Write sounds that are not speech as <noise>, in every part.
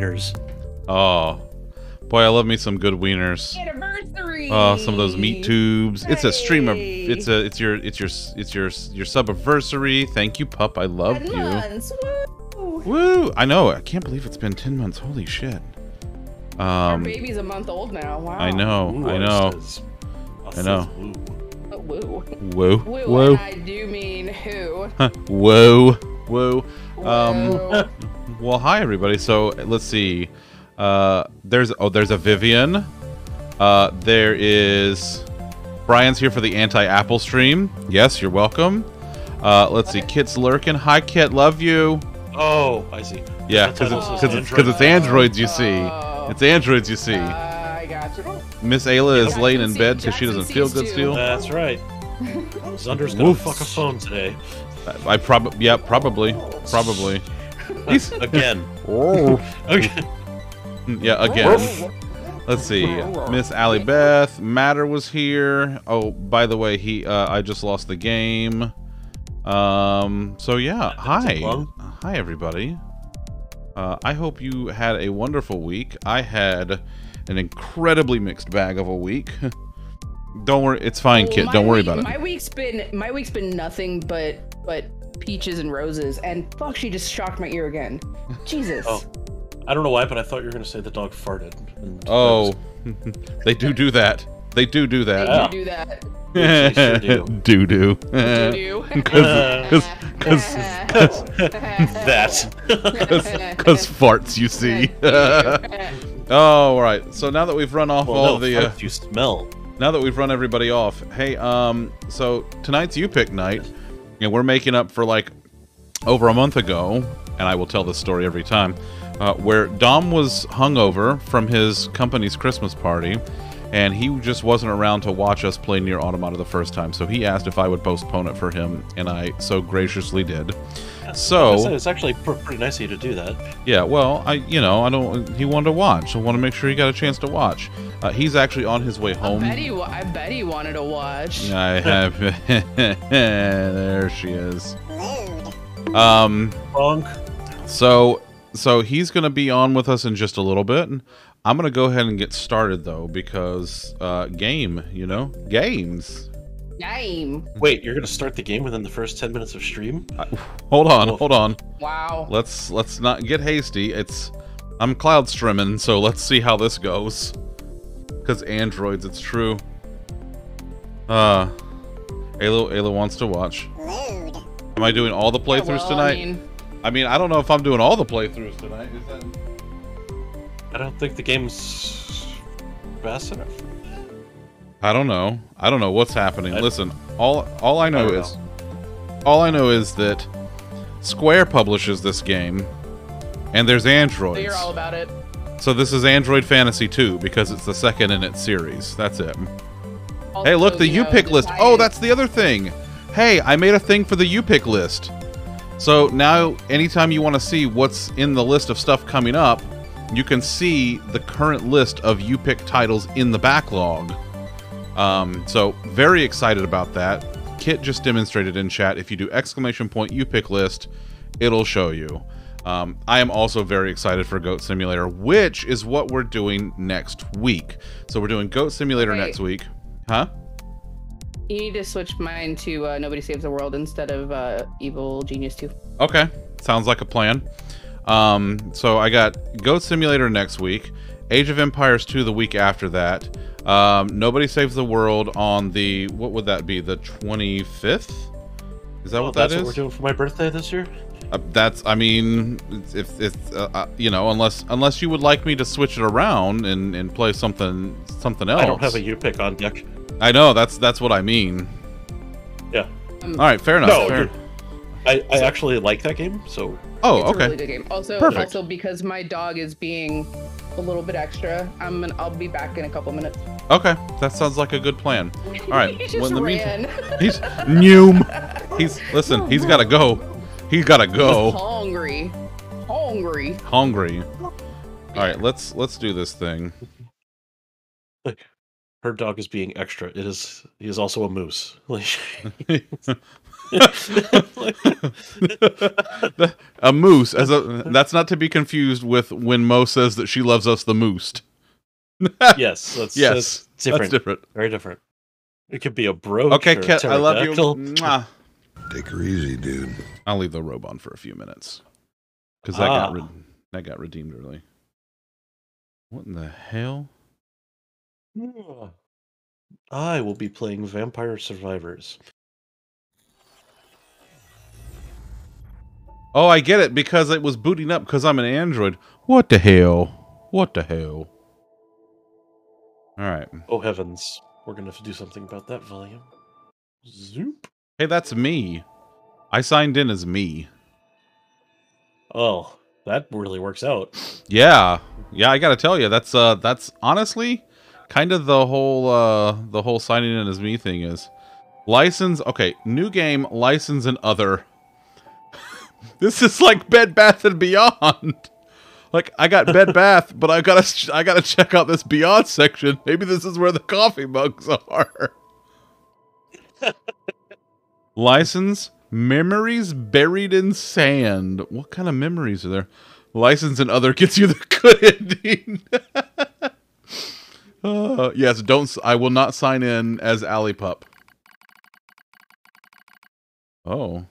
wieners. Oh, boy, I love me some good wieners. Anniversary. Oh, some of those meat tubes. It's a stream of. It's a. It's your. It's your. It's your. Your subiversary. Thank you, pup. I love Ten you. months. Woo. Woo! I know. I can't believe it's been ten months. Holy shit. Our Um, baby's a month old now. Wow. I know. Ooh, I know. says- I know. says woo. Oh, woo. Whoa. Woo. Whoa. And I do mean who. Whoa. Whoa. Um. Woo. Well, hi everybody. So let's see. Uh, there's oh, there's a Vivian. Uh, there is Brian's here for the anti-Apple stream. Yes, you're welcome. Uh, let's see. Kit's lurking. Hi, Kit. Love you. Oh, I see. Yeah, because how it's this is because it's it's androids you see. Oh. It's androids you see. Uh, I got you. Miss Ayla is Jackson laying in bed because she doesn't feel good too. still. That's right. <laughs> Zunder's gonna Whoops. fuck a phone today. I probably yeah probably probably. He's <laughs> Again. oh <laughs> Okay. yeah again. Let's see. Miss Allie Beth, Matter was here. Oh, by the way, he uh, I just lost the game. Um. So yeah. Hi. Hi everybody. Uh, I hope you had a wonderful week. I had an incredibly mixed bag of a week. <laughs> Don't worry, it's fine, Well, kid. Don't worry week- about it. My week's been my week's been nothing but but peaches and roses, and fuck, she just shocked my ear again. Jesus. Oh. I don't know why, but I thought you were gonna say the dog farted. and Oh, <laughs> they do do that. They do do They that. Yeah. do do that. Sure do. <laughs> do do. Do do. <laughs> Because that. because farts, you see. oh, all right. So now that we've run off well, all no, the, uh, you smell. now that we've run everybody off, hey, um, so tonight's you pick night, and we're making up for like over a month ago, and I will tell this story every time, uh, where Dom was hungover from his company's Christmas party, and he just wasn't around to watch us play NieR Automata the first time, so he asked if I would postpone it for him, and I so graciously did. So- Like said, it's actually pr- pretty nice of you to do that. Yeah, well, I you know I don't. He wanted to watch. I want to make sure he got a chance to watch. Uh, he's actually on his way I home. bet he. I bet he wanted to watch. I have. <laughs> there she is. Um. Bonk. So so he's gonna be on with us in just a little bit. I'm gonna go ahead and get started though because uh, game. You know, games. Game. Wait, you're gonna start the game within the first ten minutes of stream? Hold on, Well- hold on. Wow. Let's let's not get hasty. It's I'm cloud streaming, so let's see how this goes. Cause androids, it's true. Uh Ayla Ayla wants to watch. Am I doing all the Yeah, playthroughs well, tonight? I mean, I mean, I don't know if I'm doing all the playthroughs tonight. Is that I don't think the game's fast enough. I don't know. I don't know what's happening. I- Listen, all all I know don't is all I know is that Square publishes this game and there's so androids. you're all about it. So this is Android Fantasy 2 because it's the second in its series. That's it. hey, look, the you U know, pick the list. Oh, that's the other thing. Hey, I made a thing for the U pick list. So now, anytime you want to see what's in the list of stuff coming up, you can see the current list of U pick titles in the backlog. Um, so very excited about that. Kit just demonstrated in chat. If you do exclamation point U pick list, it'll show you. Um, I am also very excited for Goat Simulator, which is what we're doing next week. So we're doing Goat Simulator Wait. next week, huh? You need to switch mine to uh, Nobody Saves the World instead of uh, Evil Genius 2. Okay, sounds like a plan. Um, so I got Goat Simulator next week, Age of Empires 2 the week after that. Um, Nobody Saves the World on the what would that be? The 25th? Is that Oh, what that that's is? what we're doing for my birthday this year? Uh, that's I mean, if if uh, uh, you know, unless unless you would like me to switch it around and and play something something else. I don't have a U pick on deck. I know that's that's what I mean. Yeah. All right, fair enough. No, fair- you're- I, I actually like that game, so Oh, it's okay. a really good game. Also, Perfect. also because my dog is being a little bit extra, I'm gonna, I'll be back in a couple minutes. Okay, that sounds like a good plan. All right. <laughs> he well, just in the ran. <laughs> He's Noom. He's listen. He's got to go. He's got to go. hungry, hungry. Hungry. All right. Let's let's do this thing. her dog is being extra. It is he is also a moose. <laughs> a moose as a that's not to be confused with when Mo says that she loves us the moose. yes, that's yes, that's different. That's different. Very different. It could be a brooch. Okay, or a Ket, I love you. Mwah. Take her easy, dude. I'll leave the robe on for a few minutes because that got Ah. re- that got redeemed early. What in the hell? I will be playing Vampire Survivors. Oh, I get it because it was booting up because I'm an Android. What the hell? What the hell? All right. Oh heavens, we're gonna have to do something about that volume. Zoop. Hey, that's me. I signed in as me. Oh, that really works out. Yeah, yeah. I gotta tell you, that's uh, that's honestly kind of the whole uh, the whole signing in as me thing is license. Okay, new game, license and other. This is like Bed Bath and Beyond. Like I got Bed <laughs> Bath, but I gotta I gotta check out this Beyond section. Maybe this is where the coffee mugs are. <laughs> License memories buried in sand. What kind of memories are there? License and other gets you the <laughs> good ending. Uh, yes, don't. I will not sign in as Alley Pup. Oh.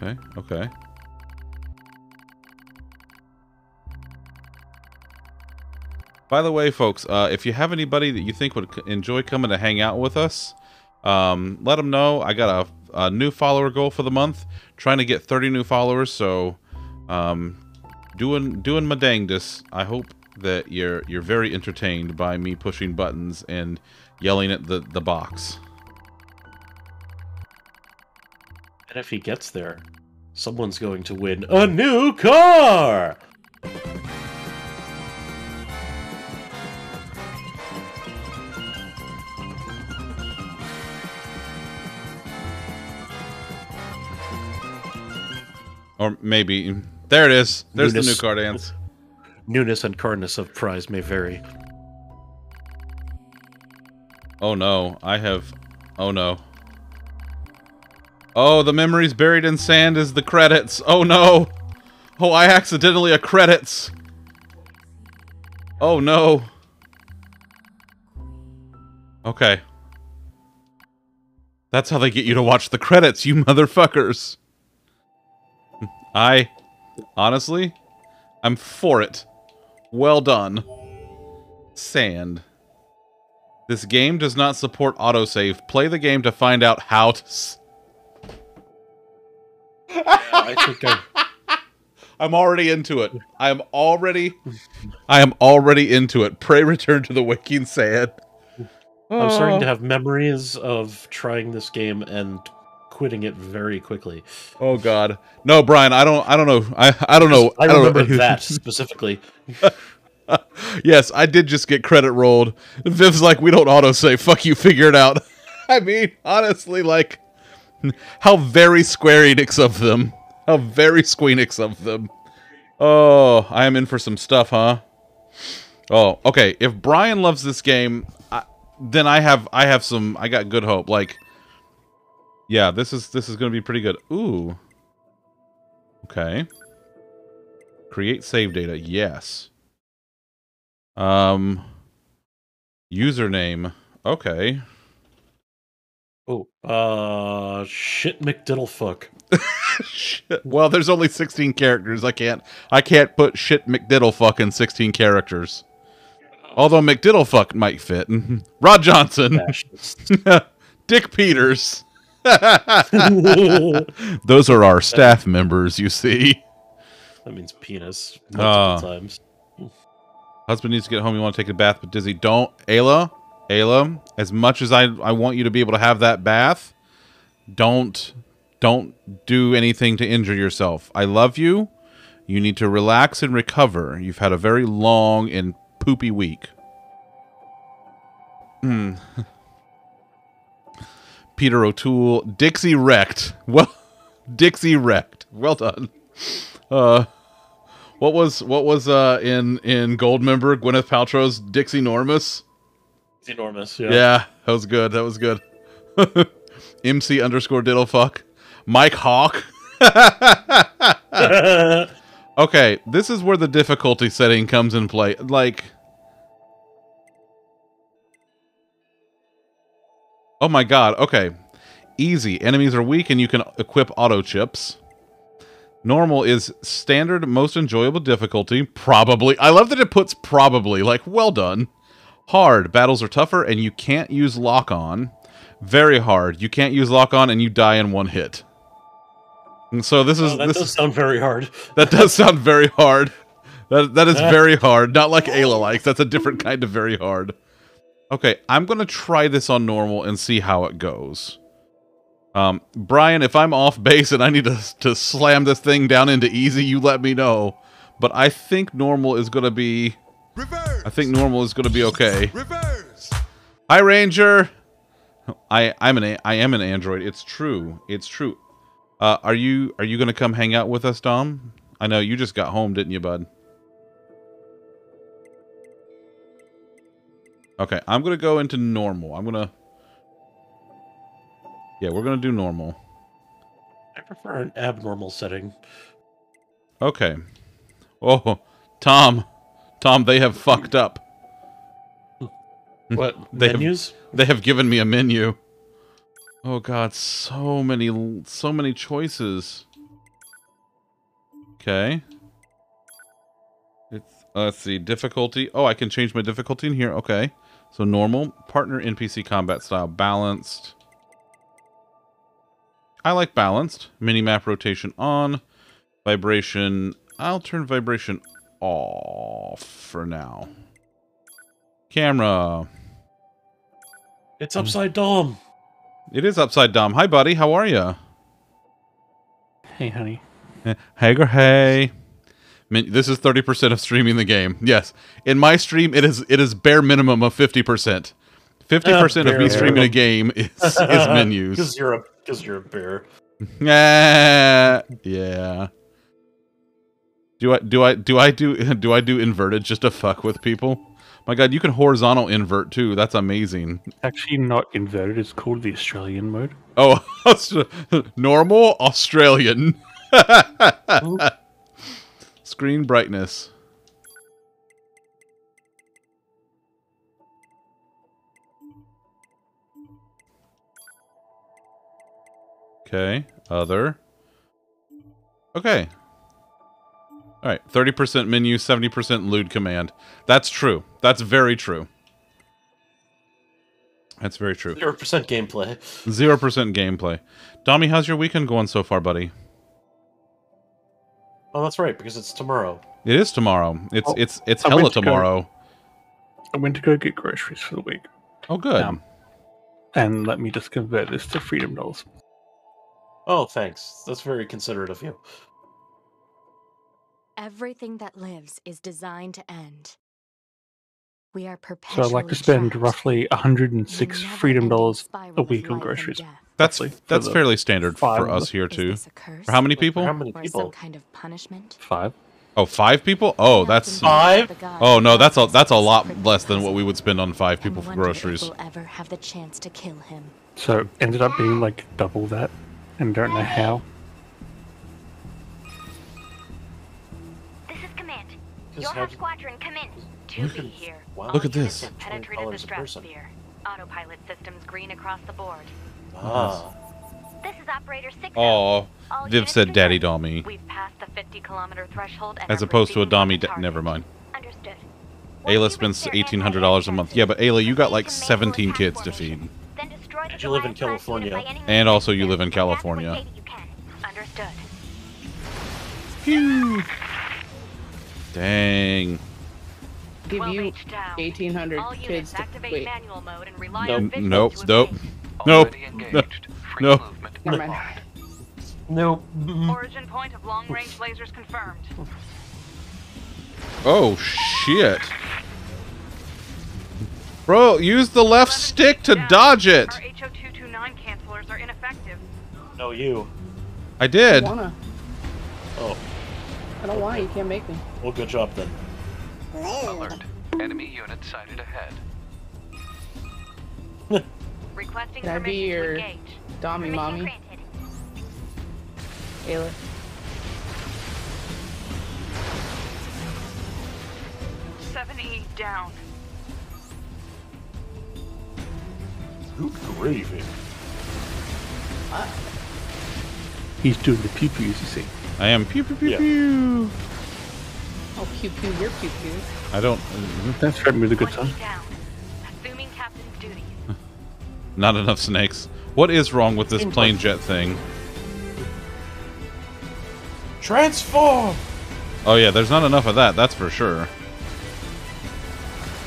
Okay. Okay. By the way, folks, uh, if you have anybody that you think would enjoy coming to hang out with us, um, let them know. I got a, a new follower goal for the month, trying to get 30 new followers. So, um, doing doing my dangdest. I hope that you're you're very entertained by me pushing buttons and yelling at the the box. And if he gets there, someone's going to win a new car. Or maybe there it is. There's the new Newness. car dance. Newness and carness of prize may vary. Oh no, I have. Oh no. Oh, the memories buried in sand is the credits. Oh no. Oh, I accidentally a credits. Oh no. Okay. That's how they get you to watch the credits, you motherfuckers. I honestly I'm for it. Well done. Sand. This game does not support autosave. Play the game to find out how to. S- I think I, <laughs> I'm already into it. I am already. I am already into it. Pray return to the waking sand. I'm starting to Oh. have memories of trying this game and quitting it very quickly. Oh God, no, Brian. I don't. I don't know. I. I don't know. I don't remember know. <laughs> that specifically. <laughs> yes, I did just get credit rolled. Viv's like, we don't autosave. Fuck you. Figure it out. I mean, honestly, like, <laughs> how very Square Enix of them. How very Squeenix of them. Oh, I am in for some stuff, huh? Oh, okay. If Brian loves this game, I, then I have I have some I got good hope. Like, yeah, this is this is gonna be pretty good. Ooh. Okay. Create save data. Yes. Um. Username. Okay. Uh, shit McDiddlefuck. <laughs> Well, there's only 16 characters. I can't. I can't put shit McDiddlefuck in 16 characters. Although McDiddlefuck might fit. <laughs> Rod Johnson. <laughs> Dick Peters. Those are our staff members, you see. That means penis Ah. multiple times. Husband needs to get home. You want to take a bath, but Dizzy, don't. Ayla, Ayla, as much as I, I want you to be able to have that bath, don't, don't do anything to injure yourself. I love you. You need to relax and recover. You've had a very long and poopy week. Hmm. <laughs> Peter O'Toole, Dixie wrecked. Well, <laughs> Dixie wrecked. Well done. Uh, What was what was uh in in Goldmember Gwyneth Paltrow's Dixie Normus? It's enormous. Yeah. Yeah. that was good. That was good. <laughs> MC underscore diddle fuck. Mike Hawk. <laughs> okay, this is where the difficulty setting comes in play. Like, oh my god. Okay, easy. Enemies are weak, and you can equip auto chips. Normal is standard, most enjoyable difficulty. Probably. I love that it puts probably. Like, well done. Hard. Battles are tougher, and you can't use lock on. Very hard. You can't use lock on, and you die in one hit. And so this is Oh, that this does sound very hard. <laughs> that does sound very hard. That that is very hard. Not like Ayla likes. That's a different kind of very hard. Okay, I'm gonna try this on normal and see how it goes. Um, Brian, if I'm off base and I need to to slam this thing down into easy, you let me know. But I think normal is gonna be. Reverse. I think normal is gonna be okay. Reverse. Hi, Ranger. I I'm an a- I am an android. It's true. It's true. Uh, are you are you gonna come hang out with us, Dom? I know you just got home, didn't you, bud? Okay, I'm gonna go into normal. I'm gonna. Yeah, we're gonna do normal. I prefer an abnormal setting. Okay. Oh, Tom, Tom, they have fucked up. What They have- menus? They have given me a menu. Oh god, so many so many choices. Okay. It's uh, let's see, difficulty. Oh, I can change my difficulty in here. Okay. So normal, partner NPC combat style, balanced. I like balanced. Minimap rotation on. Vibration. I'll turn vibration off for now. Camera. It's upside down. It is upside down. Hi, buddy. How are you? Hey, honey. Hey, girl, hey. This is thirty percent of streaming the game. Yes, in my stream, it is it is bare minimum of fifty percent. Fifty percent of me streaming a game is, <laughs> is menus. Because you're a you're a bear. Ah, <laughs> yeah. Do I do I do I do <laughs> do I do inverted just to fuck with people? My God, you can horizontal invert too. That's amazing. Actually, not inverted. It's called the Australian mode. Oh, <laughs> normal Australian. <laughs> Screen brightness. Okay, other. Okay. All right, 30% menu, 70% lewd command. That's true. That's very true. That's very true. Zero percent gameplay. Zero percent gameplay. Dommy, how's your weekend going so far, buddy? Oh, that's right, because it's tomorrow. It is tomorrow. It's Oh, it's it's I hella went to go- tomorrow. I went to go get groceries for the week, Oh, good. Um, and let me just convert this to freedom dollars. Oh, thanks. That's very considerate of you. Everything that lives is designed to end. We are So I'd like to spend trapped roughly in a 106 freedom dollars a week on groceries. that's roughly, that's fairly standard five for us here too. this a curse For how many For people? how many or some kind of punishment? Five. Oh, five people? Oh, that's Five? oh no, that's a that's a lot less than what we would spend on five people for groceries. Will ever have the chance to kill him? So ended up being like double that, and don't know how. Command. Just Your have- squadron, come in. You To be can- here. wow. Look at this. Penetrated the $20 a person. stratosphere. Autopilot systems green across the board. Ah. This is Operator 6. Oh, Viv said "Daddy confirmed. Dommy," We've passed the 50 kilometer threshold as opposed to a proceeding Dommy. for the Da- never target. mind. Understood. Once Ayla spends eighteen hundred dollars a month. Yeah, but Ayla, you got like Proceed to manual seventeen kids to feed. Then destroy the And you live in Goliath class unit California. by any means And also you live in California. data you can. Understood. Phew. Dang. Give you 1,800 kids to activate wait. manual mode and rely Nope. on visuals Nope. to Nope. evade. Nope. Already engaged. Free No. movement Never Nope. Origin point of long range lasers confirmed. Oh shit. Bro, use the left stick to dodge it. Our HO229 cancelers are ineffective. No, you. I did. I wanna. Oh. I don't want. You can't make me. Well, good job then. Alert. Enemy unit sighted ahead. <laughs> Requesting Can I be permission to your engage. Dommy mommy? granted. Ayla. Seven E down. Good gravy. He's doing the pew pews, you see. I am pew pew pew Yeah. pew. Oh, pew pew, you're pew pew. I don't. That's threatened with a good 20 time. Assuming captain's duties. <laughs> Not enough snakes. What is wrong with this plane jet thing? Transform! Oh yeah, there's not enough of that. That's for sure.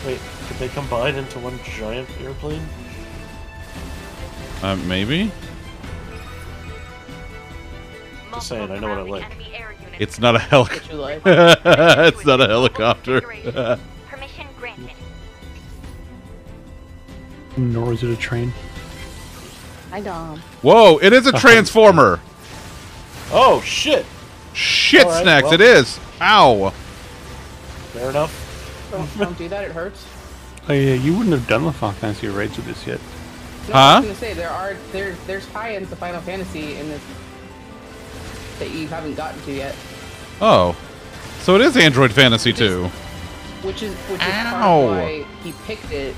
Wait, could they combine into one giant airplane? Uh, maybe. Just saying, I know what I Multiple like. Surrounding enemy air units. It's not a helicopter. <laughs> Get it's not a helicopter. <laughs> Permission granted. Nor is it a train. Hi, Dom. Whoa! It is a <laughs> transformer. Oh, shit! Shit, All right, snacks! well. It is. Ow! Fair enough. Don't, oh, don't do that, it hurts. Oh yeah, you wouldn't have done the Final Fantasy raids with this yet. No, Huh? I was gonna say there are there there's tie-ins to Final Fantasy in this that you haven't gotten to yet, Oh, so it is Android Fantasy too. which is which is part Ow. why he picked it.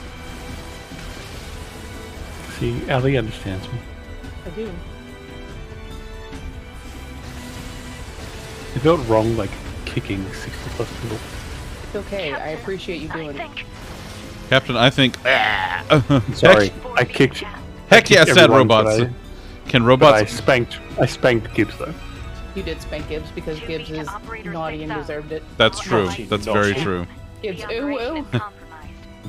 See, Ali understands me. I do. It felt wrong, like kicking 60 plus people. It's okay. I appreciate you I doing it. Captain, I think. Ah. <laughs> Sorry, Heck, I kicked. heck yeah, sad everyone, but robots. I- Can But I robots? spanked. I spanked Gibbs though. You did spank Gibbs because Gibbs is naughty and deserved it. That's true. That's very true. Gibbs, ooh ooh.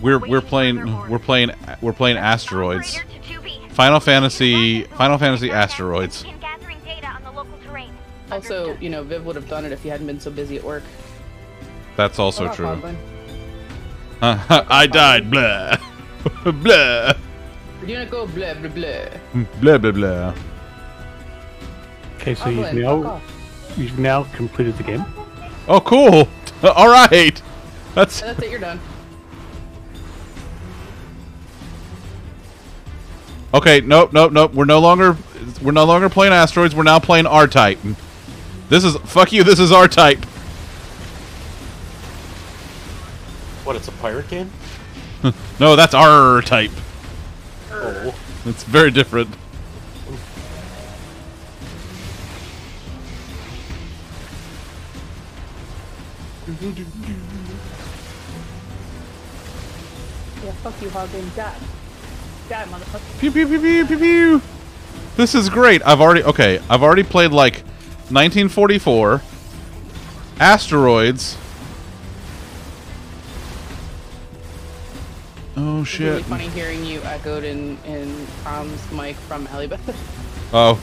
We're we're playing we're playing we're playing asteroids. Operator to 2B. Final Fantasy Final Fantasy asteroids. Begin gathering data on the local terrain. Also, you know, Viv would have done it if you hadn't been so busy at work. That's also Oh, true. Coglin. <laughs> I died. Blah. <laughs> blah. We're gonna go blah blah blah. Blah blah blah. Okay, so oh, you've now you've now completed the game. Oh, cool. <laughs> All right. That's that's it. You're done. okay. Nope, nope, nope. We're no longer we're no longer playing asteroids. We're now playing R type. This is fuck you. This is R type. What, it's a pirate game? <laughs> No, that's R type. Oh. It's very different. Yeah, fuck you, Hoglin. Die. Die, motherfucker. Pew pew pew pew pew pew. This is great. I've already okay. I've already played like 1944, asteroids. Oh It's really shit. funny hearing you echoed in in Tom's mic from Alibeth. Oh, <laughs>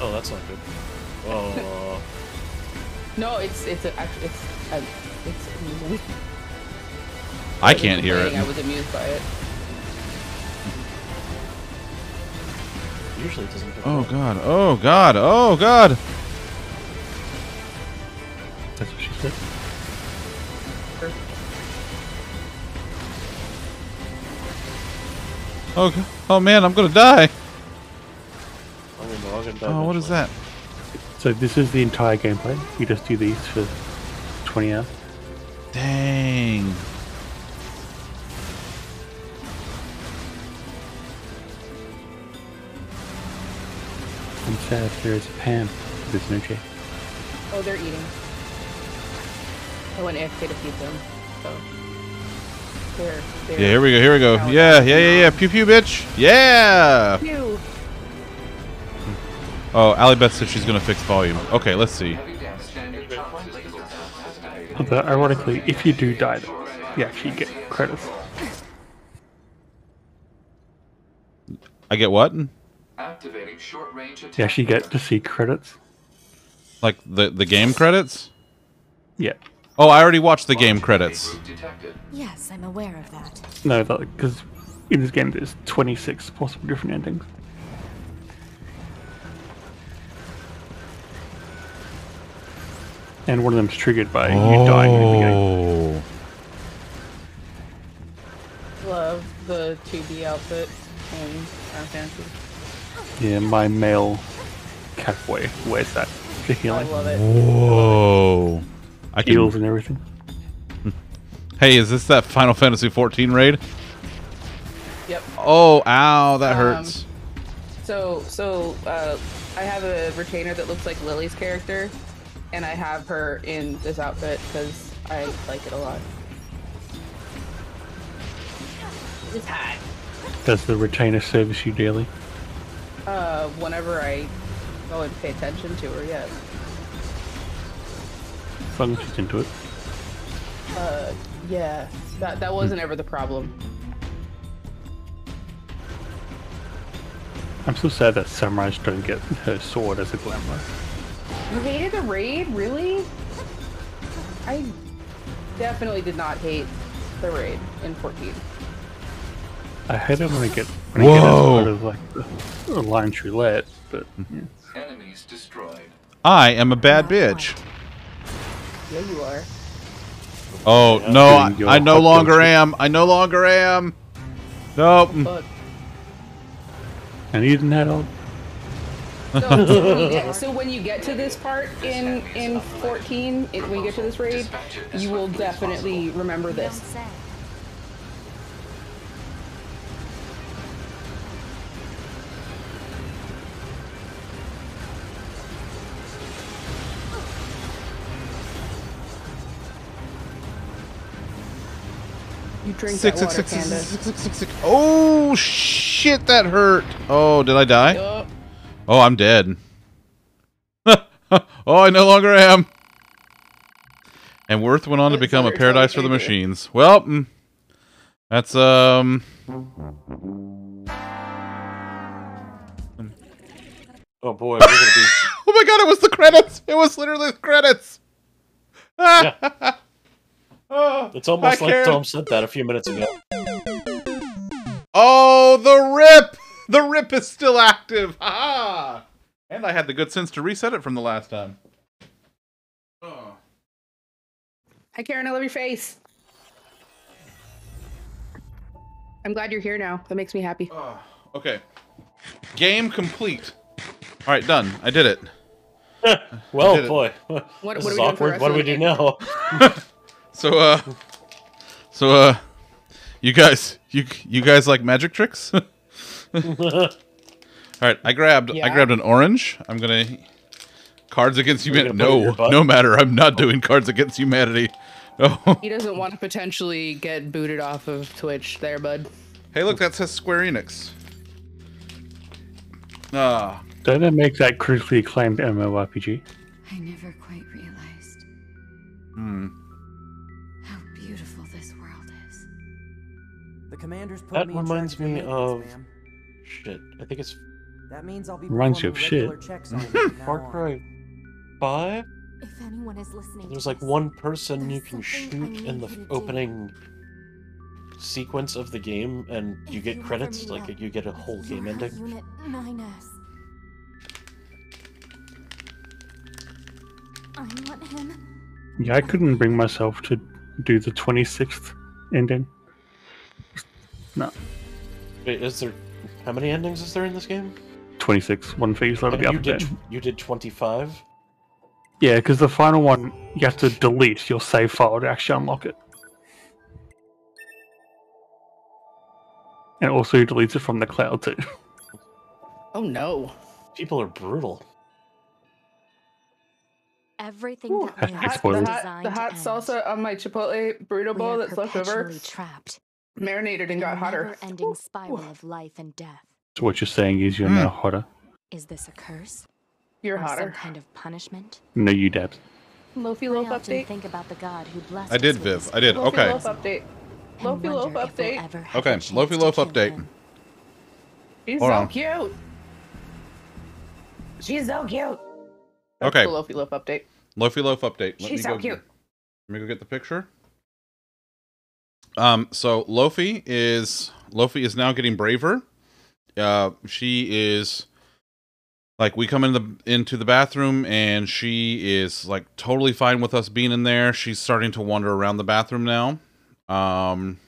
Oh, that's not good. Oh. no, it's it's a, act- it's a, it's amusing. I can't hear playing, I it. was amused by it. Usually it doesn't pick Oh up. god. Oh god. Oh god. That's what she said. Oh oh man, I'm gonna die. I'm I'm gonna die Oh, what is that? So this is the entire gameplay. You just do these for 20 hours. Dang. I'm sad there is a Pam. There's no J. Oh, they're eating. I went AFK to feed them, so they're they're. Yeah, here we go. Here we go. Now Yeah, yeah, yeah, yeah. Pew pew, bitch. Yeah. Pew. Oh, Alibeth said she's gonna fix volume. Okay, let's see. Although, ironically, if you do die, you actually get credits. I get what? Activating short range You actually get to see credits. Like the the game credits? Yeah. Oh, I already watched the game credits. Yes, I'm aware of that. No, because in this game there's 26 possible different endings. And one of them's triggered by you dying in the beginning. Oh. Love the 2B outfit in Final Fantasy. Yeah, my male catboy wears that for I healing. love it. Whoa. I Heals can. and everything. Hey, is this that Final Fantasy 14 raid? Yep. Oh, ow, that Um, hurts. So, so uh, I have a retainer that looks like Lily's character, and I have her in this outfit because I like it a lot. It's hot. Does the retainer service you daily? Uh, whenever I go and pay attention to her, yes. As long as she's into it. Uh, yeah. That that wasn't ever the problem. I'm so sad that samurais don't get her sword as a glamour. You hated the raid, really? I definitely did not hate the raid in 14. I hate it when I get when I get as part of like the, the Alliance Roulette, but yeah. Enemies destroyed. I am a bad bitch. Yeah, you are. Oh, no, I, I no longer am. I no longer am. Nope. But and you didn't have all so, so, when you get, so when you get to this part in in 14, it, when you get to this raid, you will definitely remember this. say. You drink Six, that water, six, panda. six, six, six, six. Oh, shit, that hurt. Oh, did I die? Yup. Oh, I'm dead. <laughs> oh, I no longer am. And Worth went on to become a paradise for the machines. Well, mm, that's um. Oh boy, be. <laughs> Oh my god! It was the credits. It was literally the credits. oh, <laughs> It's almost I like cared. Tom said that a few minutes ago. Oh, the rip! The rip is still active. Ha! And I had the good sense to reset it from the last time. Oh. Hi, Karen. I love your face. I'm glad you're here now. That makes me happy. Oh, okay. Game complete. All right, done. I did it. <laughs> did well, it. boy, What, <laughs> this what are is we doing for the awkward. What of do we do now? <laughs> So, uh, so, uh, you guys, you you guys like magic tricks? <laughs> All right, I grabbed I grabbed an orange. I'm gonna cards against humanity. gonna put it in your No, no matter. I'm not doing cards against humanity. <laughs> Oh, He doesn't want to potentially get booted off of Twitch there, bud. hey, look, that says Square Enix. Ah, Don't that make that critically acclaimed MMORPG? I never quite realized hmm. how beautiful this world is. The commanders put That me reminds charge me of- maintenance, ma'am. Shit, I think it's That means I'll be Reminds you of performing regular shit. checks on you from now Far on. Cry Five. If anyone is listening, There's like one person you can shoot in the you do. opening sequence of the game, and you If get you credits. Like up, you get a whole game ending. Unit 9S. I want him. Yeah, I couldn't bring myself to do the 26th ending. No, Wait, is there? How many endings is there in this game? 26. One for each lot of And the you did. alphabet. You did twenty-five. Yeah, because the final one, you have to delete your save file to actually unlock it. And also, you delete it from the cloud too. <laughs> Oh no. People are brutal. Everything Ooh, that Hashtag lives The hot, the hot salsa on my chipotle burrito bowl that's left over perpetually trapped marinated and in got a hotter. never-ending spiral ooh. of life and death. So what you're saying is you're Hmm. now hotter. Is this a curse? You're or some kind of punishment? No, you dabs. Lofi I Loaf update. think about the god who blessed I did, Viv. I did. Lofi Okay. Loaf update. and Lofi Loaf wonder if we'll update. ever have Okay, the Lofi Loaf update. him. She's Hold so on. cute. She's so cute. Okay. The Lofi Loaf update. Lofi Loaf update. Let She's me so go, cute. Let me go get the picture. Um, so Lofi is Lofi is now getting braver. Uh, she is like we come in the into the bathroom and she is like totally fine with us being in there. She's starting to wander around the bathroom now. Um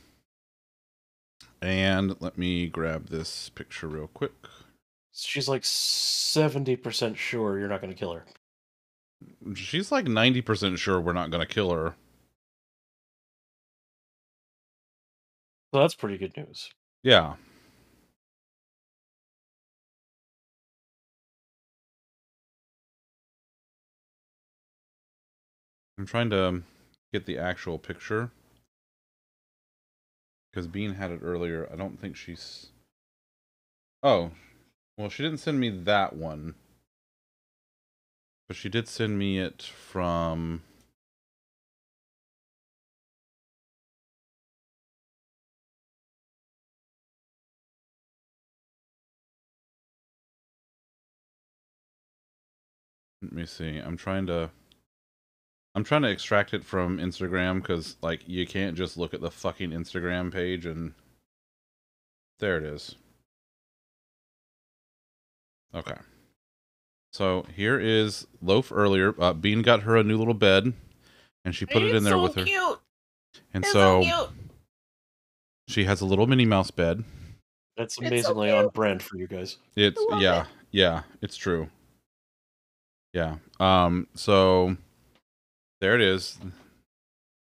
and let me grab this picture real quick. She's like 70% sure you're not going to kill her. She's like 90% sure we're not going to kill her. So that's pretty good news. Yeah. I'm trying to get the actual picture. Because Bean had it earlier. I don't think she's. Oh. Well, she didn't send me that one. But she did send me it from. Let me see. I'm trying to. I'm trying to extract it from Instagram because, like, you can't just look at the fucking Instagram page and. There it is. Okay. So here is Loaf earlier. Uh, Bean got her a new little bed, and she put it in there with her. Cute. And It's so cute. she has a little Minnie Mouse bed. That's amazingly cute. on brand for you guys. It's yeah, it. yeah, it's true. Yeah. Um so there it is.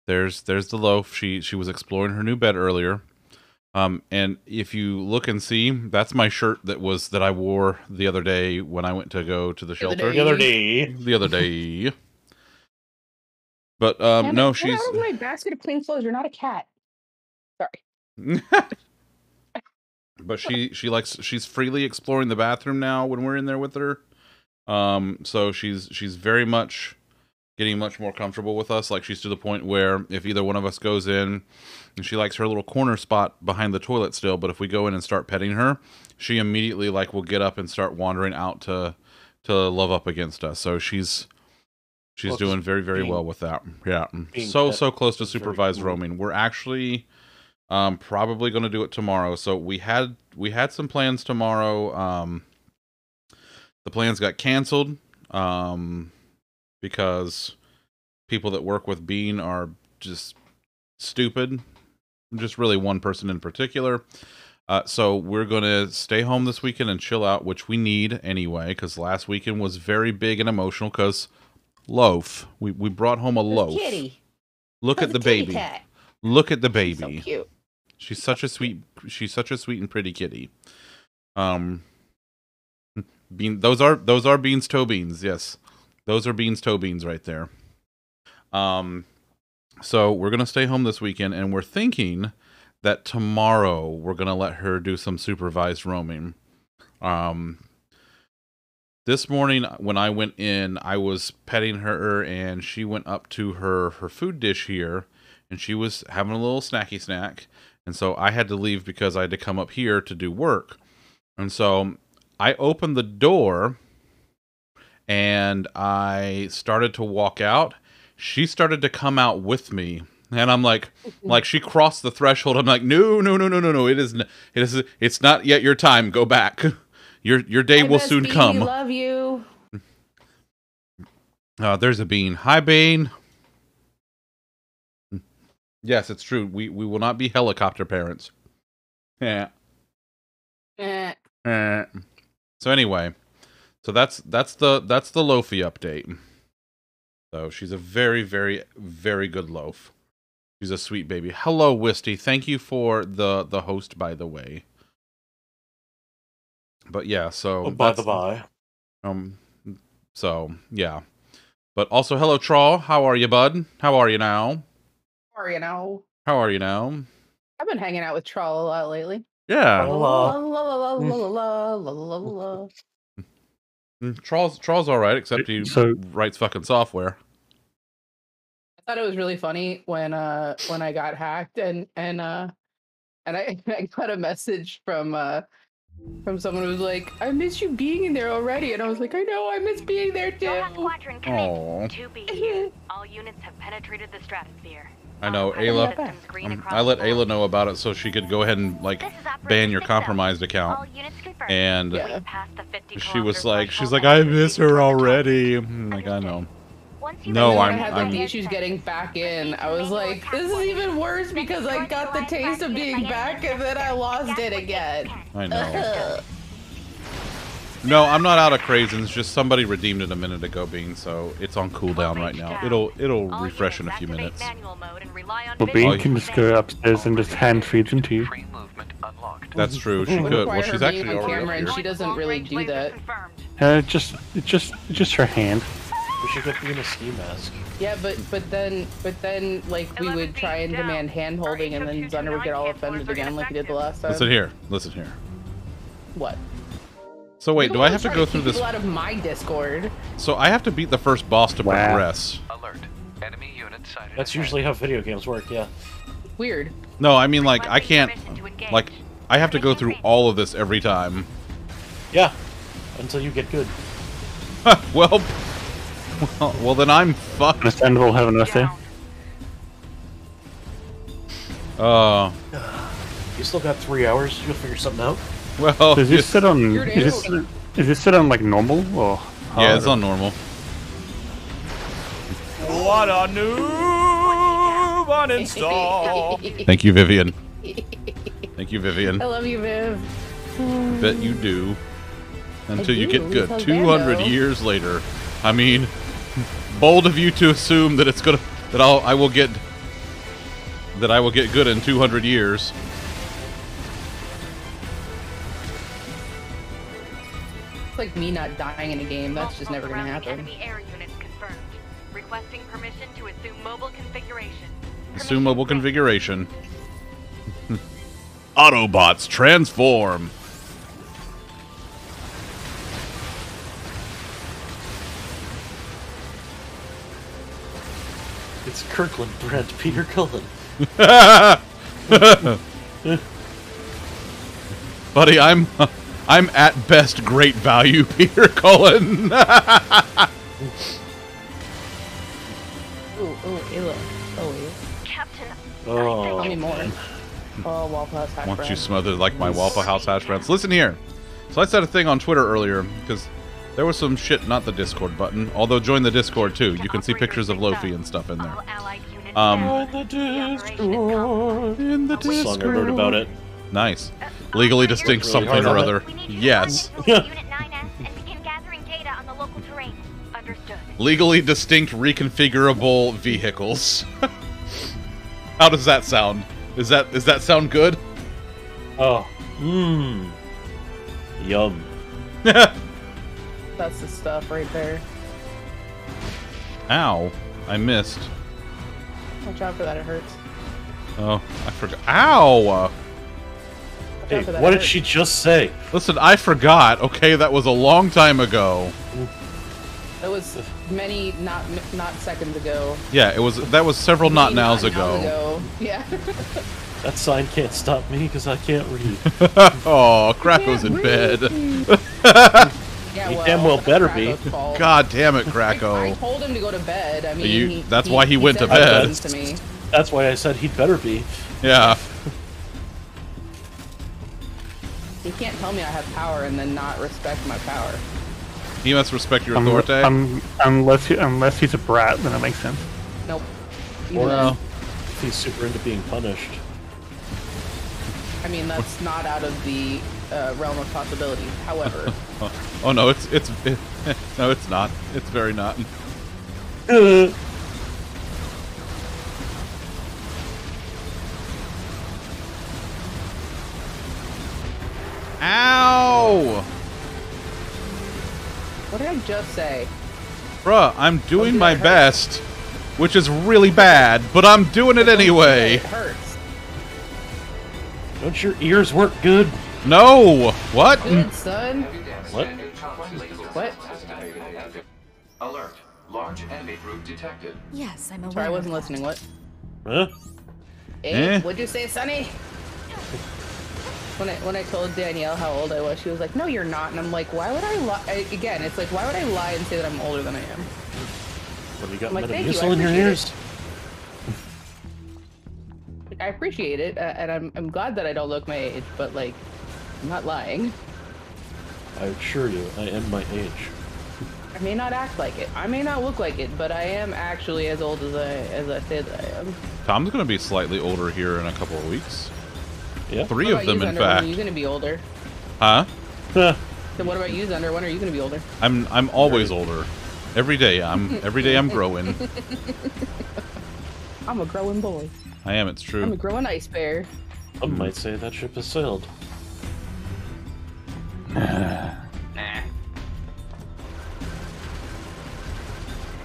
There's there's the loaf. She she was exploring her new bed earlier. Um and if you look and see, that's my shirt that was that I wore the other day when I went to go to the The shelter The other day, the other day. But um Damn no, get she's out of my basket of clean clothes. You're not a cat. Sorry. <laughs> but she she likes she's freely exploring the bathroom now when we're in there with her um so she's she's very much getting much more comfortable with us. Like she's to the point where if either one of us goes in and she likes her little corner spot behind the toilet still but if we go in and start petting her she immediately like will get up and start wandering out to to love up against us. So she's she's Well, doing very very being- well with that. Yeah. so so close to supervised cool. roaming. We're actually um probably going to do it tomorrow. So we had we had some plans tomorrow. Um the plans got canceled um because people that work with bean are just stupid just really one person in particular uh, so we're going to stay home this weekend and chill out which we need anyway because last weekend was very big and emotional because loaf we, we brought home a loaf Kitty. look at the baby Cat. look at the So baby cute. She's such a sweet she's such a sweet and pretty kitty. Um bean those are those are beans toe beans, yes. Those are beans toe beans right there. Um so we're going to stay home this weekend and we're thinking that tomorrow we're going to let her do some supervised roaming. Um this morning when I went in, I was petting her and she went up to her her food dish here and she was having a little snacky snack and so I had to leave because I had to come up here to do work. And so I opened the door and I started to walk out. She started to come out with me. And I'm like, <laughs> like she crossed the threshold. I'm like, no, no, no, no, no, no. It is, it is, it's not yet your time. Go back. <laughs> Your your day Hi, will soon Bee, come. Love you. Uh, there's a bean. Hi, Bean. Yes, it's true. We we will not be helicopter parents. Yeah. Eh. Eh. So anyway, so that's that's the that's the Loafy update. So she's a very very very good loaf. She's a sweet baby. Hello, Wisty. Thank you for the the host, by the way. But yeah, so oh, by the that's- by. um, so yeah, but also hello, Traw. How are you, bud? How are you now? How are you now? How are you now? I've been hanging out with Troll a lot lately. Yeah. La la la la la la la mm. la. Mm, Charles Charles all right, except he so, writes fucking software. I thought it was really funny when uh when I got hacked and and uh and I, <laughs> I got a message from uh from someone who was like, I miss you being in there already and I was like, I know, I miss being there too. Be here. All units have penetrated the stratosphere. I know, Ayla. Um, I let. Ayla know about it so she could go ahead and like This is Operation ban your compromised account. and Yeah. Past the 50 she was like, she's like, I miss her already. I'm like, I know. No, I'm- I had I'm- like the issues getting back in. I was like, this is even worse because I got the taste of being back and then I lost it again. I know. Ugh. No, I'm not out of craisins. Just somebody redeemed it a minute ago, being so it's on cooldown right now. It'll it'll refresh in a few minutes. manual mode and rely on Well, Bean can just go upstairs and just hand feed them to you. Free movement unlocked. That's true. She could. Well, she's actually on already camera up and here. she doesn't really do that. Uh, just, it's just, it's just her hand. We should get Bean a ski mask. Yeah, but but then but then like we would try and demand hand holding and then Zunder would get all offended again like he did the last time. Listen here. Listen here. What? So wait, You're do I have to go keep through this? Out of my Discord. So I have to beat the first boss to Wow. progress. Alert. Enemy unit sighted. That's usually how video games work, yeah. Weird. No, I mean like I can't. permission to engage. Like I have to go through all of this every time. Yeah. Until you get good. <laughs> well, well, well then I'm fucked. Understandable, have a nice day. Uh, <sighs> You still got three hours. You'll figure something out. Well, Does this sit on, You're is this, is this sit on like normal or yeah, it's hard? on normal. What a noob uninstall. <laughs> Thank you, Vivian. Thank you, Vivian. I love you, Viv. Bet you do. Until you get good. because 200 Vando. years later. I mean, bold of you to assume that it's gonna that I'll I will get that I will get good in 200 years. Like me not dying in a game. That's just never gonna happen. Enemy air units confirmed. Requesting permission to assume mobile configuration. Assume mobile configuration. <laughs> Autobots transform. It's Kirkland Brent Peter Cullen. <laughs> <laughs> Buddy, I'm I'm at best great value, <laughs> Peter Cullen. Ooh, ooh, Ayla. Oh, wait. Captain, Oh. Tell me more. Oh, Waffle House hash Want you brown. smothered like my Waffle House hash browns. Listen here. So I said a thing on Twitter earlier because there was some shit, not the Discord button. Although join the Discord too. You can see pictures of Lofi and stuff in there. all allied units Um, down. the operation is complete. In the That's a song I wrote about it. Nice. Legally distinct Really something or other. We need you to Yes. rendezvous with <laughs> Unit 9S and begin gathering data on the local terrain. Understood. Legally distinct reconfigurable vehicles. <laughs> How does that sound? Is that does that sound good? Oh. Mmm. Yum. <laughs> That's the stuff right there. Ow. I missed. Watch out for that, it hurts. Oh, I forgot. Ow! Watch Hey, that, what it did she just say? Listen, I forgot. Okay, that was a long time ago. That was many, not not seconds ago. Yeah, it was. That was several not nows not ago. Yeah. <laughs> That sign can't stop me because I can't read. <laughs> oh, Krako's in bed. <laughs> yeah, He damn well better be. Fault. God damn it, Krako. I Krako. told him to go to bed. I mean, You- he, that's why he went to bed. To me. That's why I said he'd better be. Yeah. He can't tell me I have power and then not respect my power. He must respect your Um, authority. um, unless he, unless he's a brat, then it makes sense. Nope. Or Even Well, if he's super into being punished. I mean, that's not out of the uh, realm of possibility. However, oh, <laughs> oh no, it's it's <laughs> no, it's not. It's very not. <laughs> Ow! what did I just say? Bruh, I'm doing dude, my that best, which is really bad, but I'm doing it anyway. It hurts. Don't your ears work good? No! What? Good, son. What? What? Alert. Large enemy group detected. Yes, I'm aware. Sorry, I wasn't listening. What? Huh? Eh? Eh? What'd you say, Sonny? When I when I told Danielle how old I was, she was like, "No, you're not." And I'm like, "Why would I lie?" Again, it's like, why would I lie and say that I'm older than I am? What do you got I'm like, thank you, in your appreciate ears? Like, I appreciate it, uh, and I'm I'm glad that I don't look my age, but like, I'm not lying. I assure you, I am my age. I may not act like it. I may not look like it, but I am actually as old as I as I said I am. Tom's going to be slightly older here in a couple of weeks. Yeah. Three of them, you, in Zunder? When fact. are you gonna be older? Huh? Huh. So what about you, Zunder? When are you gonna be older? I'm I'm always older. Every day I'm every day I'm growing. <laughs> I'm a growing boy. I am. It's true. I'm a growing ice bear. Some might say that ship has sailed.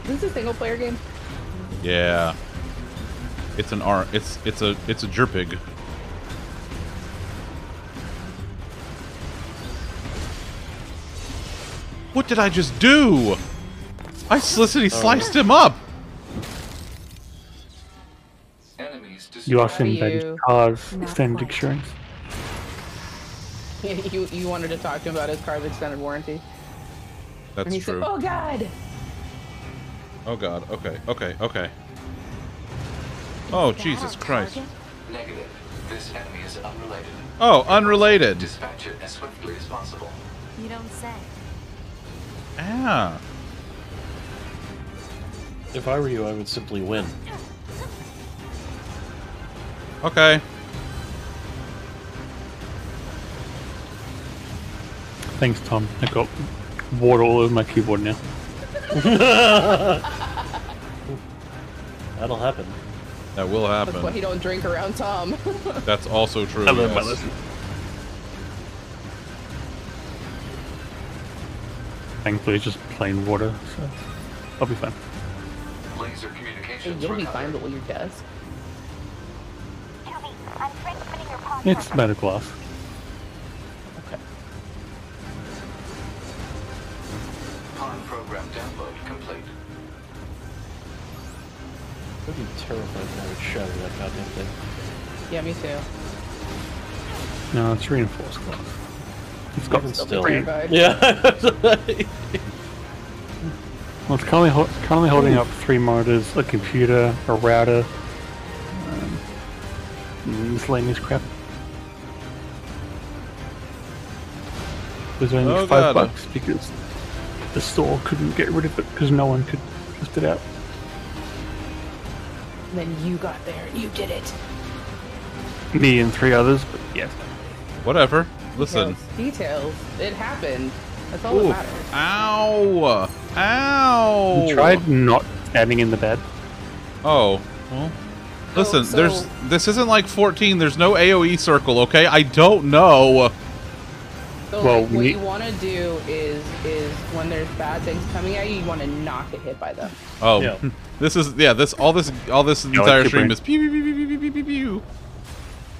Is this a single player game? Yeah. It's an art. It's it's a it's a jerpig. What did I just do? I slicity sliced him up. You destroyed. asked him his you? car's Not extended quite. insurance. <laughs> you you wanted to talk to him about his car's extended warranty, That's and he true. said, "Oh God." Oh god. Okay. Okay. Okay. Oh Jesus Christ. Negative. This enemy is unrelated. Oh, unrelated. Dispatch it as swiftly as possible. You don't say. Ah. If I were you, I would simply win. Okay. Thanks, Tom. I got water all over my keyboard now. <laughs> That'll happen. That will happen. That's why he don't drink around Tom. <laughs> That's also true. I learned my lesson. Thankfully, it's just plain water, so I'll be fine. Laser Hey, You'll be fine, but will your desk? It's made of glass. Okay. Pawn program download complete. I'd be terrified if I would shatter that goddamn thing. Yeah, me too. No, it's reinforced glass. It's got Even Still still. be terrified. Yeah. <laughs> Well, it's currently, ho- currently holding up three monitors, a computer, a router, um, miscellaneous crap. It was only Oh, five God. bucks because the store couldn't get rid of it because no one could lift it out. Then you got there. You did it. Me and three others, but yes. Whatever. Listen. Details. It happened. That's all Ooh. that matters. Ow! Ow! You tried not standing in the bed. Oh. Well. Oh, listen, so, so... there's this isn't like 14. There's no AOE circle, okay? I don't know. So well, like, what we... you want to do is is when there's bad things coming at you, you want to not get hit by them. Oh, yeah. <laughs> this is yeah. This all this all this you entire stream is pew pew pew pew pew pew pew.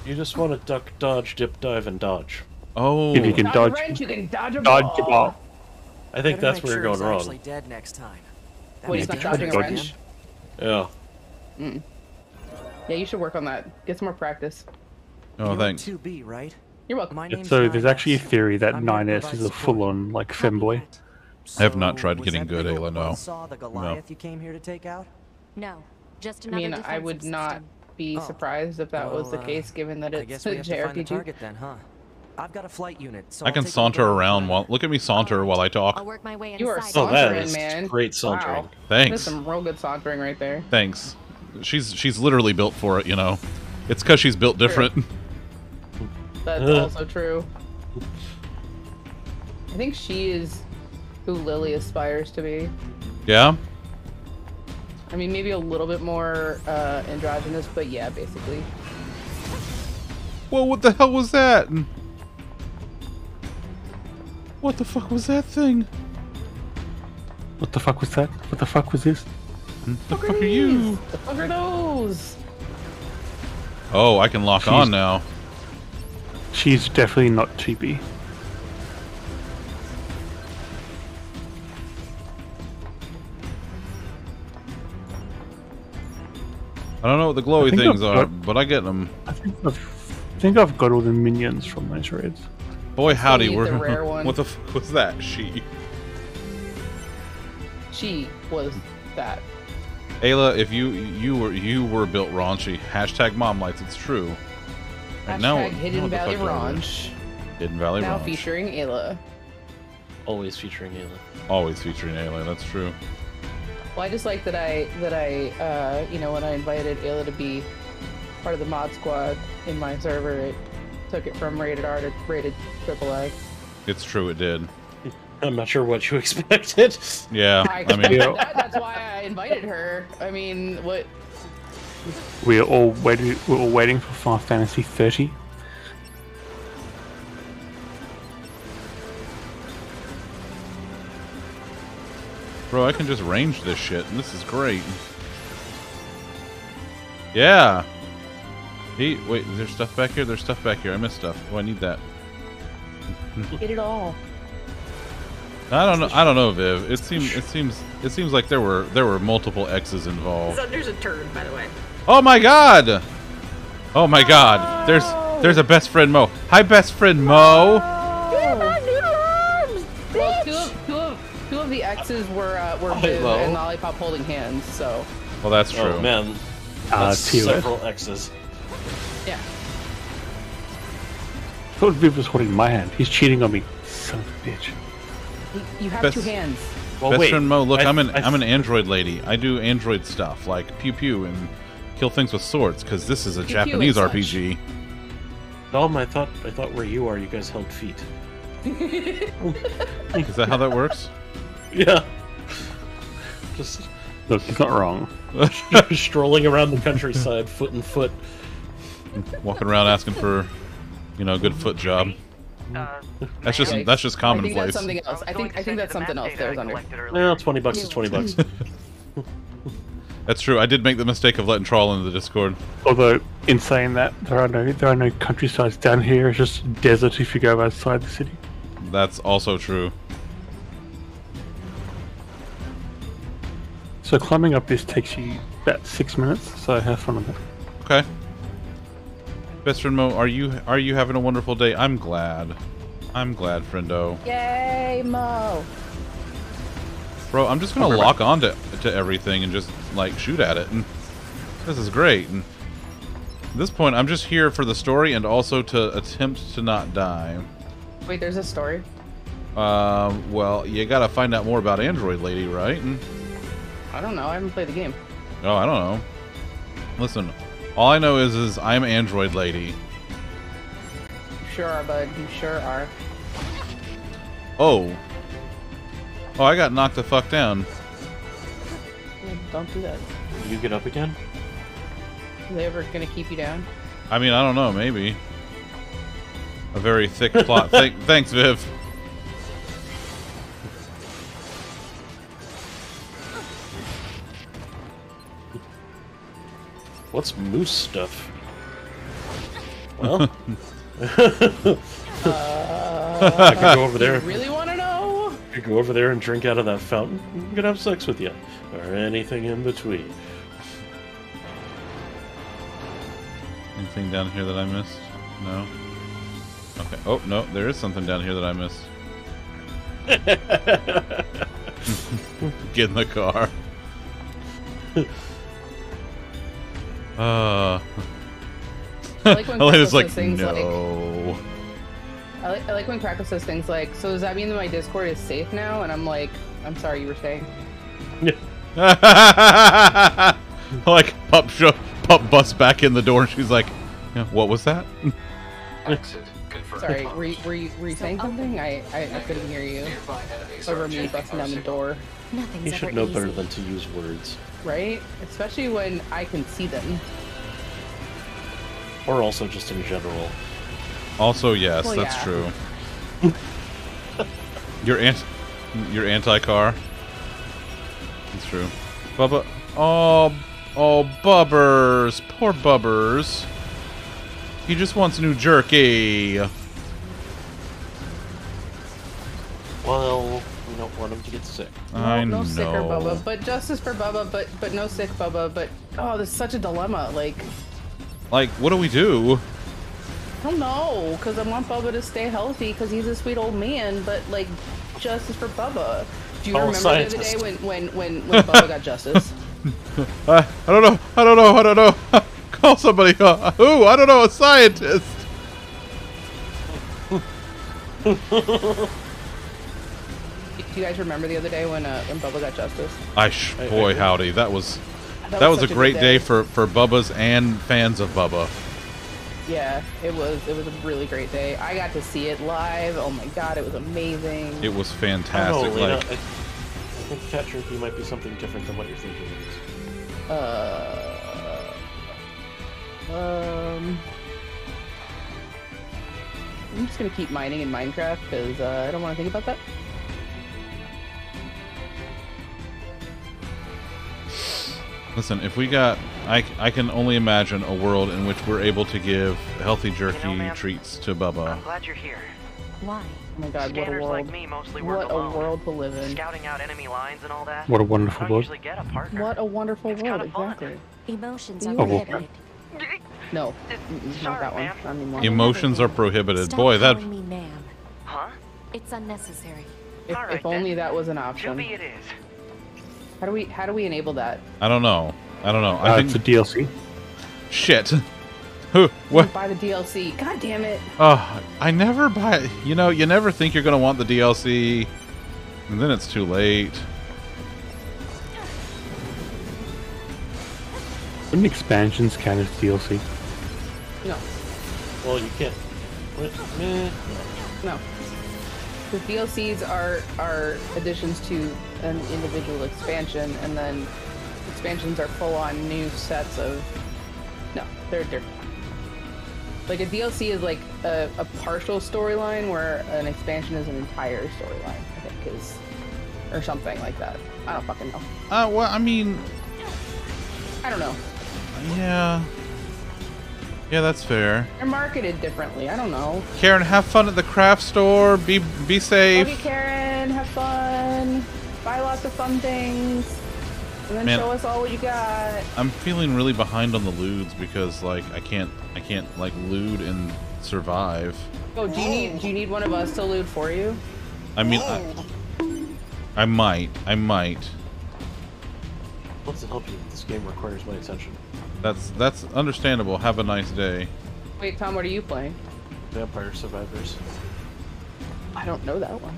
You just want to duck, dodge, dip, dive, and dodge. Oh. If you can Dodge, dodge, a wrench, you can dodge a dodge ball. the ball. I think Better that's where sure you're he's going actually wrong. dead next time. That Wait, he's not dodging a good, wrench? Yeah. Yeah, you should work on that. Get some more practice. Oh, You're thanks. 2B, right? You're welcome. My name's So there's 9S. actually a theory that I'm 9S is a full-on like femboy. I have not tried was getting good, big Ayla, old no. buzzsaw the Goliath you came here to take out? No, just I mean, I defensive would not system. be Oh. surprised if that was the uh, case, given that I it's guess a we have find the JRPG. target then, huh? I've got a flight unit, so I I'll can saunter around around. while look at me saunter while I talk. I'll talk. work my way You are inside. Oh, that sauntering, is man. great sauntering. Wow. Thanks. There's some real good sauntering right there. Thanks. She's she's literally built for it, you know. It's cuz she's built different. <laughs> That's Uh. also true. I think she is who Lily aspires to be. yeah? I mean, maybe a little bit more uh, androgynous, but yeah, basically. Whoa, what the hell was that? What the fuck was that thing? What the fuck was that? What the fuck was this? Hmm? The fuck are you? The fuck are those? Oh, I can lock She's- on now. She's definitely not cheapy. I don't know what the glowy things I've are, got- but I get them. I think I've, I think I've got all the minions from those raids. Boy, howdy, need we're the rare <laughs> one. what the fuck was that? She, She was that. Ayla, if you you were you were built raunchy. Hashtag mom lights. It's true. And Hashtag now- now Hidden what Valley fuck do I do? Ranch. Hidden Valley Now Ranch. featuring Ayla. Always featuring Ayla. Always featuring Ayla. That's true. Well, I just like that I that I uh, you know when I invited Ayla to be part of the mod squad in my server, it took it from rated R to rated AAA. It's true. It did. I'm not sure what you <laughs> expected. Yeah. I I mean, expected that. That's why I invited her. I mean, what? We're all waiting. We're all waiting for Final Fantasy 30. bro, I can just range this shit, and this is great. Yeah. He wait. Is there stuff back here? There's stuff back here. I missed stuff. Oh, I need that. Get it all. I don't know. I don't know, Viv. It seems. It seems. It seems like there were there were multiple X's involved. There's a turd, by the way. Oh my god! Oh my god! There's there's a best friend Mo. Hi, best friend Mo. Well, two of, two of two of the X's were uh, were Oh, Viv and Lollipop holding hands. So Well, that's true. Oh man, Uh, that's T-Rex. several X's. Yeah. I thought Viv was holding my hand. He's cheating on me. Son of a bitch. You, you have Best- two hands. Well, best wait. friend Mo. Look, I- I, am an I- am an android lady. I do android stuff like pew pew and kill things with swords because this is a Pew pew Japanese and such. RPG. Dom, I thought I thought where you are, you guys held feet. <laughs> Is that how that works? Yeah. Just Look, he's not wrong. <laughs> strolling around the countryside, foot in foot. Walking around asking for, you know, a good foot job. Uh, that's just that's just I think commonplace. that's something else. I think I think that's something else. There's under. Well, twenty bucks is twenty <laughs> bucks. <laughs> That's true. I did make the mistake of letting Troll into the Discord. Although, in saying that, there are no there are no countrysides down here. It's just desert if you go outside the city. That's also true. So climbing up this takes you about six minutes. So have fun with it. Okay. Best friend Mo, are you are you having a wonderful day? I'm glad. I'm glad, friendo. Yay, Mo! Bro, I'm just gonna I'll be lock on to, to everything and just like shoot at it. And this is great. And at this point, I'm just here for the story and also to attempt to not die. Wait, there's a story. Um, well, you gotta find out more about Android Lady, right? And, I don't know. I haven't played the game. oh, I don't know. Listen, all I know is is I'm Android Lady. You sure are, bud. You sure are. Oh. Oh, I got knocked the fuck down. Don't do that. You get up again? Are they ever gonna keep you down? I mean, I don't know, maybe. A very thick plot. <laughs> Thank, thanks, Viv. What's moose stuff? Well, I could go over there. Really want to know? I could go over there and drink out of that fountain. I could have sex with you, or anything in between. Anything down here that I missed? No. Okay. Oh no, there is something down here that I missed. <laughs> <laughs> Get in the car. <laughs> Uh. <laughs> I like when Elena's Kratos like, says things like- no. I like, I like when Crackle says things like, "So does that mean that my Discord is safe now?" And I'm like, "I'm sorry, you were saying." Yeah. <laughs> like pup show, pup busts back in the door, and she's like, "Yeah, "What was that?" Exit <laughs> confirmed. Sorry, were you, were you, were you saying something? I, I, I couldn't hear you. Over me busting down the door, Nothing's You ever should know easy. better than to use words. right? Especially when I can see them. Or also just in general. Also, yes, Well, that's yeah. true. You're anti, you're anti-car. That's true. Bubba, oh, oh, Bubbers, poor Bubbers. He just wants new jerky. Well, we don't want him to get sick. I no know. sicker Bubba, but justice for Bubba, but but no sick Bubba, but oh, this is such a dilemma. Like, Like, what do we do? I don't know, because I want Bubba to stay healthy because he's a sweet old man, but like, justice for Bubba. Do you Call a remember the other day when when when when Bubba got justice? <laughs> Uh, I don't know. I don't know. I don't know. <laughs> Call somebody. Uh, who? I don't know. A scientist. <laughs> Do you guys remember the other day when uh, when Bubba got justice? I sh- I- I boy howdy, that was That that, was was, a such a great day day. for for Bubba's and fans of Bubba. Yeah, it was. It was a really great day. I got to see it live. Oh my god, it was amazing. It was I fantastic. don't know, Lena. like I, I think Cat Jerky might be something different than what you're thinking it is. Uh, um, I'm just gonna keep mining in Minecraft because uh, I don't want to think about that. Listen, if we got, I, I can only imagine a world in which we're able to give healthy jerky ma'am, treats to Bubba. I'm glad you're here. Why? Oh my god, what a world! like me mostly work What a world to live in! Scouting out enemy lines and all that. What a wonderful world. get a partner. What a wonderful It's world! Exactly. Emotions are Oh, prohibited. No, mm-mm, not that one. ma'am. Not anymore. Emotions are prohibited. Stop Boy, that me ma'am. Huh? It's unnecessary. If, All right, if only then. that was an To option. be it is. How do we how do we enable that? I don't know. I don't know. I Uh, think it's a DLC. shit. <laughs> Who? What? Buy the DLC. God damn it! Oh, I never buy. You know, you never think you're gonna want the DLC, and then it's too late. Wouldn't expansions count as DLC? No, Well, you can't. What? Meh. no. The DLCs are are additions to an individual expansion, and then expansions are full on new sets of. No, they're different. Like a DLC is like a, a partial storyline, where an expansion is an entire storyline. I think is, or something like that. I don't fucking know. Uh, well, I mean, I don't know. yeah, yeah, that's fair. They're marketed differently. I don't know. Karen, have fun at the craft store. Be be safe. Okay, Karen, have fun. Buy lots of fun things. And then Man. show us all what you got. I'm feeling really behind on the lewds because like I can't I can't like lewd and survive. Oh, do you need do you need one of us to loot for you? I mean, I, I might, I might. What's to help you? This game requires my attention. That's that's understandable. Have a nice day. Wait, Tom, what are you playing? Vampire Survivors. I don't know that one.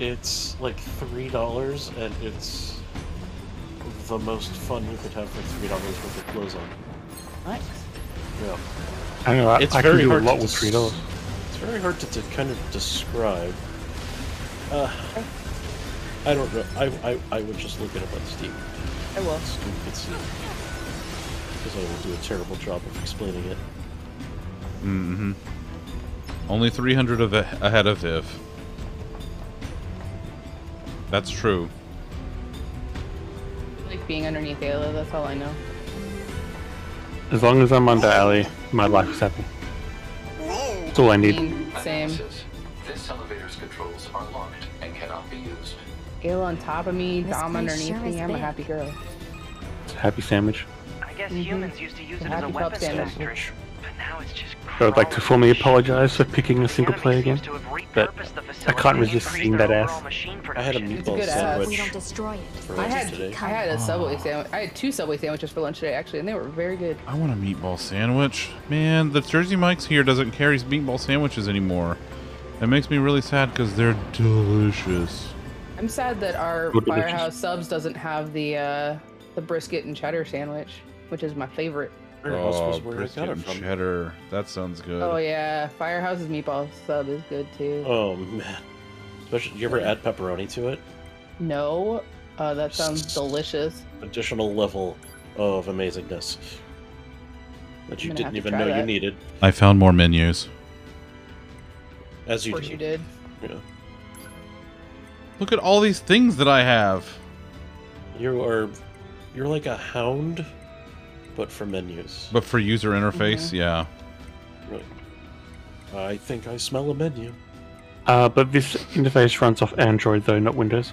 It's like three dollars, and it's the most fun you could have for three dollars with your clothes on. Nice. Yeah. I don't know. I, It's I can very do a lot with des- three dollars. It's very hard to, to kind of describe. Uh, I don't know. I, I I would just look at it up on Steam. I will. So you can see. Because I will do a terrible job of explaining it. Mm-hmm. Only 300 of a, ahead of Viv. That's true. I like being underneath Ayla, that's all I know. As long as I'm under Ali, my life is happy. That's all I need. Mean, Same. This elevator's controls are locked and cannot be used. Ayla on top of me, This Dom underneath sure me. I'm a happy girl. It's a happy sandwich. I guess Mhm. humans used to use The it as a weapon sandwich. Factory, but now it's just. I would like to formally apologize for picking a single The player enemy game, seems to have but I can't resist seeing that ass. I had a meatball good ass. We sandwich don't destroy it. for I lunch had today. I had a Subway sandwich. I had two Subway sandwiches for lunch today actually, and they were very good. I want a meatball sandwich. Man, the Jersey Mike's here doesn't carry meatball sandwiches anymore. That makes me really sad because they're delicious. I'm sad that our Good delicious. Firehouse Subs doesn't have the uh, the brisket and cheddar sandwich, which is my favorite. Firehouse oh, was where I brisket got it and from. cheddar. That sounds good. Oh yeah, Firehouse's meatball sub is good too. Oh man. Especially, you ever add pepperoni to it? No, uh, that sounds delicious. Additional level of amazingness that you didn't even try know you needed, I found more menus. as Of you course do. you did. Yeah. Look at all these things that I have. You are, you're like a hound, but for menus. But for user interface, Mhm. yeah. Right. I think I smell a menu. Uh, but this interface runs off Android though, not Windows.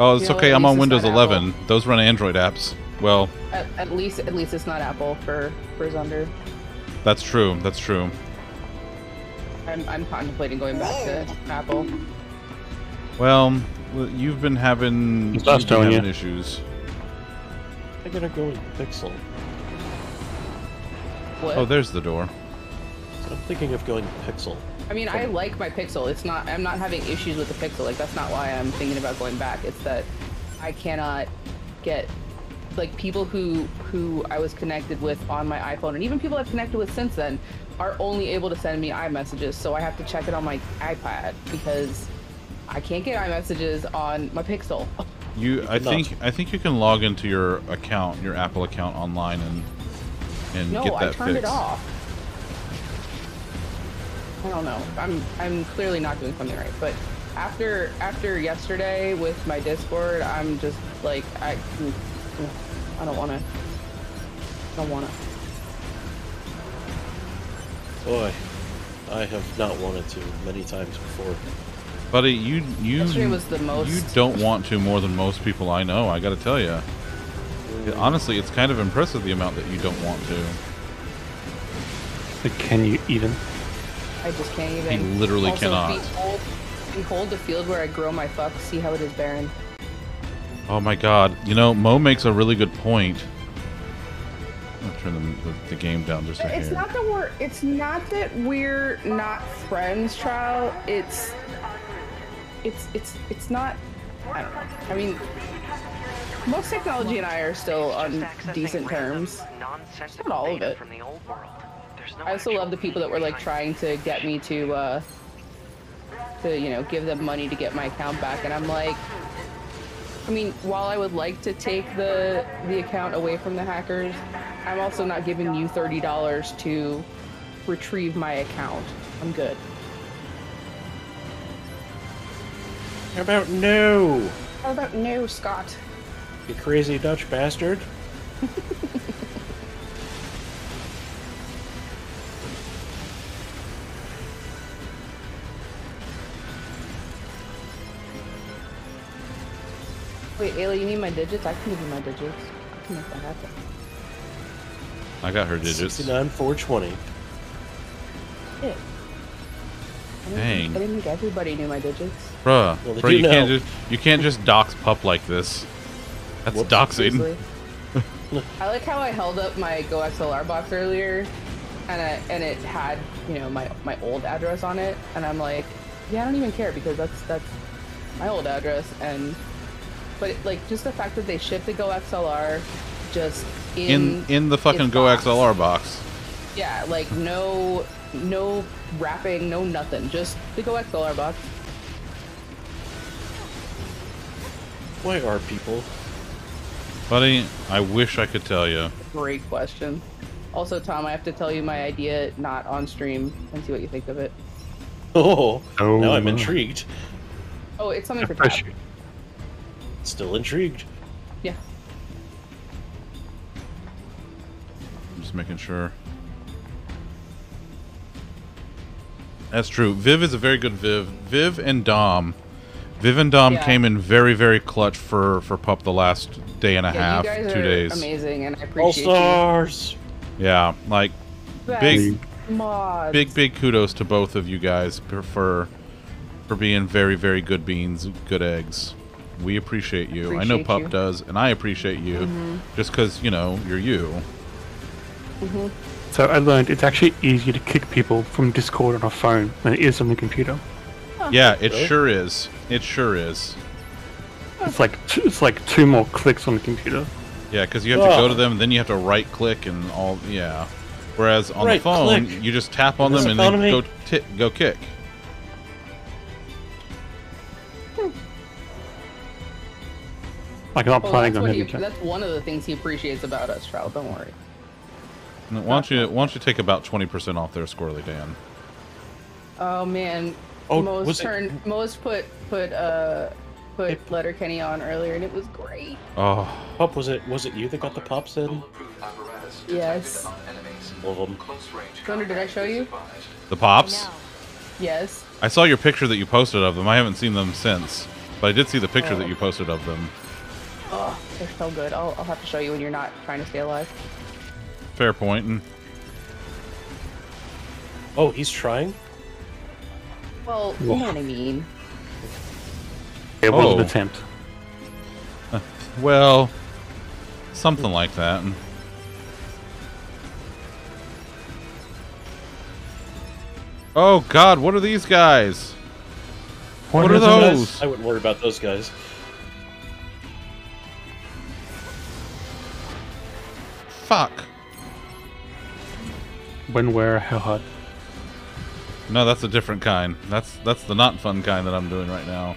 Oh, it's okay. I'm on Windows not 11. Those run Android apps. Well, At, at least, at least it's not Apple for for Zunder. that's true. That's true. I'm, I'm contemplating going back to Apple. Well, well, you've been having, you've been having issues. I'm gonna go with Pixel. What? Oh, there's the door. So I'm thinking of going Pixel. I mean, I like my Pixel. It's not. I'm not having issues with the Pixel. Like that's not why I'm thinking about going back. It's that I cannot get like people who who I was connected with on my iPhone, and even people I've connected with since then, are only able to send me iMessages. So I have to check it on my iPad because I can't get iMessages on my Pixel. <laughs> You, I cannot. think, I think you can log into your account, your Apple account online, and and no, get that I turned fixed. it off. I don't know. I'm I'm clearly not doing something right. But after after yesterday with my Discord, I'm just like I I don't want to. I don't want to. Boy, I have not wanted to many times before. Buddy, you you was the most- you don't want to more than most people I know. I got to tell you. Honestly, it's kind of impressive the amount that you don't want to. Like, can you even? I just can't even. He literally also, cannot. Behold, behold the field where I grow my fuck. See how it is barren. Oh my god. You know, Mo makes a really good point. I'll turn the, the, the game down just a It's hair. not that we're. It's not that we're not friends, Trout. It's. It's it's it's not. I don't know. I mean, most technology and I are still on decent terms. Not all of it. I also love the people that were like trying to get me to, uh, to you know, give them money to get my account back, and I'm like, I mean, while I would like to take the the account away from the hackers, I'm also not giving you thirty dollars to retrieve my account. I'm good. How about no? How about no, Scott? You crazy Dutch bastard? Wait, Ayla, you need my digits? I can give you my digits. I can make that happen. I got her digits. 69 420. Shit. I didn't, Dang. I didn't think everybody knew my digits. Bruh, Well, bruh do you can't just you can't just dox pup like this. That's Whoops. doxing. <laughs> I like how I held up my GoXLR box earlier, and I, and it had you know my my old address on it, and I'm like, yeah, I don't even care because that's that's my old address, and but it, like just the fact that they shipped the GoXLR just in In in the fucking its Go box. XLR box. Yeah, like no no wrapping, no nothing, just the GoXLR box. Why are people? Buddy, I wish I could tell you. Great question. Also, Tom, I have to tell you my idea not on stream and see what you think of it. <laughs> Oh, Oh, now I'm intrigued. Oh, it's something for Fresh. Tab. Still intrigued. Yeah. I'm just making sure. That's true. Viv is a very good Viv. Viv and Dom. Viv and Dom Yeah. came in very, very clutch for for Pup the last day and a Yeah, half, you guys two are days. amazing, and I appreciate All appreciate stars. Yeah, like. Best big, mods. big, big kudos to both of you guys for for, for being very, very good beans, good eggs. We appreciate you. I know Pup you. does, and I appreciate you, Mhm. just because you know you're you. Mhm. So I learned it's actually easier to kick people from Discord on a phone than it is on the computer. Yeah, it Really? sure is. It sure is. It's like t- it's like two more clicks on the computer. Yeah, because you have to go Oh. to them, then you have to right click and all. Yeah. Whereas on the phone, click. you just tap on In them this and then go ti go kick. Like I'm not Well, planning that's, on what he, that's one of the things he appreciates about us, Trout. Don't worry. Why don't you Why don't you take about twenty percent off there, Squirrely Dan? Oh man, Oh, Mo's was it- Mo's put put uh put Letterkenny on earlier, and it was great. Oh, Pup, was it was it you that got the pops in? Yes. Love 'em. Thunder, did I show you? the pops. Yes. I saw your picture that you posted of them. I haven't seen them since, but I did see the picture Oh. that you posted of them. Oh, they're so good. I'll I'll have to show you when you're not trying to stay alive. Fair point. And Oh, he's trying. Well, you know what I mean. It was Oh. an attempt. Uh, well, something like that. Oh God, what are these guys? What, What are are those? those? I wouldn't worry about those guys. Fuck. When, where, how hard? No, that's a different kind. That's that's the not fun kind that I'm doing right now.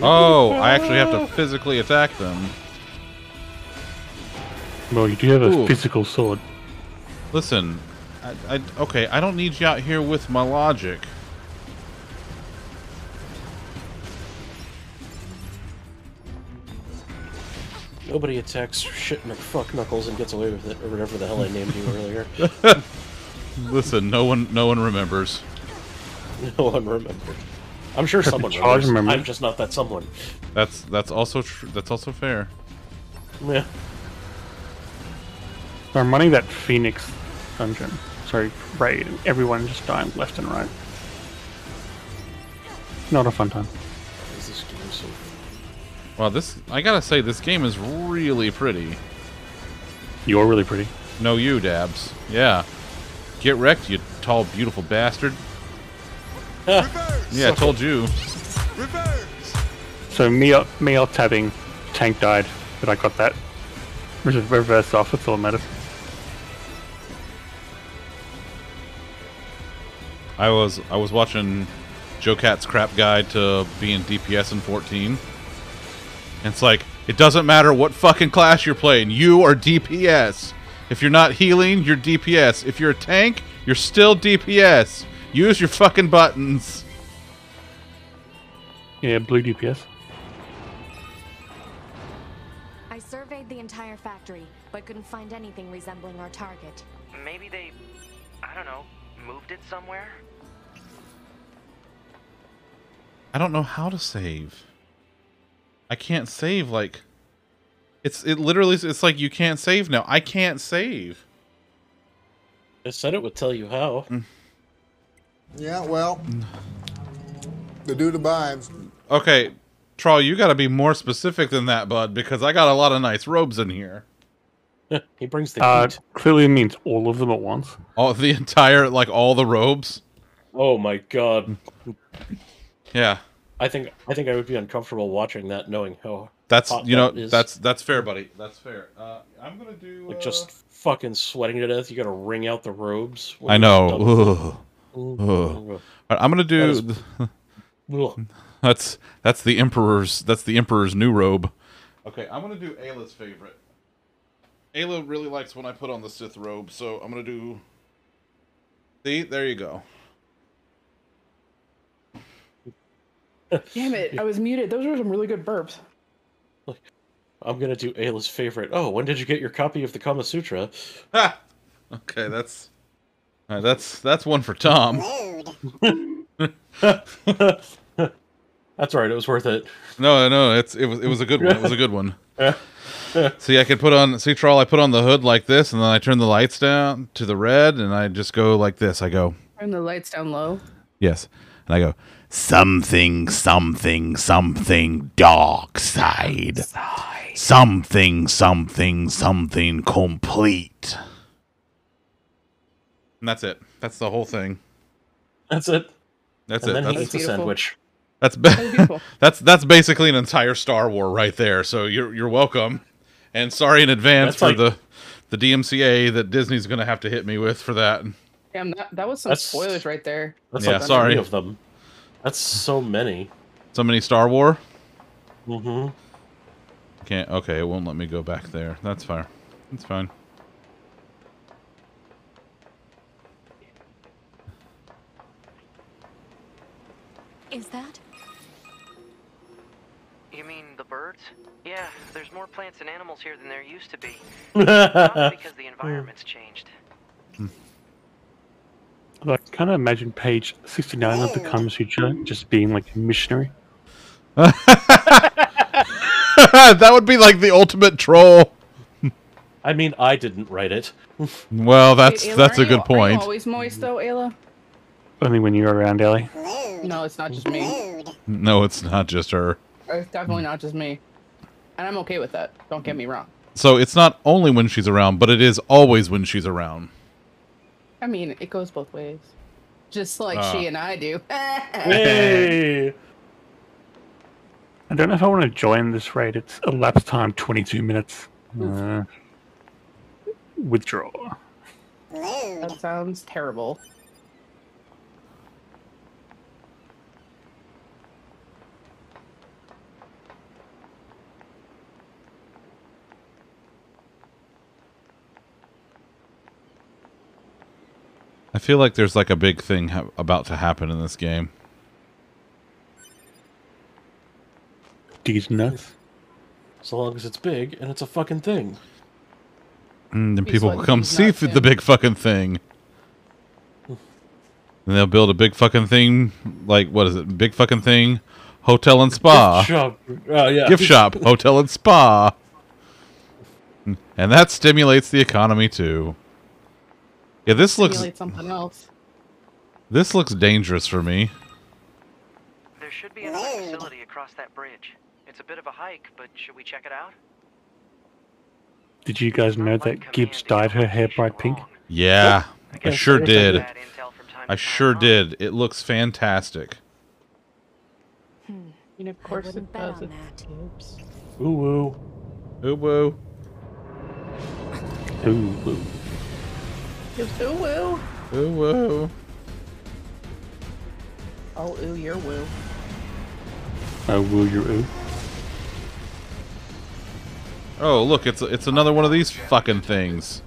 Oh, I actually have to <laughs> physically attack them. Well, you do have a Ooh. physical sword. Listen, I, I okay, I don't need you out here with my logic. Nobody attacks shit McFuck Knuckles and gets away with it, or whatever the hell I named you earlier. <laughs> Listen, no one no one remembers. <laughs> no one remembers. I'm sure someone remembers. memory. I'm just not that someone. That's that's also tr- that's also fair. Yeah. So I'm running that Phoenix dungeon. Sorry, raid, everyone just dying left and right. Not a fun time. Well, this I gotta say this game is really pretty. You're really pretty. No, you, Dabs. Yeah. Get wrecked, you tall, beautiful bastard. Yeah, I told you. So me, uh, me out tabbing, tank died, but I got that. Which is reverse off, that's all that matters. I was I was watching Joocat's crap guide to being DPS in 14. And it's like it doesn't matter what fucking class you're playing, you are DPS. If you're not healing, you're DPS. If you're a tank, you're still DPS. Use your fucking buttons. Yeah, blue DPS. I surveyed the entire factory, but couldn't find anything resembling our target. Maybe they, I don't know, moved it somewhere? I don't know how to save. I can't save like it's it literally it's like you can't save now. I can't save. It said it would tell you how. Yeah, well, the dude abides. Okay, Troll, you got to be more specific than that, bud, because I got a lot of nice robes in here. <laughs> he brings the Uh, heat. clearly means all of them at once. All the entire like all the robes. Oh my god. Yeah. I think I think I would be uncomfortable watching that, knowing how That's hot you know that is. that's that's fair, buddy. That's fair. Uh, I'm gonna do like uh, just fucking sweating to death. You got to wring out the robes. I know. done. Ugh. Ugh. Ugh. I'm gonna do. That <laughs> Ugh. <laughs> That's that's the emperor's that's the emperor's new robe. Okay, I'm gonna do Ayla's favorite. Ayla really likes when I put on the Sith robe, so I'm gonna do. See, there you go. Damn it! I was muted. Those were some really good burps. I'm gonna do Ayla's favorite. Oh, when did you get your copy of the Kama Sutra? Ha! Okay, that's all right, that's that's one for Tom. <laughs> That's right. It was worth it. No, no, it's it was it was a good one. It was a good one. <laughs> see, I could put on see troll. I put on the hood like this, and then I turn the lights down to the red, and I just go like this. I go Turn the lights down low. yes, and I go something, something, something dark side, something, something, something complete. And that's it. That's the whole thing. That's it. That's and it. Then he That's eats a sandwich. That's ba- <laughs> that's that's basically an entire Star War right there. So you're you're welcome, and sorry in advance That's for like- the the DMCA that Disney's going to have to hit me with for that. Damn, that, that was some That's- spoilers right there. That's Yeah, like sorry. of them. That's so many. So many Star War. Mm-hmm. Can't. Okay, it won't let me go back there. That's fine. That's fine. Is that? You mean the birds? Yeah, there's more plants and animals here than there used to be. <laughs> Probably because the environment's changed. I kind of imagine page 69 of the Kama Sutra just being like a missionary. <laughs> that would be like the ultimate troll. I mean, I didn't write it. Well, that's Ayla, that's a are you- good Are you point. always moist though, Ayla? Only when you're around, Ellie. No, it's not just me. No, it's not just her. Oh, it's definitely not just me, and I'm okay with that. Don't get me wrong. So it's not only when she's around, but it is always when she's around. I mean, it goes both ways, just like Ah. she and I do. <laughs> Hey! I don't know if I want to join this raid. It's elapsed time 22 minutes. Uh, withdraw. That sounds terrible. I feel like there's like a big thing ha- about to happen in this game. These nuts. So long as it's big and it's a fucking thing. And then people will come see the big fucking thing. And they'll build a big fucking thing, like what is it? Big fucking thing, hotel and spa. Gift shop. Oh, yeah. Gift shop, hotel and spa. <laughs> And that stimulates the economy too. Yeah, this looks Simulate something else. this looks dangerous for me. There should be another facility across that bridge. It's a bit of a hike, but should we check it out? Did you guys know that Gibbs dyed her hair bright pink? Yeah, I guess sure did. I sure did. It looks fantastic. Hmm. And of course it does. It tips. Ooh woo. Ooh woo. Ooh woo. Just ooh woo. Ooh woo. Oh ooh, you're woo. Oh, will you ooh? Oh, look, it's it's another one of these fucking things.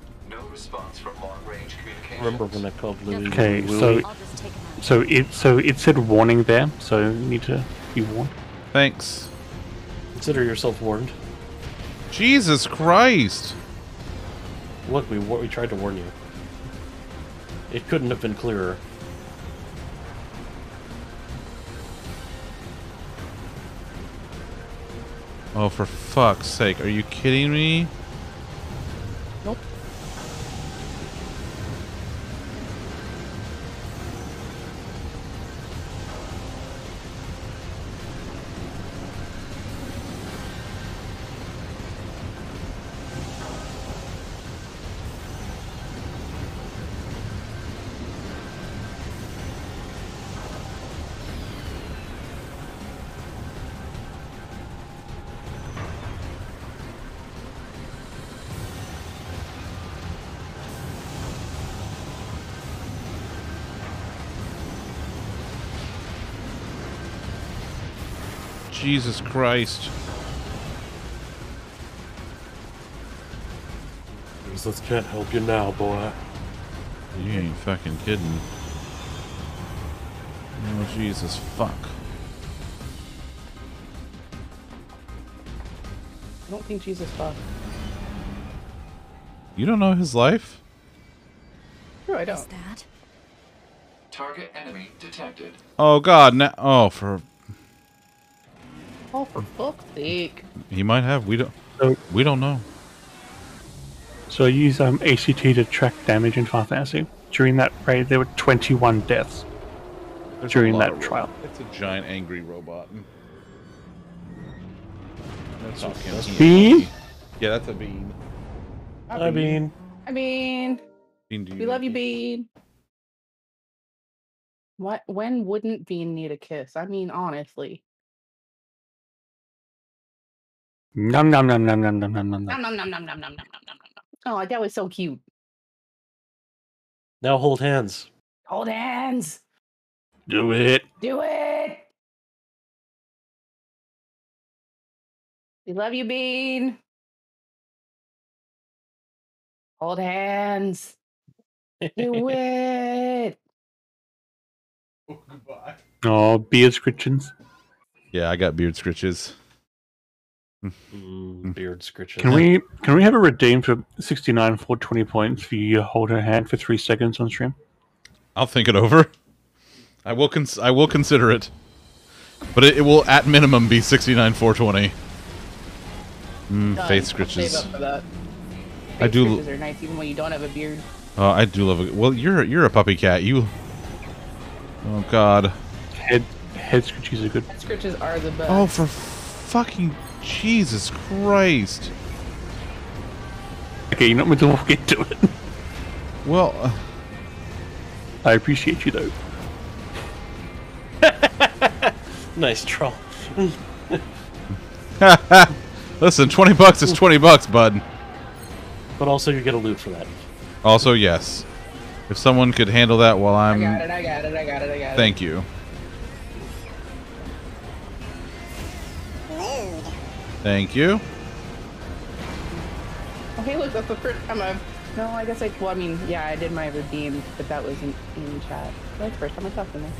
Remember when I called Louis Okay, so so it so it said warning there, so you need to be warned. Thanks. Consider yourself warned. Jesus Christ. Look, we we tried to warn you. It couldn't have been clearer. Oh, for fuck's sake. Are you kidding me? Jesus Christ. Let's can't help you now, boy. You ain't fucking kidding. Oh, Jesus fuck. I don't think Jesus fucked. You don't know his life? No, I don't. that? Target enemy detected. Oh god, now oh for Oh, for fuck's sake. he might have. We don't we don't know. So I use um, ACT to track damage in Final Fantasy. During that raid, there were 21 deaths There's during that trial. It's a giant angry robot. That's a- okay. bean? Yeah, that's a bean. I mean, I mean, Bean, do we love you, Bean. What? When wouldn't Bean need a kiss? I mean, honestly. Num num num num num num num num. Nom nom nom nom nom nom nom nom nom nom. Oh, that was so cute. now hold hands. Hold hands. Do it. Do it. We love you, Bean. Hold hands. Do it. Oh, beard scritchins. Yeah, I got beard scritches. Mm, beard scritches. Can we can we have a redeem for 69 for 20 points for you to hold her hand for three seconds on stream? I'll think it over. I will cons- I will consider it. But it, it will at minimum be 69 420. Mm, Done. face I'll Save scritches. up for that. I do scritches are nice even when you don't have a beard. Oh, I do love it. Well, you're you're a puppy cat. You Oh god. Head head scritches are good. Head scritches are the best. Oh for fucking Jesus Christ. Okay, you're not meant to walk into it. Well, uh, I appreciate you though. <laughs> Nice troll. <laughs> listen, 20 bucks is 20 bucks, bud. But also, you get a loot for that. Also, yes. If someone could handle that while I'm... I'm. got it. I got it. I got it. I got it. Thank you. Thank you. Oh, hey, look, that's the first time I've. No, I guess I. Well, I mean, yeah, I did my redeem, but that was in, in chat. That's the first time I talked to them.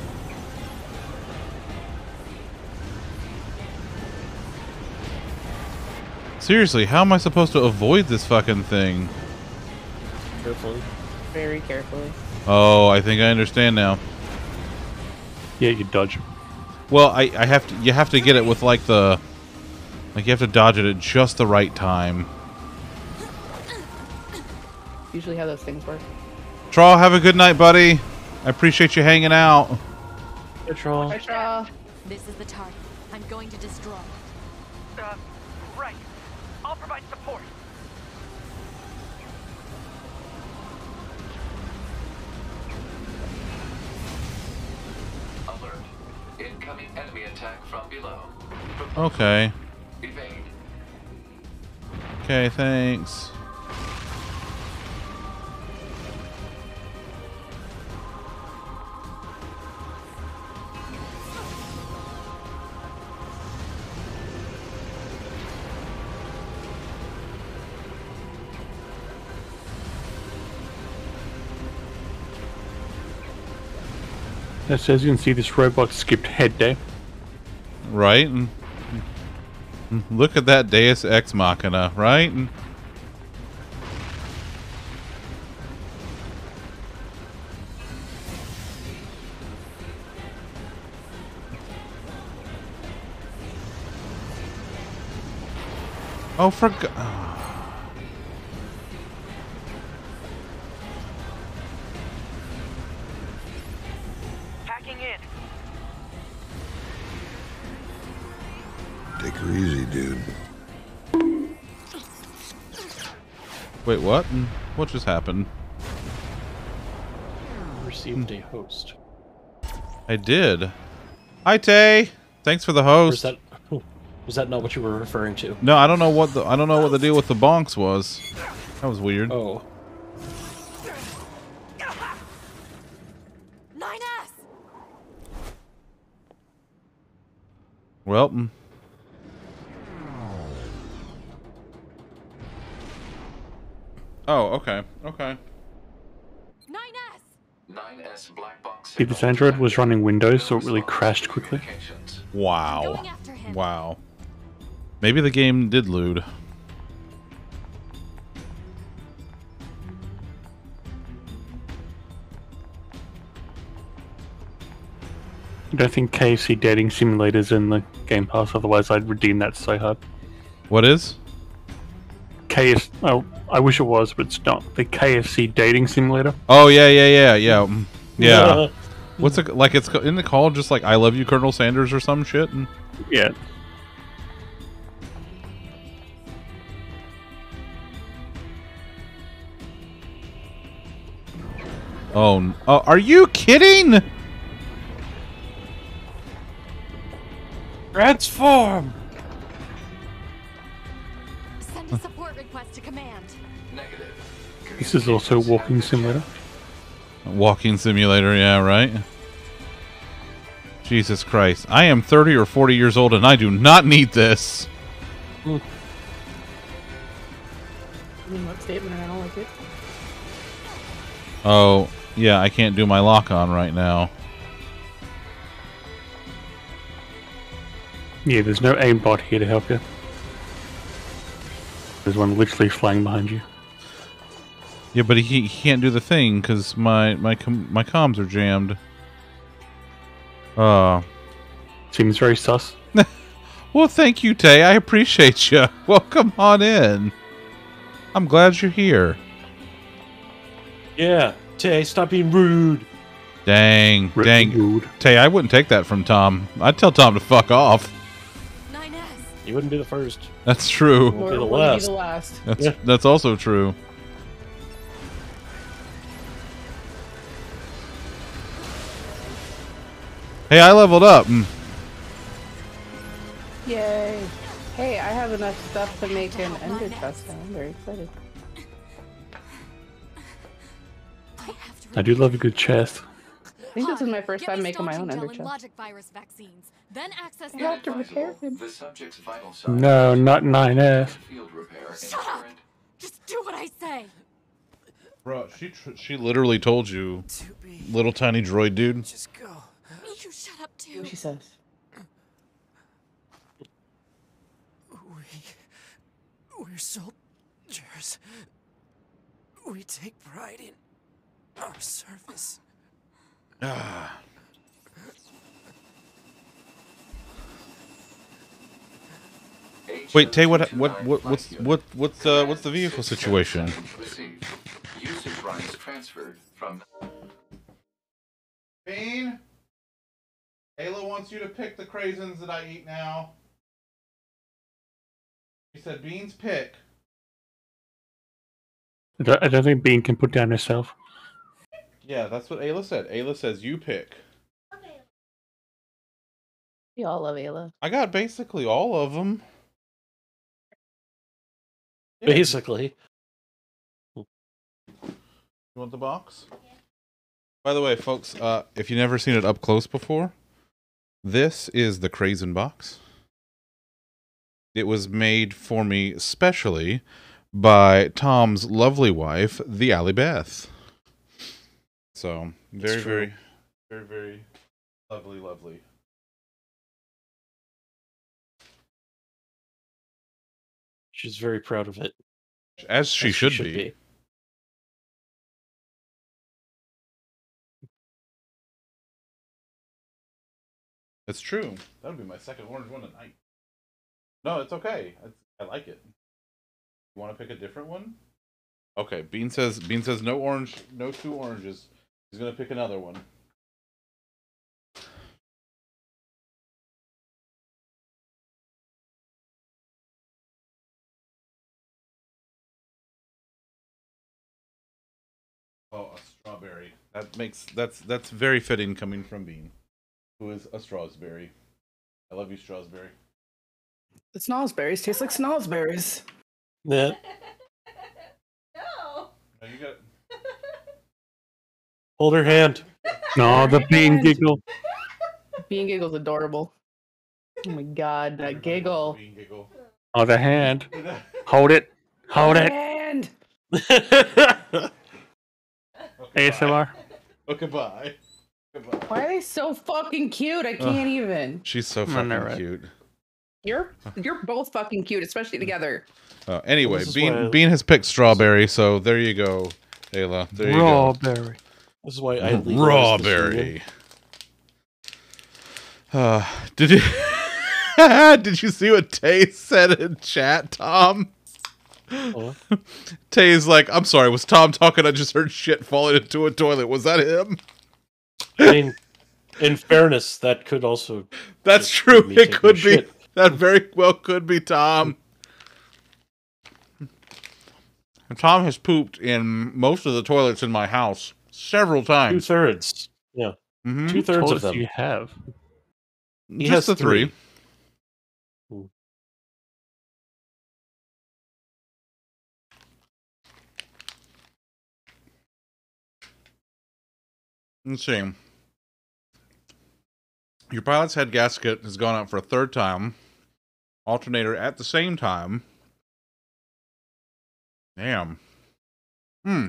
Seriously, how am I supposed to avoid this fucking thing? Carefully. Very carefully. Oh, I think I understand now. Yeah, you dodge. Well, I, I have to. You have to get it with like the, like you have to dodge it at just the right time. Usually how those things work. Troll, have a good night, buddy. I appreciate you hanging out. Hey, troll. Hi, Shaw. This is the target. I'm going to destroy. Uh, right. I'll provide support. Alert. Incoming enemy attack from below. Okay. Okay, thanks. As you can see this robot skipped head day. Right? And Look at that Deus Ex Machina, right? Oh, for go- Wait, what? What just happened? Received a host. I did. Hi, Tay. Thanks for the Or is host. that <laughs> was that not what you were referring to? No, I don't know what the I don't know what the deal with the bonks was. That was weird. Oh. 9S! Well, Oh, okay. Okay. 9S! 9S black box. See, this Android was running Windows, so it really crashed quickly. Wow. Going after him. Wow. Maybe the game did lewd. I don't think KFC dating simulators in the Game Pass, otherwise I'd redeem that so hard. What is? KFC. Oh, I wish it was, but it's not. The KFC dating simulator. Oh yeah, yeah, yeah, yeah, mm, yeah. Yeah. What's it like? It's in the call just like "I love you, Colonel Sanders" or some shit. And Yeah. oh, n- oh, are you kidding? Transform. This is also a walking simulator. Walking simulator, yeah, right. Jesus Christ, I am thirty or forty years old, and I do not need this. I mean, what statement? I don't like it. Oh, yeah, I can't do my lock on right now. Yeah, there's no aimbot here to help you. There's one literally flying behind you. Yeah, but he, he can't do the thing because my my com- my comms are jammed. Uh, Seems very sus. <laughs> well, thank you, Tay. I appreciate you. <laughs> Welcome on in. I'm glad you're here. Yeah. Tay, stop being rude. Dang, dang, rude. Tay. I wouldn't take that from Tom. I'd tell Tom to fuck off. You wouldn't be the first. That's true. Won't be the last. Be the last. That's Yeah. that's also true. Hey, I leveled up. Mm. Yay! Hey, I have enough stuff to make an ender chest. now. I'm very excited. I do love a good chest. I think this is my first time making my own ender chest. logic virus vaccines. Then access You have to repair him. The subject's vital No, not 9F. field repair Shut up! Just do what I say. Bro, she tr- she literally told you, little tiny droid dude. Just go. You shut up too. She says. We, we're soldiers. We take pride in our service. Ah. Wait, Tay, what what what what's what what's uh what's the vehicle situation? Received. Usage rights transferred from Bean, Ayla wants you to pick the craisins that I eat now. She said beans pick. I don't, think Bean can put down herself. Yeah, that's what Ayla said. Ayla says you pick. We all love Ayla. I got basically all of them. Basically. You want the box? By the way, folks, uh, if you've never seen it up close before, this is the Craisin box. It was made for me specially by Tom's lovely wife, the Allie Beth. So very, very, very, very lovely, lovely. She's very proud of it. As she As should, be. It's true. That would be my second orange one tonight. No, it's okay. I, I like it. You want to pick a different one? Okay. Bean says. Bean says no orange. No two oranges. He's gonna pick another one. Oh, a strawberry. That makes that's that's very fitting coming from Bean, who is a strawberry. I love you, strawberry. The snozzberries taste like snozzberries. Yeah. <laughs> No, you got. <laughs> Hold her hand. No, the Bean giggle. <laughs> Bean giggle's adorable. Oh my god, that giggle. Bean giggle. Oh, the hand. Hold it. Hold it. Hand. ASMR. Okay, bye. Goodbye. Why are they so fucking cute? I can't even. She's so fucking know, right? cute. You're you're both fucking cute, especially together. Uh, anyway, This is Bean why I- Bean has picked strawberry, so there you go, Ayla. There you Raw go. berry. This is why I legalized this union. Rawberry. Uh, did you <laughs> did you see what Tay said in chat, Tom? Huh? <laughs> Tay's like, I'm sorry, was Tom talking? I just heard shit falling into a toilet. Was that him? I mean, in fairness, that could also. That's true. It could be. shit. That very well could be Tom. Tom has pooped in most of the toilets in my house several times. Two times. thirds. Yeah. Mhm. Two thirds of them. you have. He Just has the three. three. Let's see. Your pilot's head gasket has gone out for a third time. Alternator at the same time. Damn. Hmm.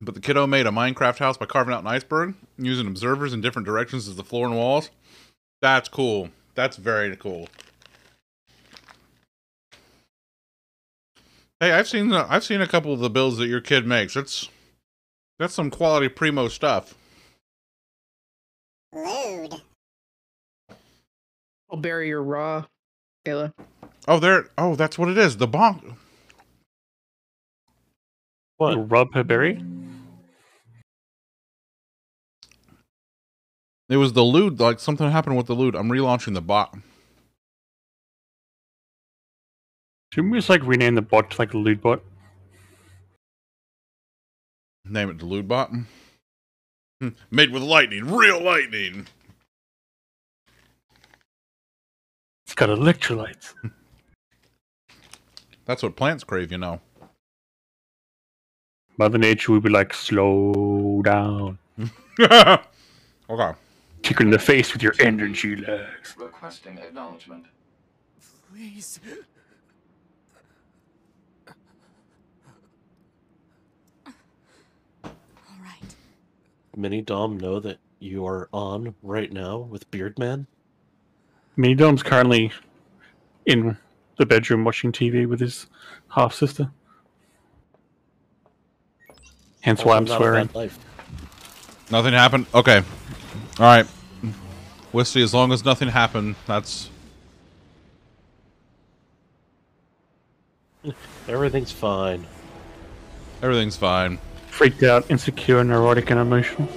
But the kiddo made a Minecraft house by carving out an iceberg, using observers in different directions as the floor and walls. That's cool. That's very cool. Hey, I've seen the, I've seen a couple of the builds that your kid makes. It's that's some quality primo stuff. I'll bury your raw, Ayla. Oh, there. Oh, that's what it is. The bonk. What? Rub her berry. It was the loot. Like something happened with the loot. I'm relaunching the bot. Shouldn't we just like rename the bot to like loot bot? Name it Delude Bot. Hmm. Made with lightning, real lightning. It's got electrolytes. <laughs> That's what plants crave, you know. Mother Nature would be like, slow down. <laughs> okay. Kick her in the face with your energy legs. Requesting acknowledgement. Please. Mini Dom know that you are on right now with Beardman? Mini Dom's currently in the bedroom watching TV with his half sister. Hence why I'm swearing. Nothing happened? Okay. Alright. Wisty, as long as nothing happened, that's <laughs> Everything's fine. everything's fine. Freaked out, insecure, neurotic, and emotional.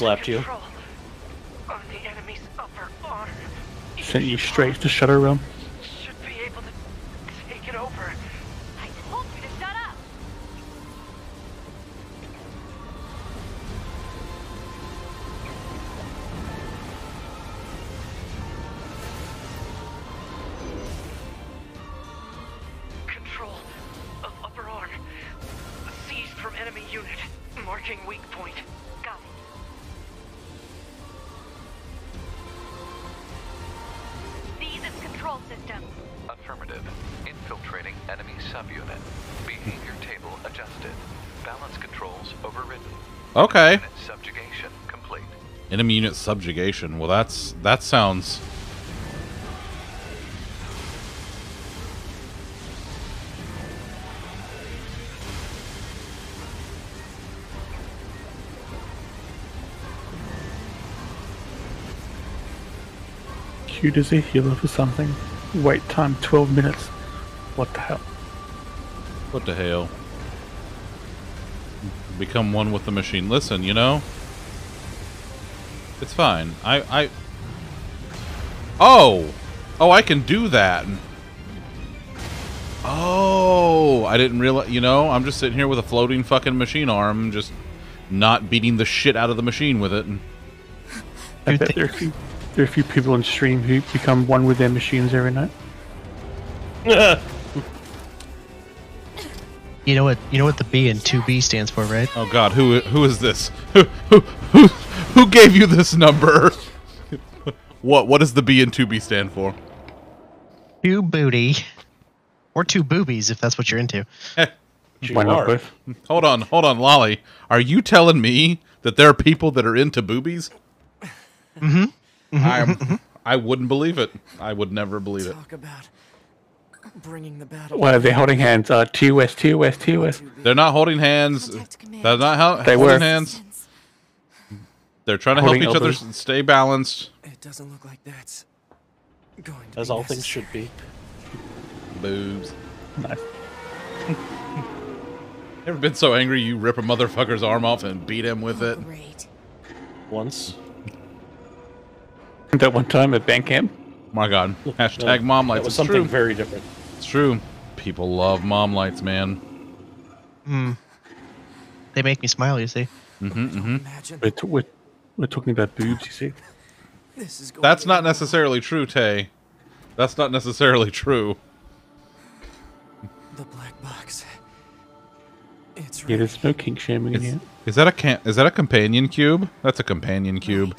Slapped you. On the enemy's upper arm. Sent you straight to Shadow Realm. Okay. Unit subjugation complete. Enemy unit subjugation. Well, that's that sounds. Cute as a healer for something. Wait time 12 minutes. What the hell? What the hell? Become one with the machine. Listen, you know, it's fine. I, I. Oh, oh, I can do that. Oh, I didn't realize. You know, I'm just sitting here with a floating fucking machine arm, just not beating the shit out of the machine with it. <laughs> I bet there are, a few, there are a few people on stream who become one with their machines every night. <laughs> You know what? You know what the B and two B stands for, right? Oh God, who who is this? Who who who, who gave you this number? <laughs> what what does the B and two B stand for? Two booty, or two boobies if that's what you're into. <laughs> Why not both? Hold on, hold on, Lolly. Are you telling me that there are people that are into boobies? Mm-hmm. mm-hmm I'm, mm-hmm, mm-hmm. I wouldn't believe it. I would never believe it. Talk about bringing the battle. Well, they're holding hands. Uh, TOS, TOS, TOS. They're not holding hands. They're not hel- They holding were. hands. They're trying to help each other elbows. s- stay balanced. It doesn't look like that's going to As be all things should be. Boobs. Nice. <laughs> Ever been so angry you rip a motherfucker's arm off and beat him with it? Once. That one time at bank camp. My God. Hashtag No, mom that lights. was something true. very different. It's true. People love mom lights, man. Hmm. They make me smile. You see. Mm-hmm, mm-hmm. We're, t- we're, we're talking about boobs, you see. This is going That's not necessarily true, Tay. That's not necessarily true. the black box. It's Yeah, there's no kink shaming in Is, here. is that a can- is that a companion cube? That's a companion cube.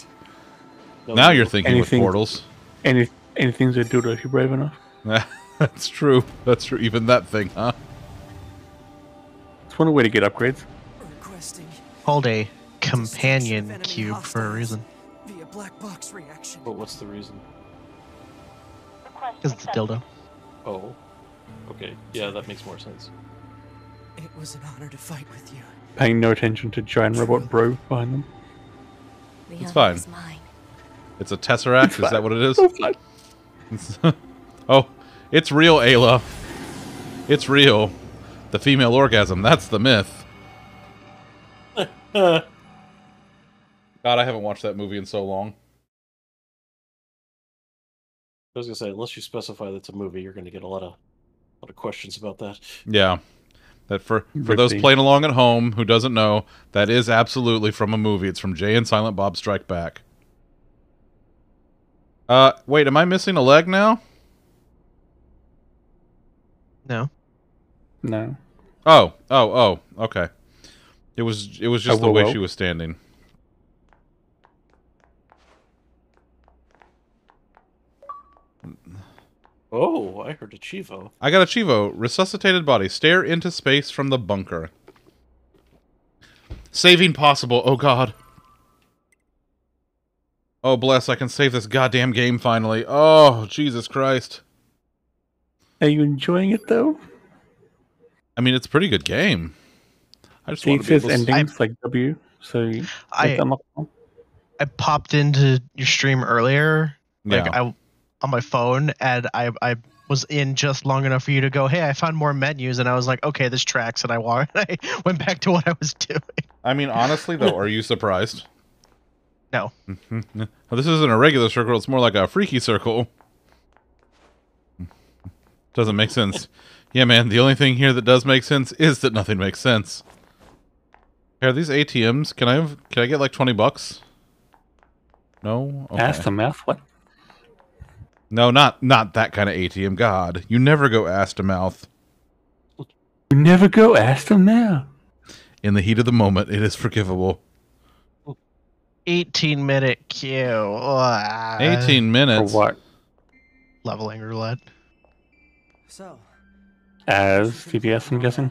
Now you're thinking with Anything- portals. Any anything's a dildo if you're brave enough. <laughs> That's true. That's true. Even that thing, huh? It's one way to get upgrades. Called a companion cube for a reason. Via black box reaction. But what's the reason? Because it's a dildo. Oh. Okay. Yeah, that makes more sense. It was an honor to fight with you. Paying no attention to giant robot bro behind them. The It's fine. is mine. It's a tesseract. It's is that what it is? <laughs> It's. It's- <laughs> oh, it's real, Ayla. It's real. The female orgasm. That's the myth. <laughs> God, I haven't watched that movie in so long. I was gonna say, unless you specify that it's a movie, you're gonna get a lot of, lot of questions about that. Yeah. That for for those Rippy. playing along at home who doesn't know, that is absolutely from a movie. It's from Jay and Silent Bob Strike Back. Uh, wait, am I missing a leg now? No. No. Oh, oh, oh, okay. It was it was just Oh, the whoa, way whoa. she was standing. Oh, I heard a cheevo. I got a cheevo. Resuscitated body. Stare into space from the bunker. Saving possible. Oh god. Oh bless, I can save this goddamn game finally. Oh, Jesus Christ. Are you enjoying it though? I mean, it's a pretty good game. I just See, want it to be able to... endings like W, so you I- make them up. I popped into your stream earlier, like Yeah. I on my phone, and I I was in just long enough for you to go, hey, I found more menus, and I was like, okay, this tracks, and I walked, <laughs> I went back to what I was doing. I mean, honestly though, are you surprised? No. <laughs> well, this isn't a regular circle, it's more like a freaky circle. Doesn't make sense. Yeah, man, the only thing here that does make sense is that nothing makes sense. Hey, Are these ATMs? Can I have can I get like 20 bucks? No? Okay. Ass to mouth. What? No, not not that kind of ATM. God, you never go ass to mouth. You never go ass to mouth. In the heat of the moment, it is forgivable. 18 minute queue. Ah. 18 minutes. For what? Leveling roulette. So, As CBS, I'm guessing.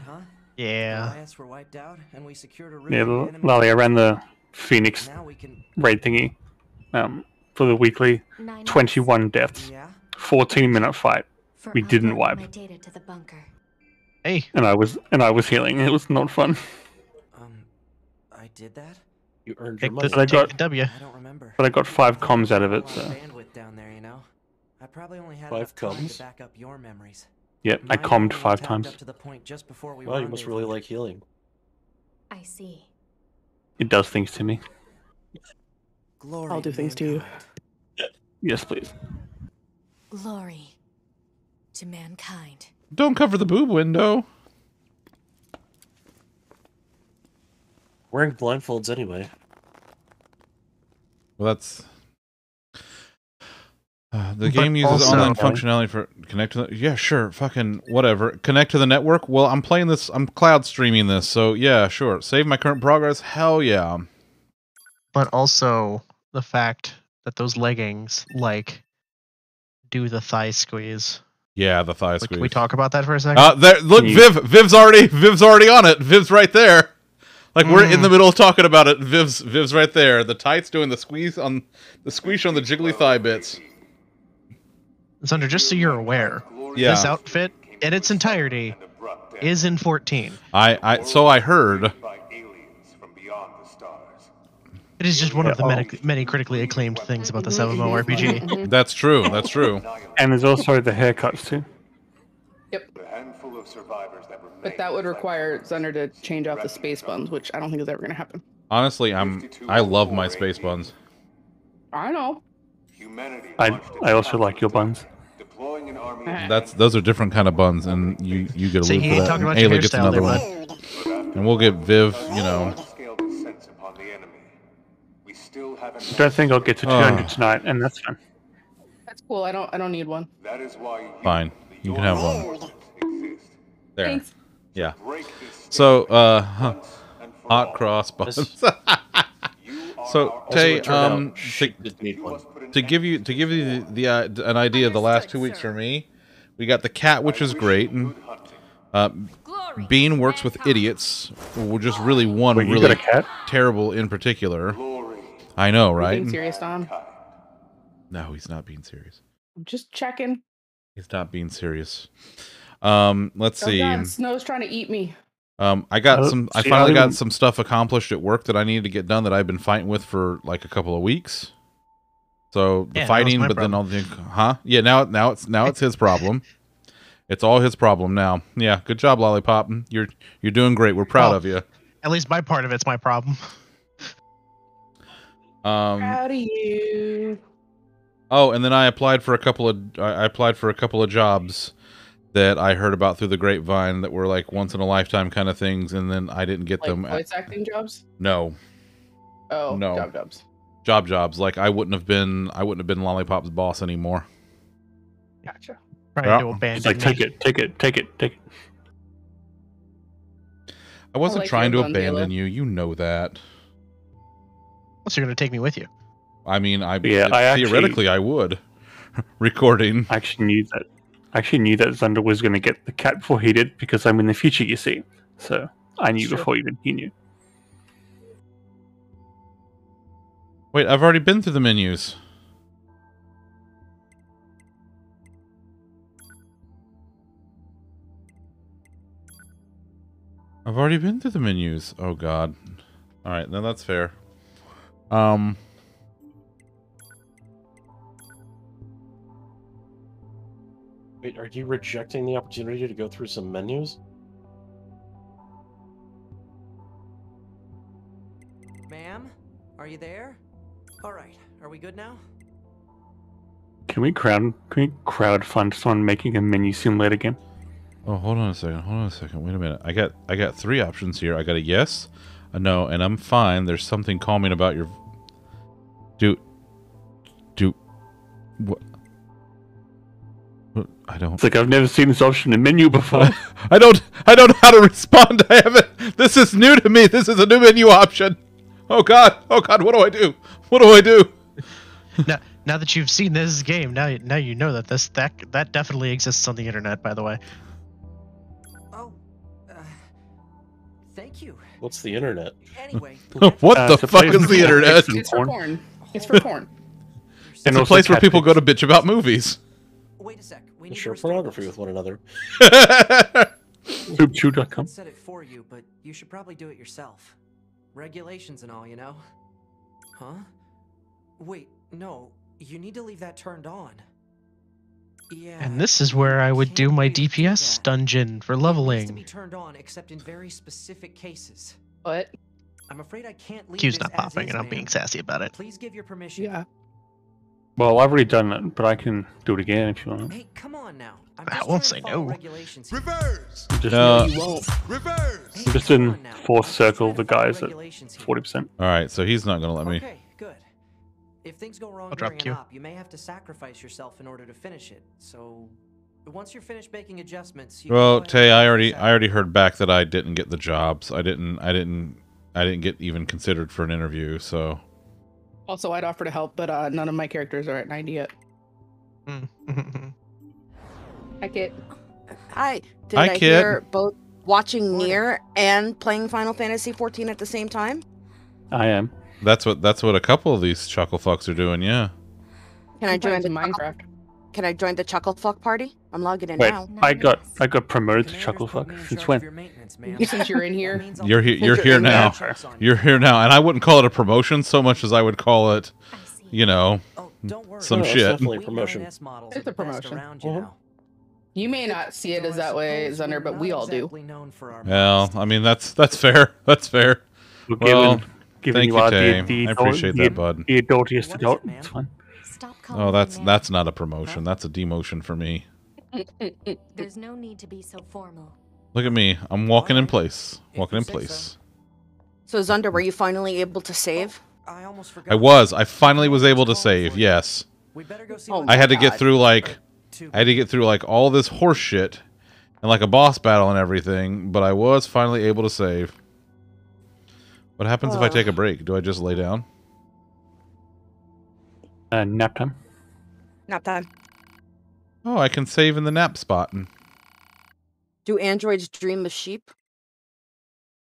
Yeah. Alliance were wiped out, and we secured a route Yeah, to the L- enemy. Lally, I ran the Phoenix can raid thingy um, for the weekly. Nine 21 deaths. 14 minute fight. For We didn't wipe. My data to the bunker. Hey. And I was and I was healing. It was not fun. Um, I did that. You earned Take your money. But I got take W. I don't remember. but I got five comms out of it. So bandwidth down there, you know. I probably only had Five enough time coms? to back up your memories. yep, I Mine commed only five times. Up to the point just before we Wow, you must really like healing. I see. It does things to me. Glory I'll do things to you. Yes, please. Glory to mankind. Don't cover the boob window. Wearing blindfolds anyway. Well, that's uh, <sighs> the But game uses also- online functionality for connect to the yeah sure fucking whatever connect to the network. Well, I'm playing this. I'm cloud streaming this, so yeah sure. Save my current progress. Hell yeah. But also the fact that those leggings, like, do the thigh squeeze. Yeah, the thigh Like, squeeze. Can we talk about that for a second? Uh, there, look, You- Viv. Viv's already. Viv's already on it. Viv's right there. Like we're in the middle of talking about it. Viv's Viv's right there. The tights doing the squeeze on the squeeze on the jiggly thigh bits. Thunder, just so you're aware, Yeah. this outfit in its entirety is in 14. I I so I heard. It is just one of the many, oh. many critically acclaimed things about the this <laughs> MMORPG. That's true. That's true. And there's also the haircuts too. Yep. But that would require Zunder to change out the space buns, which I don't think is ever going to happen. Honestly, I'm I love my space buns. I know. I I also like your buns. That's those are different kind of buns, and you you get a See, loop he for ain't that. talking and about your Ayla gets another one, and we'll get Viv. You know, I Don't think I'll get to Oh. 200 tonight, and that's fine. That's cool. I don't. I don't need one. fine. You can have one. There. Thanks. Yeah. So, uh, huh, hot cross buns. <laughs> So As Tay, would turn out, um, she did need one. To give you to give you the, the uh, an idea of the last two weeks for me, we got the cat, which is great, and uh, Bean works with idiots, which just really one Wait, really cat? terrible in particular. I know, right? Being serious, Dom? No, he's not being serious. I'm just checking. He's not being serious. Um, let's Oh see. God, Snow's trying to eat me. Um, I got Oh, some. I finally I got some stuff accomplished at work that I needed to get done that I've been fighting with for like a couple of weeks. So the Yeah, fighting, my but then all the huh? Yeah, now now it's now it's his problem. It's all his problem now. Yeah, good job, Lollipop. You're you're doing great. We're proud Well, of you. At least my part of it's my problem. <laughs> Um, Proud of you. oh, and then I applied for a couple of I I applied for a couple of jobs that I heard about through the grapevine that were like once in a lifetime kind of things, and then I didn't get Like them. voice acting jobs? no, Oh, No. job jobs. Job jobs. Like I wouldn't have been I wouldn't have been Lollipop's boss anymore. Gotcha. Trying Yeah. to abandon It's like me. take it, take it, take it, take it. I wasn't like trying to your Gundala. abandon you. You know that. So you're gonna take me with you. I mean, I Yeah, I actually- theoretically I would. <laughs> Recording. I actually knew that. I actually knew that Zunder was going to get the cat before he did because I'm in the future, you see. So I knew Sure. before even he knew. Wait, I've already been through the menus. I've already been through the menus. Oh god. All right, then that's fair. Um Wait, are you rejecting the opportunity to go through some menus? Ma'am, are you there? All right, are we good now? Can we crowd? Can we crowd fund someone making a menu simulator game? Oh, hold on a second. Hold on a second. Wait a minute. I got I got three options here. I got a yes, a no, and I'm fine. There's something calming about your do do what what- I don't It's like I've never seen this option in menu before. <laughs> I don't I don't know how to respond. <laughs> I haven't this is new to me. This is a new menu option. Oh god. Oh god, what do I do? What do I do? <laughs> now, now that you've seen this game, now now you know that this that that definitely exists on the internet. By the way, Oh, uh, thank you. What's the internet? Anyway, <laughs> what Uh, the fuck is the internet? make some It's for porn. porn. It's for <laughs> porn. It's a place where people go to bitch about movies. wait a sec. We need Share pornography with one another. Poopchew.com. I said it for you, but you should probably do it yourself. Regulations and all, you know. Huh? Wait, no. You need to leave that turned on. Yeah. and this is where I would do my really do DPS dungeon for It needs to leveling. be turned on except in very specific cases. But I'm afraid I can't leave Q's this not popping, is, and I'm being sassy about it. Please give your permission. yeah, Well, I've already done it, but I can do it again if you want. Hey, come on now. I'm I won't say no. regulations here. Reverse! Just, No. you won't. Reverse! I'm just in fourth circle the guys at forty percent. All right, so he's not going to let me. Okay, good. If things go wrong I'll drop during Q. an op, you may have to sacrifice yourself in order to finish it. So, once you're finished making adjustments, you Well, Tay, I already I already heard back that I didn't get the jobs. I didn't I didn't I didn't get even considered for an interview. So Also, I'd offer to help, but uh, none of my characters are at 90 yet. <laughs> I get. Hi. Did Hi, I kid. hear both watching Nier and playing Final Fantasy 14 at the same time? I am. that's what that's what a couple of these chuckle fucks are doing. Yeah. Can I join the Minecraft? Can I join the Chuckle Fuck party? I'm logging in Wait, now. I got I got promoted to Commander's put Chucklefuck. Since charge of your when? maintenance, <laughs> ma'am. Since you're in here, That means I'll You're here. You're You're here now. you. You're here now, and I wouldn't call it a promotion so much as I would call it, you know, Oh, don't worry. some oh, No, shit. definitely a promotion. It's a promotion. around, you mm-hmm. know. you may not see it as that way, suppose Zunder, but we all do. exactly known for our Well. I mean that's that's fair. <laughs> That's fair. Well, Well, given, given thank you you, are the, the, I appreciate the, that, bud. the adultiest What is adult, it, ma'am? it's fine. Stop calling Oh, that's that's not a promotion. That's a demotion for me. <laughs> There's no need to be so formal. Look at me. I'm walking in place. Walking in place. So Zunder, were you finally able to save? Oh, I almost forgot. I was. I finally was able to save. Yes. We'd better go see Oh what I had to God. get through like I had to get through like all this horse shit and like a boss battle and everything, but I was finally able to save. What happens if I take a break? Do I just lay down? Uh, nap time. Nap time. Oh, I can save in the nap spot. And Do androids dream of sheep?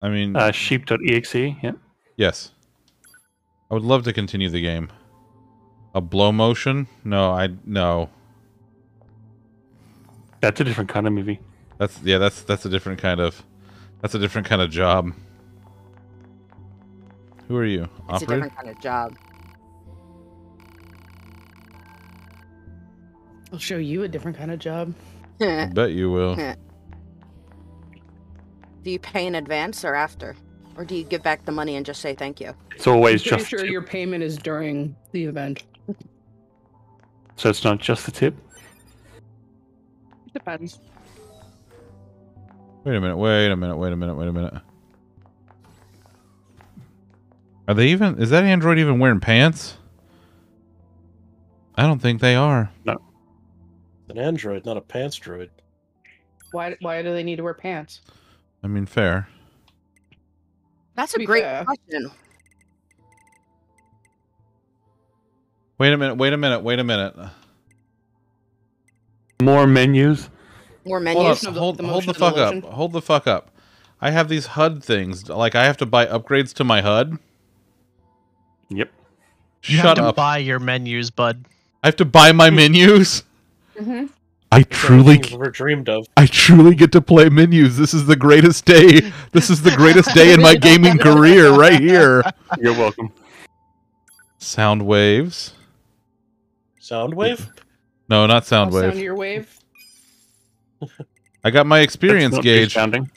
I mean, Uh, sheep.exe. Yeah. yes. I would love to continue the game. A blow motion? No, I no. That's a different kind of movie. That's yeah, that's that's a different kind of that's a different kind of job. Who are you? It's a different kind of job. I'll show you a different kind of job. I <laughs> bet you will. <laughs> do you pay in advance or after? Or do you give back the money and just say thank you? It's always I'm pretty just. sure your payment is during the event. So it's not just the tip. It Depends. Wait a minute, wait a minute, wait a minute, wait a minute. Are they even is that android even wearing pants? I don't think they are. No. An android, not a pants droid. Why? Why do they need to wear pants? I mean fair. That's a great fair. question. Wait a minute, wait a minute, wait a minute. More menus. More Hold menus. up, hold, hold the fuck up. Hold the fuck up. I have these HUD things. Like I have to buy upgrades to my HUD. Yep. You Shut have to up. buy your menus, bud. I have to buy my <laughs> menus. Mm-hmm. I truly ever dreamed of. I truly get to play menus. This is the greatest day. This is the greatest day in my <laughs> gaming career right here. You're welcome. Sound waves. Sound wave? No, not sound I'll sound wave. your wave. I got my experience gauge. sounding.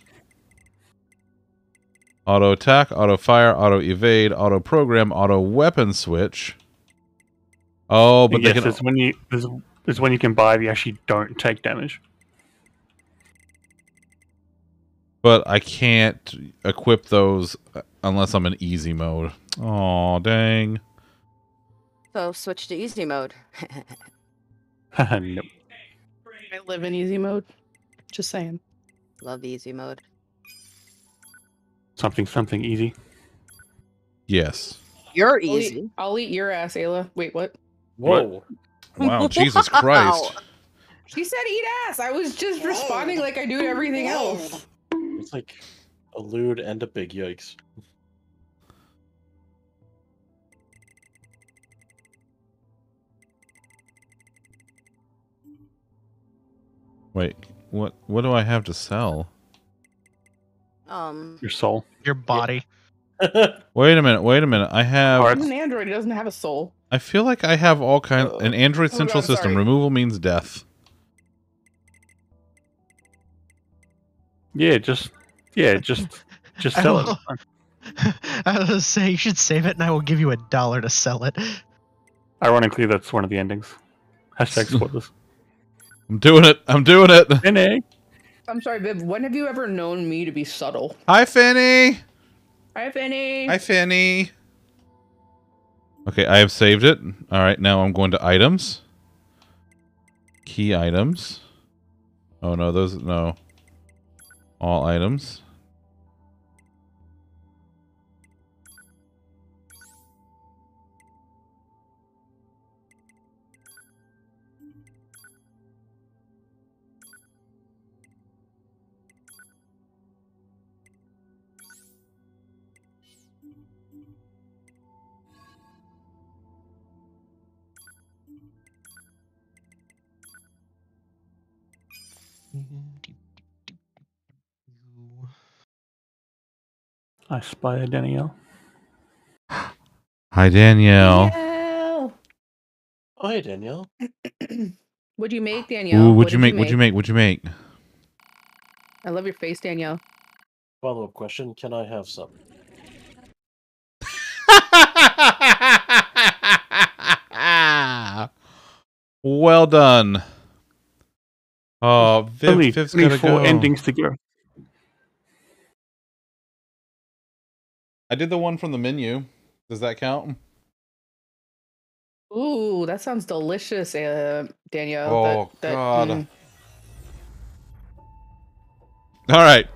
Auto attack, auto fire, auto evade, auto program, auto weapon switch. Oh, but yes, they can it's when you there's, there's when you can buy you actually don't take damage. but I can't equip those unless I'm in easy mode. Oh, dang. So switch to easy mode. <laughs> nope. I live in easy mode. Just saying. Love easy mode. Something something easy. Yes. You're I'll eat- easy. I'll eat your ass, Ayla. Wait, what? Whoa. Wow, <laughs> Jesus Christ. She said eat ass. I was just responding like I do to everything else. It's like a lewd and a big yikes. Wait, what what do I have to sell? Um, Your soul. Your body. <laughs> Wait a minute, wait a minute. I have He's an android. He doesn't have a soul. I feel like I have all kinds uh, an Android Oh, central God, system. sorry. Removal means death. Yeah, just yeah, just <laughs> just sell it. I was gonna say you should save it, and I will give you a dollar to sell it. Ironically, that's one of the endings. Hashtag spoilers. <laughs> I'm doing it. I'm doing it. NA. I'm sorry, Viv. When have you ever known me to be subtle? Hi, Finny. Hi, Finny. Hi, Fanny. Okay, I have saved it. All right, now I'm going to items. Key items. Oh no, those no. All items. I spy a Danielle. Hi, Danielle. Danielle. Oh, hey, Danielle. <clears throat> What'd you make, Danielle? Ooh, What what'd you make? What'd you make? What'd you make? I love your face, Danielle. Follow up question Can I have some? <laughs> Well done. Oh, Viv, Only Viv's only four go. endings to go. I did the one from the menu. Does that count? Ooh, that sounds delicious, uh, Danielle. Oh, that, that, God. mm. All right.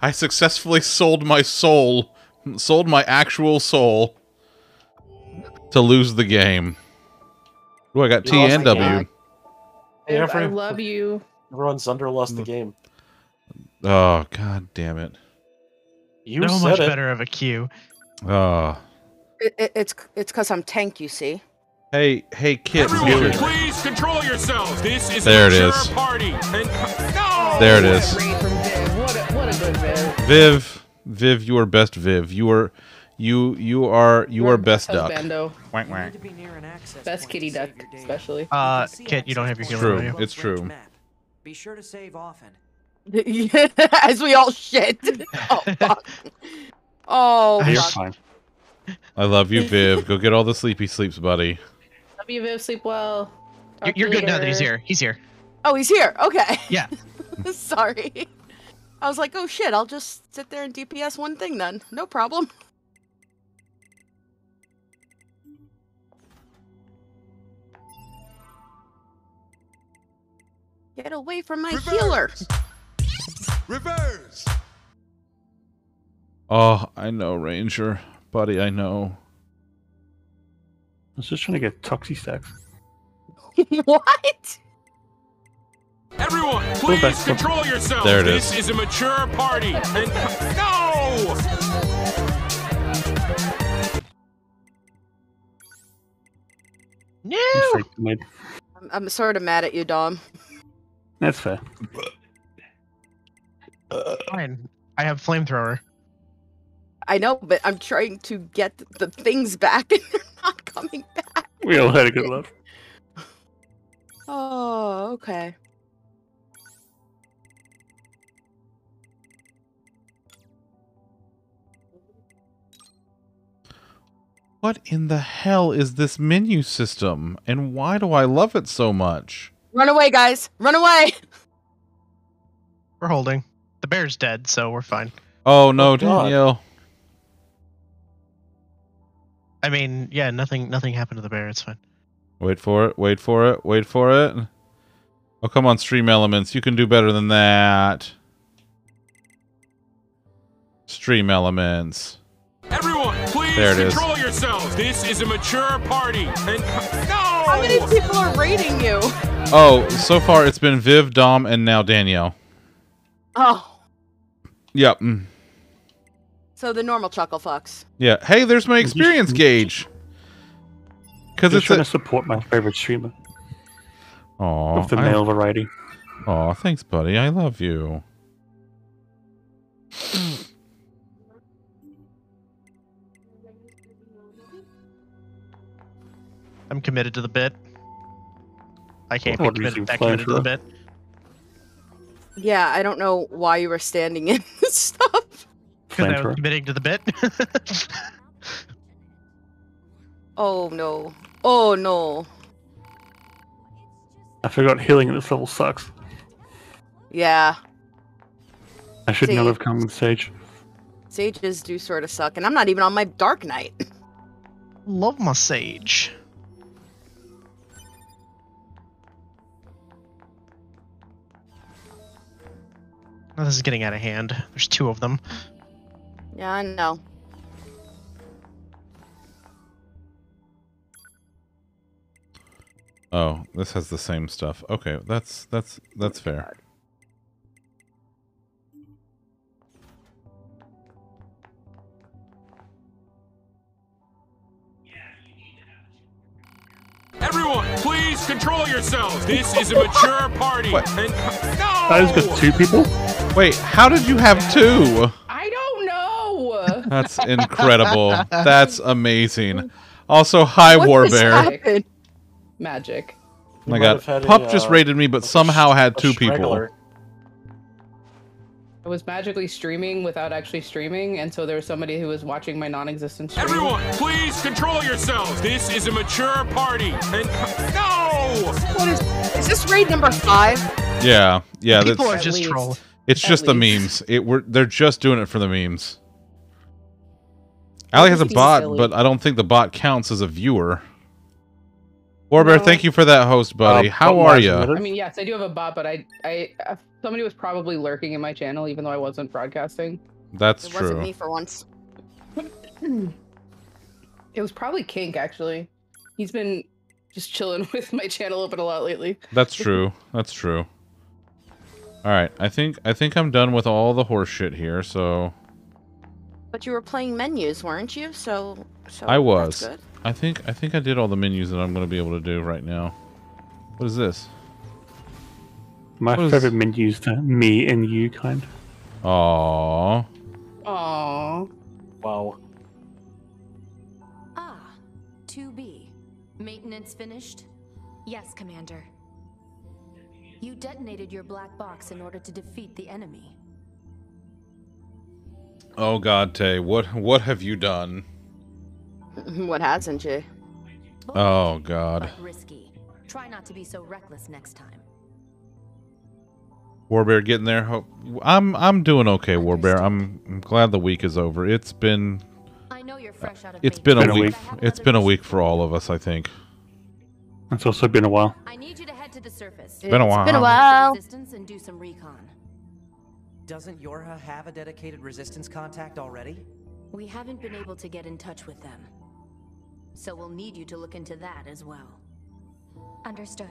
I successfully sold my soul, sold my actual soul to lose the game. Oh, I got T my and W. God. Hey, Viv, I love you. Everyone, Zunder lost the game. Oh god damn it. You so said much it. better of a cue. Oh. It, it, it's it's because I'm tank, you see. Hey, hey, kid. Everyone, get please control yourselves. This is There a it party. And no! There it is. Read from Viv. What a, what a good Viv. Viv, Viv, you are best. Viv, you are, you you are you are best duck. Husbando. Wank, wank. Best kitty duck, especially. Uh, Kit, you don't have your It's true. It's true. Be sure to save often. <laughs> As we all shit. <laughs> oh fuck. Oh You're fuck. fine. I love you, Viv. Go get all the sleepy sleeps, buddy. Love you, Viv. Sleep well. You- Talk You're good now that he's here. He's here. Oh, he's here. Okay. Yeah. <laughs> Sorry. I was like, oh shit, I'll just sit there and DPS one thing then. No problem. Get away from my healer. Reverse. Oh, I know, Ranger, buddy. I know. I was just trying to get Toxie stacks. <laughs> what? Everyone, please control yourselves. There it this is. is a mature party. And no! No. Straight to mid. I'm, I'm sort of mad at you, Dom. That's fair. <laughs> Fine. I have flamethrower. I know, but I'm trying to get the things back <laughs> and they're not coming back. We all had a good laugh. Oh, okay. What in the hell is this menu system, and why do I love it so much? Run away, guys. Run away. <laughs> We're holding. The bear's dead, so we're fine. Oh no, Oh, God. Danielle. I mean, yeah, nothing nothing happened to the bear. It's fine. Wait for it. Wait for it. Wait for it. Oh, come on, Stream Elements. You can do better than that. Stream Elements. Everyone, please There it is. control yourselves. This is a mature party. And no! How many people are rating you? Oh, so far it's been Viv, Dom, and now Danielle. Oh, Yep. mm, so the normal chuckle fucks. Yeah. Hey, there's my experience gauge. Because it's trying a. to support my favorite streamer Aw, of the I- male variety. Aw, thanks, buddy. I love you. I'm committed to the bit. I can't What be committed that committed to the bit. Yeah, I don't know why you were standing in <laughs> this stuff. Because I was committing to the bit. <laughs> Oh no. Oh no. I forgot healing at this level sucks. Yeah, I should not have come with Sage. sages do sort of suck, and I'm not even on my Dark Knight. Love my sage. Oh, this is getting out of hand. There's two of them. yeah, I know. Oh, this has the same stuff. Okay, that's that's that's fair. Everyone, please control yourselves. This is a mature party. What? And I just got two people. Wait, how did you have two? I don't know. That's <laughs> incredible. That's amazing. Also, hi, What just Warbear. happened? Magic. Oh my god. have had a, Pup just uh, raided me, but somehow had two people. Straggler. I was magically streaming without actually streaming, and so there was somebody who was watching my non-existent stream. Everyone, please control yourselves. This is a mature party. And no! What is? Is this raid number five? Yeah, yeah. People That's, are just least. Troll. it's at just the memes. It we're they're just doing it for the memes. Ali has a bot, silly. but I don't think the bot counts as a viewer. Warbear, No. thank you for that host, buddy. Uh, How are you? I mean, yes, I do have a bot, but I, I, uh, somebody was probably lurking in my channel, even though I wasn't broadcasting. That's It wasn't me for once. <clears throat> It was probably Kink, actually. He's been just chilling <laughs> with my channel open a lot lately. That's true. That's true. All right, I think I think I'm done with all the horse shit here. So But you were playing menus, weren't you? So, so I was. That's good. I think I think I did all the menus that I'm going to be able to do right now. What is this? My What is- favorite menu is the me and you kind. Aww. Aww. Wow. Ah, 2B. Maintenance finished? Yes, Commander. You detonated your black box in order to defeat the enemy. Oh God, Tay, what what have you done? <laughs> what hasn't you? Oh God, But risky. Try not to be so reckless next time. Warbear getting there. I'm I'm doing okay, Warbear. I'm, I'm glad the week is over. It's been I know you're uh, fresh out of it's been, Been a a week. week. It's been a week for all of us, I think. It's also been a while. I need you to head to. Been a while. It's Been a while. Resistance and do some recon. Doesn't Yorha have a dedicated resistance contact already? We haven't been able to get in touch with them. So we'll need you to look into that as well. Understood.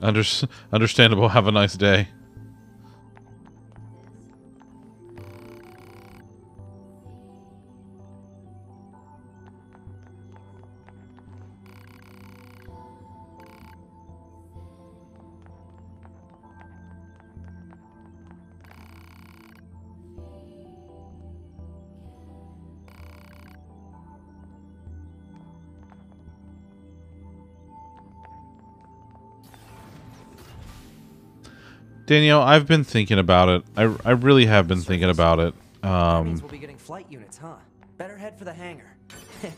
Under, understandable. Have a nice day. Danielle, I've been thinking about it. I, I really have been thinking about it. That Um, means we'll be getting flight units, huh? Better head for the hangar. <laughs>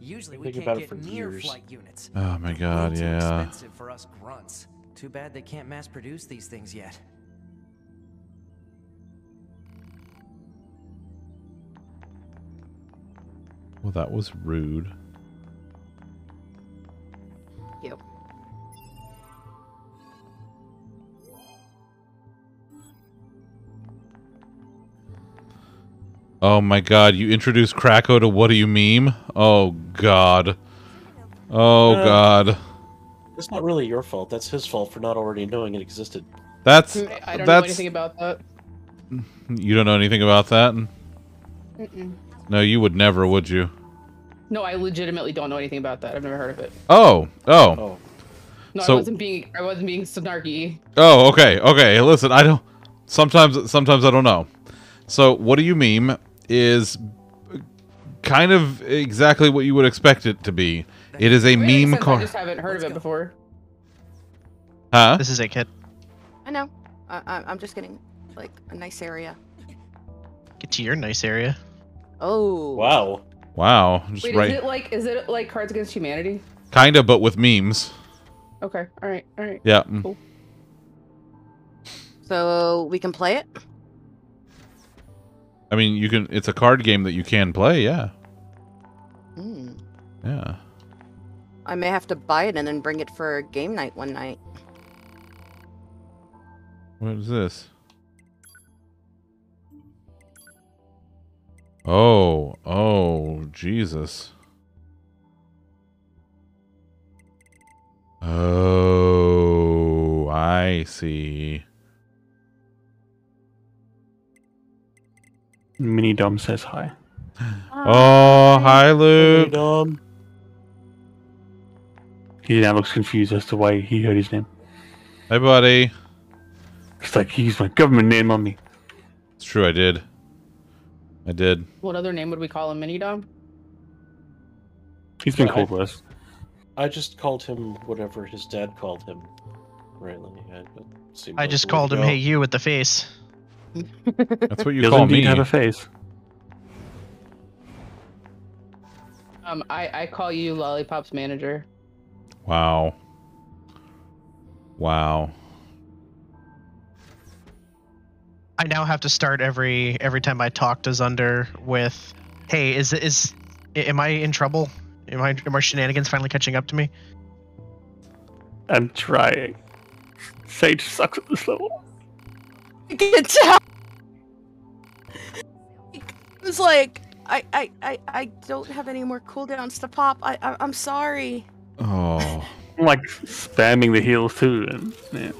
Usually we can't get for near years. flight units. Oh my Way God, too yeah. expensive for us grunts. Too bad they can't mass produce these things yet. well, that was rude. Yep. Oh my god, you introduced Krakow to what do you meme? Oh god. Oh Uh, god. It's not really your fault. That's his fault for not already knowing it existed. That's I I don't know anything about that. you don't know anything about that? Mm-mm. No, you would never, would you? No, I legitimately don't know anything about that. I've never heard of it. Oh, oh. Oh. No, So- I wasn't being I wasn't being snarky. Oh, okay, okay. Listen, I don't. Sometimes, sometimes I don't know. So, what do you meme is kind of exactly what you would expect it to be. It is a It makes meme card. I just haven't heard of it before. Huh? This is a kid. I know. I, I, I'm just getting like a nice area. Get to your nice area. Oh. Wow. Wow, just Wait, right, is it like is it like Cards Against Humanity? kind of, but with memes. Okay, all right, all right. Yeah. Cool. So we can play it. I mean, you can. It's a card game that you can play. Yeah, Hmm. yeah. I may have to buy it and then bring it for game night one night. What is this? Oh, oh, Jesus. Oh, I see. Mini Dom says hi. Ah. Oh, hi, Luke. Dom. He now looks confused as to why he heard his name. Hey, buddy. It's like he used my government name on me. It's true, I did. I did. What other name would we call him? Mini Dom? He's been Yeah, called I- worse. I just called him whatever his dad called him. Rightly. I, it seemed I just called him go. "Hey you" with the face. That's what you Does call me. have a face. Um, I I call you Lollipop's manager. Wow. Wow. I now have to start every every time I talk to Zunder with, "Hey, is is am I in trouble? Am I am our shenanigans finally catching up to me?" I'm trying. Sage sucks at this level. I can tell. It was like I, I, I, I don't have any more cooldowns to pop. I, I I'm sorry. Oh <laughs> like spamming the heals too. And, yeah.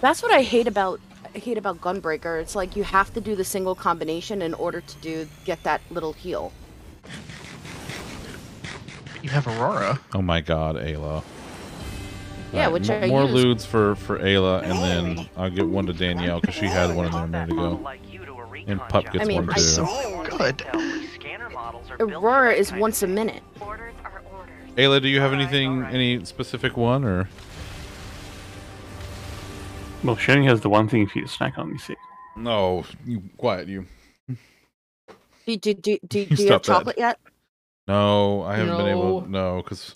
That's what I hate about I hate about Gunbreaker. It's like you have to do the single combination in order to do get that little heal. You have Aurora. Oh my god, Ayla. Yeah, Alright, which mo- I more use. loots for for Ayla, and then I'll get one to Danielle because she had one in there a minute ago. And Pup gets I mean, one I- too. So Aurora is once a minute. Ayla, do you have anything, any specific one, or Well, Shannon has the one thing for you to snack on. You see. no? You quiet, you. Do, do, do, do, <laughs> You do you have stop that. chocolate yet? No, I haven't been able. No. No, because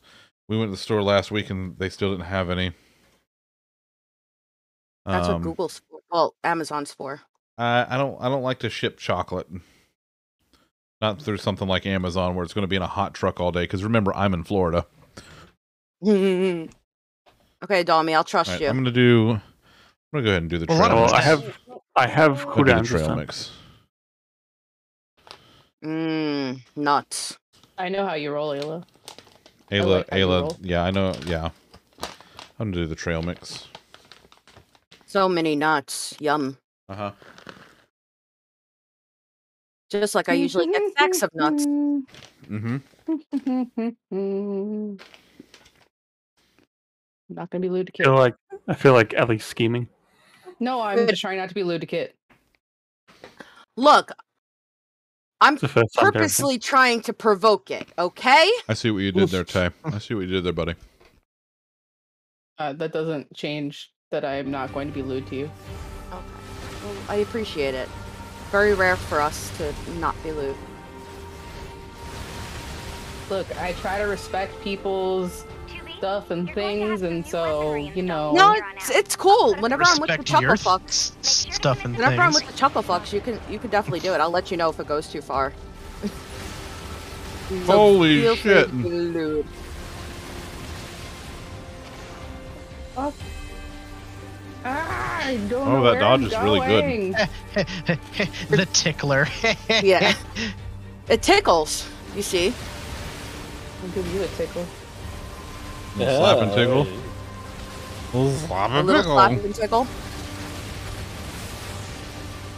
we went to the store last week and they still didn't have any. That's what Um, Google's for. Well, Amazon's for. I, I don't I don't like to ship chocolate. Not through something like Amazon where it's going to be in a hot truck all day. Because remember, I'm in Florida. <laughs> okay, Dommy, I'll trust All right, you. I'm going to do. I'm going to go ahead and do the Well, trail. well, mix. I have I have I'll do the trail mix. Mmm, nuts. I know how you roll, Ayla. I Ayla, like Ayla, yeah, I know, yeah. I'm going to do the trail mix. So many nuts. Yum. Uh huh. Just like I usually get stacks of nuts. Mm-hmm. <laughs> Not gonna be lewd to I kid. feel like I feel like Ellie's scheming. No, I'm just trying not to be lewd to kid. Look, I'm It's the first time for everything. purposely trying to provoke it, okay? I see what you did there, Tay. I see what you did there, buddy. Uh, that doesn't change that I am not going to be lewd to you. Well, I appreciate it. Very rare for us to not be lewd. Look, I try to respect people's stuff and things, and so you know. No, it's, it's cool. Whenever I'm with the Respect your Chuckle Fox, s- stuff and whenever I'm with the Chuckle fucks, you can you can definitely do it. I'll let you know if it goes too far. <laughs> So Holy shit. to be lewd. Ah, I don't Oh, know that where dodge I'm is really good. <laughs> the tickler. yeah, <laughs> it tickles. You see? I'll give you a tickle. Little slap and tickle. Little slap A and little slap tickle. and tickle.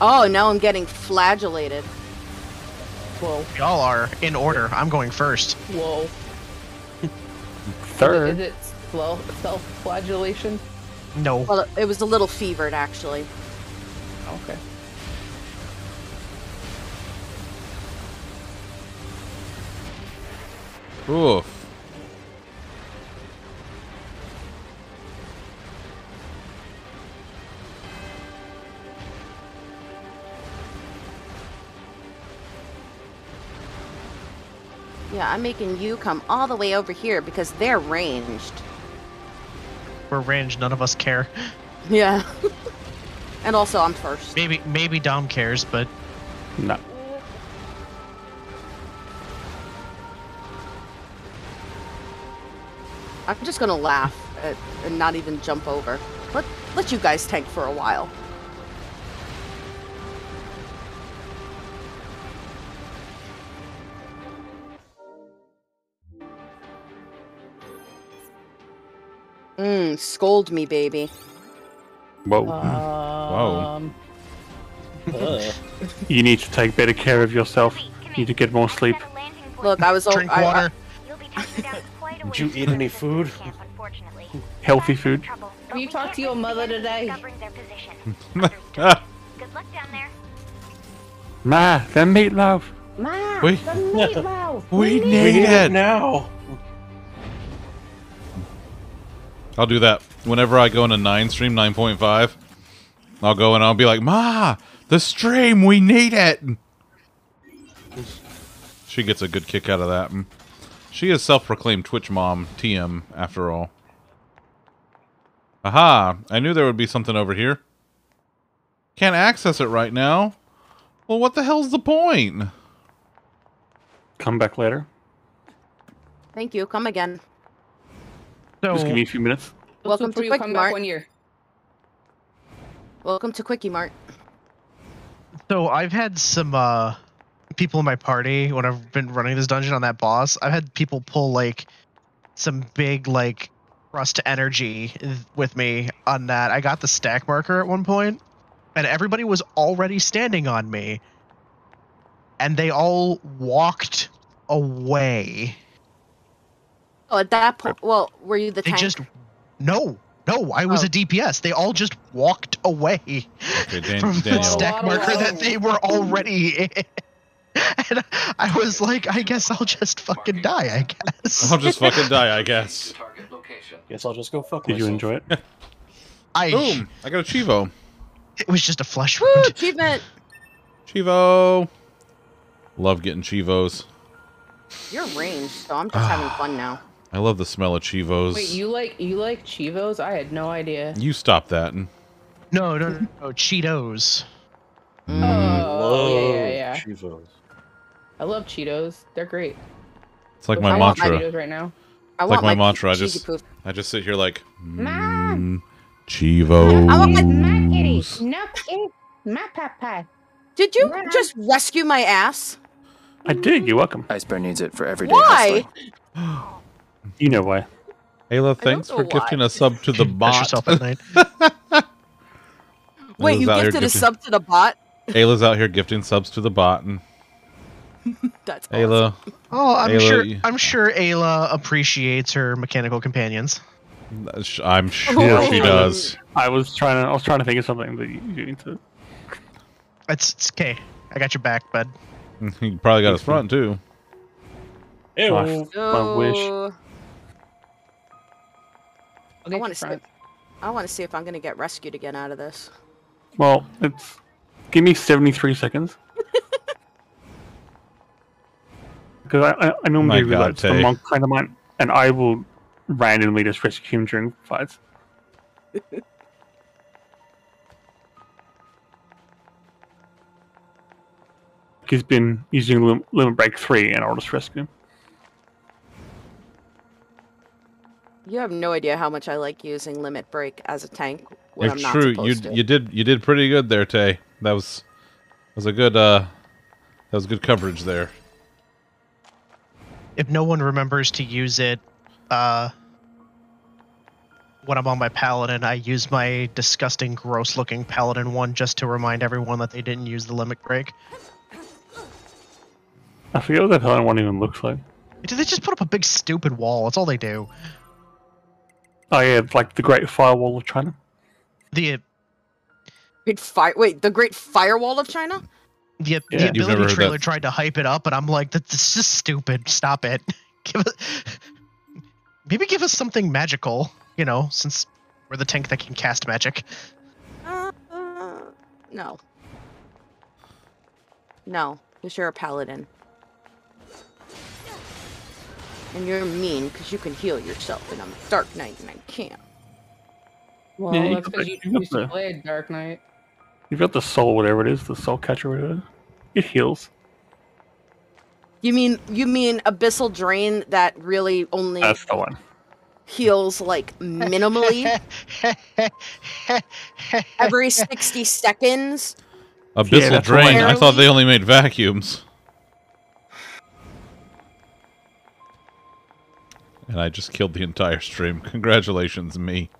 Oh, now I'm getting flagellated. Whoa, Y'all are in order. I'm going first. whoa. Third. Is Third. it slow self-flagellation? No. Well, it was a little fevered actually. Okay. Oof. Yeah, I'm making you come all the way over here because they're ranged. We're ranged. None of us care. Yeah. <laughs> and also, I'm first. Maybe maybe Dom cares, but No. I'm just gonna laugh at, and not even jump over. Let let you guys tank for a while. Scold me, baby. Whoa. Um, Ugh. <laughs> You need to take better care of yourself. You need to get more sleep. Look, I was o- drink I- I- water. <laughs> Did you eat any food? Healthy food. have you talked to your mother today? <laughs> Good luck down there. Ma, the meatloaf. Ma, We- the meatloaf. we We need need it it. now. I'll do that whenever I go into nine stream nine point five. I'll go and I'll be like, "Ma, the stream, we need it." She gets a good kick out of that. She is self-proclaimed Twitch mom, TM, after all. Aha! I knew there would be something over here. Can't access it right now. Well, what the hell's the point? Come back later. Thank you. Come again. So Just give me a few minutes. Welcome Welcome to to Quickie come Mart. one year. Welcome to Kwik-E-Mart. so I've had some uh people in my party when I've been running this dungeon on that boss. I've had people pull like some big like trust energy with me on that. I got the stack marker at one point, and everybody was already standing on me, and they all walked away. Oh, at that point, well, were you the They tank? just no, no. I was Oh. a DPS. They all just walked away Okay, Dan- <laughs> from the Daniel. stack marker that they were already <laughs> in. And I was like, I guess I'll just fucking die. I guess. I'll just fucking die, I guess. Guess I'll just go fuck Did you enjoy it? <laughs> I Boom! I got a cheevo. it was just a flesh Woo, wound. achievement. cheevo. Love getting cheevos. You're ranged, so I'm just <sighs> having fun now. I love the smell of cheevos. Wait, you like you like cheevos? I had no idea. You stop that. No, no, no, no. Cheetos. Oh, Mm. yeah, yeah, yeah. cheevos. I love Cheetos. They're great. It's like my I want my mantra. Cheetos right now. I It's like want my my mantra. I just, poof. I just sit here like, Mom. mm, cheevos. I want my No, my papa. Did you just rescue my ass? I did. You're welcome. Iceberg needs it for everyday Why? <gasps> <gasps> <gasps> hustling. You know why. Ayla, thanks know for why. gifting a sub to the <laughs> Touch bot. yourself at. <laughs> Wait, Ayla's you out here gifted a sub to the bot? Ayla's out here gifting subs to the bot. And <laughs> That's Ayla, Oh, I'm Ayla, sure. you- I'm sure Ayla appreciates her mechanical companions. I'm oh, sure oh, she oh. does. I was trying to. I was trying to think of something that you, you need to. It's, it's okay. I got your back, bud. He probably got his front too. Ew. My, I wish. I'll I get want to see. front. I want to see if I'm gonna get rescued again out of this. Well, it's. Give me 73 seconds. <laughs> Because I, I, I My normally God, reload the Tay. monk friend of mine, and I will randomly just rescue him during fights. <laughs> He's been using lim- limit break three, and I'll just rescue him. You have no idea how much I like using limit break as a tank when It's I'm not true. You to. you did you did pretty good there, Tay. That was was a good uh that was good coverage there. If no one remembers to use it, uh, when I'm on my paladin, I use my disgusting, gross-looking paladin one just to remind everyone that they didn't use the limit break. I forget what that Helen one even looks like. Did they just put up a big stupid wall? That's all they do. Oh yeah, like the Great Firewall of China. The Great fire. Wait, the Great Firewall of China? the, Yeah. the ability trailer that. tried to hype it up, and I'm like, this is stupid. Stop it. <laughs> give it. <laughs> Maybe give us something magical. You know, since we're the tank that can cast magic. Uh, uh, no. No, because you're a paladin. And you're mean because you can heal yourself, and I'm a Dark Knight and I can't. Well, Yeah, you because you you got used to play Dark Knight. You've got the soul, whatever it is, the soul catcher, whatever it is. It heals. You mean you mean Abyssal Drain that really only That's the one. heals like minimally <laughs> every 60 seconds? Abyssal that's the one. drain. I thought they only made vacuums. And I just killed the entire stream. <laughs> Congratulations, me.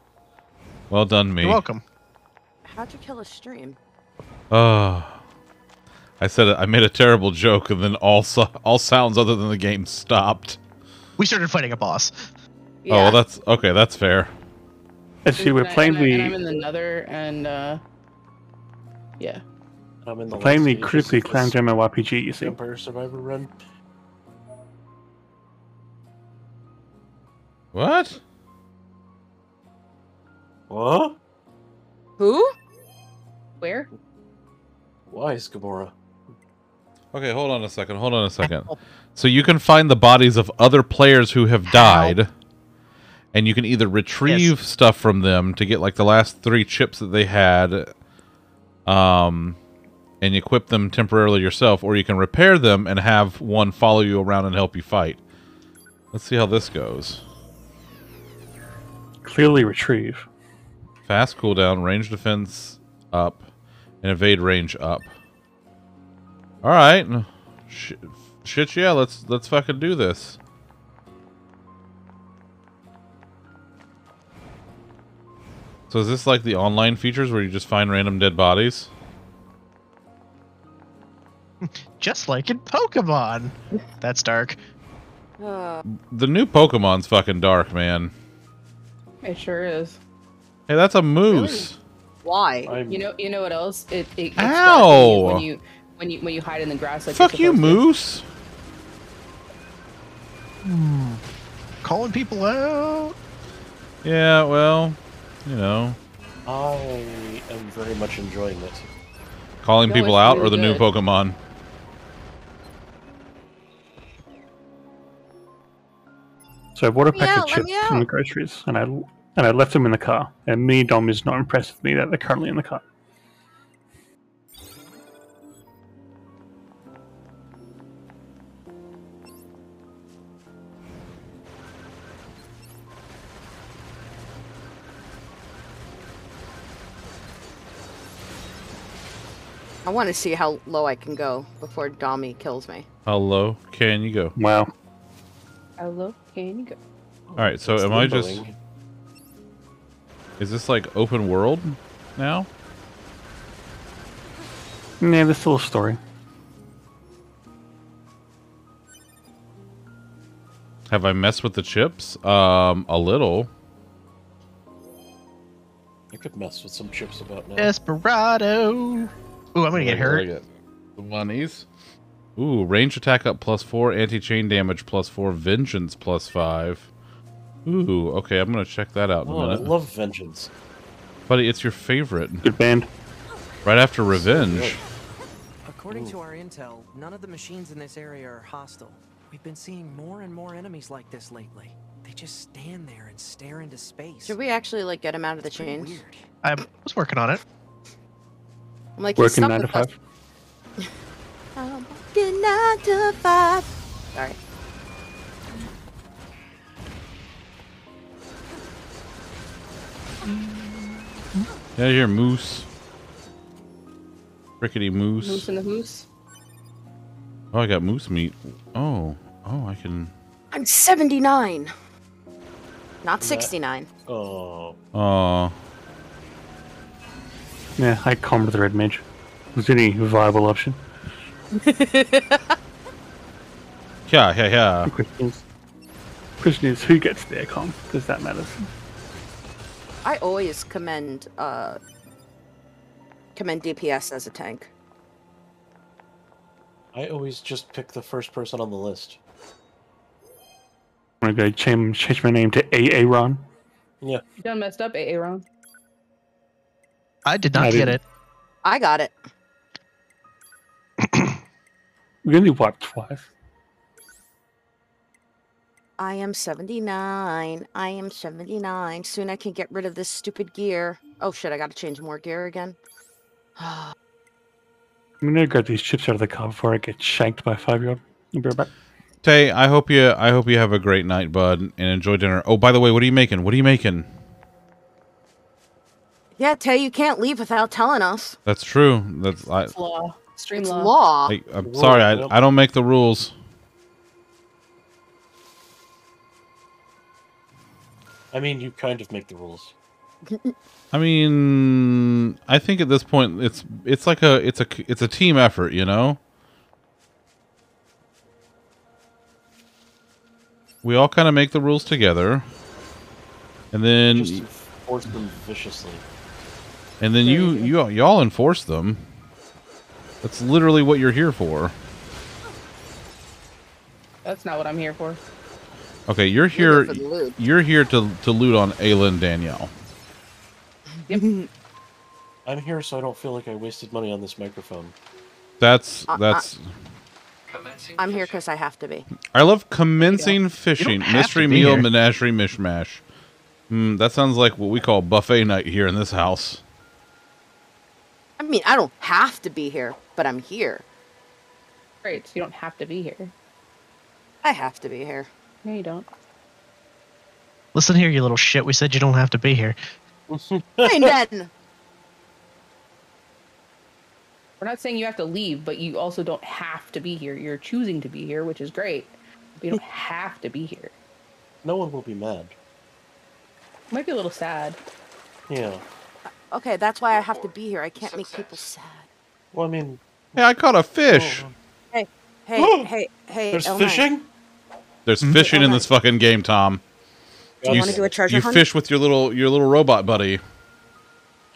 Well done, me. You're welcome. How'd you kill a stream? Oh. I said I made a terrible joke, and then all so- all sounds other than the game stopped. We started fighting a boss. Oh, well, that's okay. That's fair. Let's see, we're And I- playing and I- and I'm in the Nether, and uh, yeah. I'm in the playing the stages critically of acclaimed this MMORPG. You see, Vampire Survivor run. What? What? Who? Where? Why is Gamora? Okay, hold on a second. Hold on a second. So you can find the bodies of other players who have died, and you can either retrieve stuff from them to get like the last three chips that they had, um, and equip them temporarily yourself, or you can repair them and have one follow you around and help you fight. Let's see how this goes. Clearly retrieve. Fast cooldown, range defense up, and evade range up. All right, Sh- shit, yeah. Let's let's fucking do this. So is this like the online features where you just find random dead bodies? <laughs> Just like in Pokemon. That's dark. Uh, The new Pokemon's fucking dark, man. It sure is. Hey, that's a moose. why? You know, you know what else? It, it it's Ow! when you when you when you hide in the grass. Like Fuck you, supposed to. moose. Hmm. Calling people out. Yeah, well, you know, I am very much enjoying it. calling No, people it's out or really the new. Pokemon. So I bought a pack out, of chips me from the groceries, and I and I left them in the car. And me, Dom, is not impressed with me that they're currently in the car. I want to see how low I can go before Dommy kills me. How low can you go? Wow. Hello, can you go? All right, so It's am I just... Is this like open world now? Yeah, this still a story. Have I messed with the chips? Um, a little. I could mess with some chips about now. Desperado. Ooh, I'm gonna get hurt. The monies. Ooh, range attack up plus four, anti-chain damage plus four, vengeance plus five. Ooh, okay, I'm gonna check that out in Oh, a I minute. love Vengeance. Buddy, it's your favorite. Good band. Right after Revenge. According to our intel, none of the machines in this area are hostile. We've been seeing more and more enemies like this lately. They just stand there and stare into space. Should we actually like get him out of the It's chains? weird. I was working on it. I'm like, Working nine to five. I'm <laughs> um, working nine to five. Sorry. Yeah, here, moose. Rickety moose. Moose in the hoose. Oh, I got moose meat. Oh, oh, I can. I'm 79. Not 69. Oh, Oh, Yeah, I calmed with the red mage. Was any viable option? Yeah, yeah, yeah. The question is, question is who gets their calm? Does that matter? I always commend uh commend DPS as a tank. I always just pick the first person on the list. I'm gonna go change, change my name to AA Ron. Yeah. You done messed up, AA Ron. I did not I get didn't. it. I got it. We only wiped twice. I am 79. I am 79. Soon I can get rid of this stupid gear. Oh shit, I gotta change more gear again. I'm gonna grab these chips out of the car before I get shanked by a five year old. I'll be right back. Tay, I hope you, I hope you have a great night, bud, and enjoy dinner. Oh, by the way, what are you making? What are you making? yeah, Tay, you can't leave without telling us. That's true. That's I. Law. Stream It's law. law. I I'm sorry, I, I don't make the rules. I mean, you kind of make the rules. I mean, I think at this point it's it's like a it's a it's a team effort, you know. We all kind of make the rules together, and then Just enforce them viciously. and then you you y'all enforce them. That's literally what you're here for. That's not what I'm here for. Okay, you're You're here. there for the loot. You're here to to loot on Ayla and Danielle. I'm here so I don't feel like I wasted money on this microphone. That's Uh, uh, that's. I'm here because I have to be. I love commencing fishing. Mystery meal here. menagerie mishmash. Hmm, that sounds like what we call buffet night here in this house. I mean, I don't have to be here, but I'm here. Great, so you don't have to be here. I have to be here. No, you don't. Listen here, you little shit. We said you don't have to be here. <laughs> Hey, then. We're not saying you have to leave, but you also don't have to be here. You're choosing to be here, which is great. But you don't <laughs> have to be here. No one will be mad. Might be a little sad. Yeah. Okay, that's why I have to be here. I can't make people sad. Well, I mean, Hey, I caught a fish. Hey, hey, hey, hey. there's Elmai. fishing. There's mm-hmm. fishing in this fucking game, Tom. Do you wanna do a treasure You hunt? fish with your little your little robot buddy.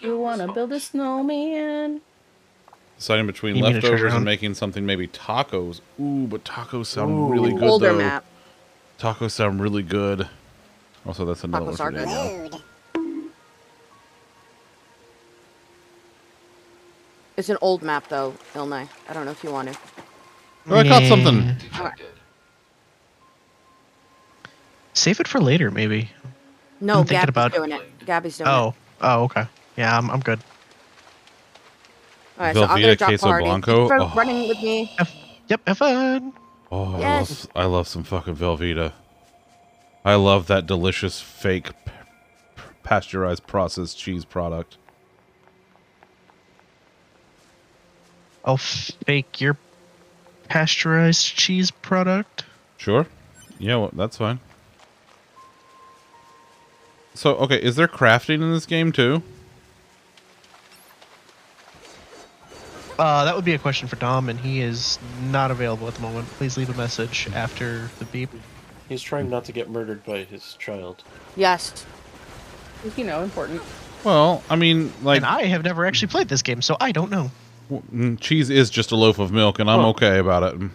You wanna build a snowman? Deciding between You mean a treasure leftovers and hunt? making something maybe tacos. Ooh, but tacos sound Ooh. really good Older though. map. Tacos sound really good. Also, that's another Tacos one are for good. Danielle. It's an old map though, Ilnai. I don't know if you want to. Oh, I caught something. Save it for later, maybe. No, I'm thinking Gabby's about- doing it. Gabby's doing oh. it. Oh, oh, okay. Yeah, I'm, I'm good. All right, so I'm gonna Velveeta drop Queso party. Blanco? Keep Oh. running with me. Yep, have fun. Oh, I, Yes. love, I love some fucking Velveeta. I love that delicious fake p- p- pasteurized processed cheese product. I'll fake your pasteurized cheese product. Sure. Yeah, well, that's fine. So, okay, is there crafting in this game too? Uh, that would be a question for Dom, and he is not available at the moment. Please leave a message after the beep. He's trying not to get murdered by his child. Yes. You know, important. Well, I mean, like, and I have never actually played this game, so I don't know. W- mm, cheese is just a loaf of milk, and I'm Huh. okay about it.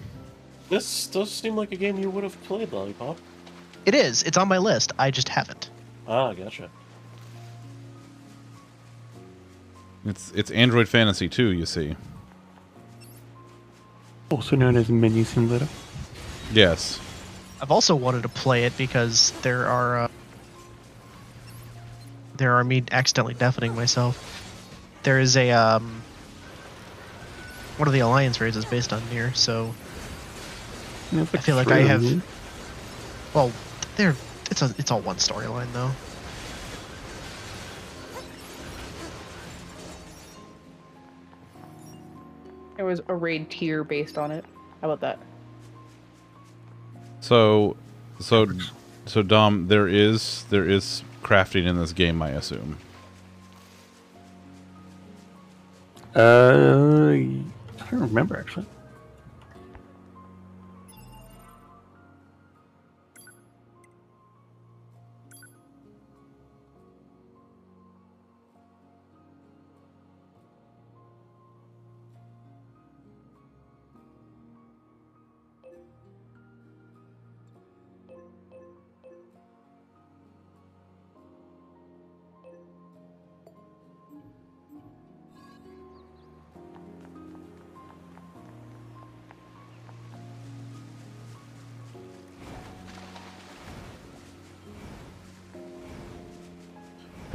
This does seem like a game you would have played, Lollipop. It is. It's on my list. I just haven't. Ah, gotcha. It's it's Android Fantasy 2, you see. Also known as Mini Simulator. Yes. I've also wanted to play it because there are uh, there are me accidentally deafening myself. There is a um one of the alliance raids is based on NieR, so Yeah, I feel like I have. them. Well, there it's a it's all one storyline though. There was a raid tier based on it. How about that? So, so, so Dom, there is there is crafting in this game, I assume. Uh, I don't remember actually.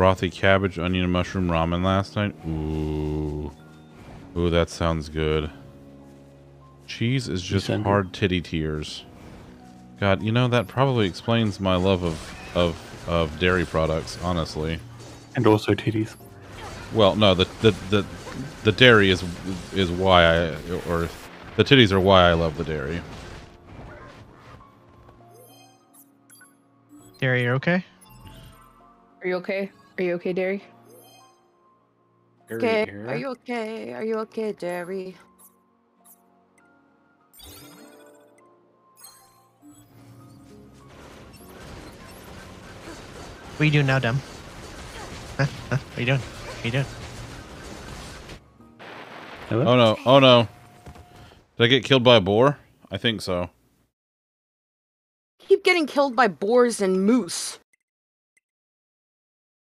Brothy cabbage, onion, and mushroom ramen last night. Ooh, ooh, that sounds good. Cheese is just sound hard titty tears. God, you know that probably explains my love of of of dairy products. Honestly, And also titties. well, no, the the the, the dairy is is why I or the titties are why I love the dairy. Gary, you okay? Are you okay? Are you okay, Derry? Okay. Are you okay? Are you okay, Derry? What are you doing now, Dem? Huh? Huh? What are you doing? What are you doing? Hello? Oh no! Oh no! Did I get killed by a boar? I think so. Keep getting killed by boars and moose.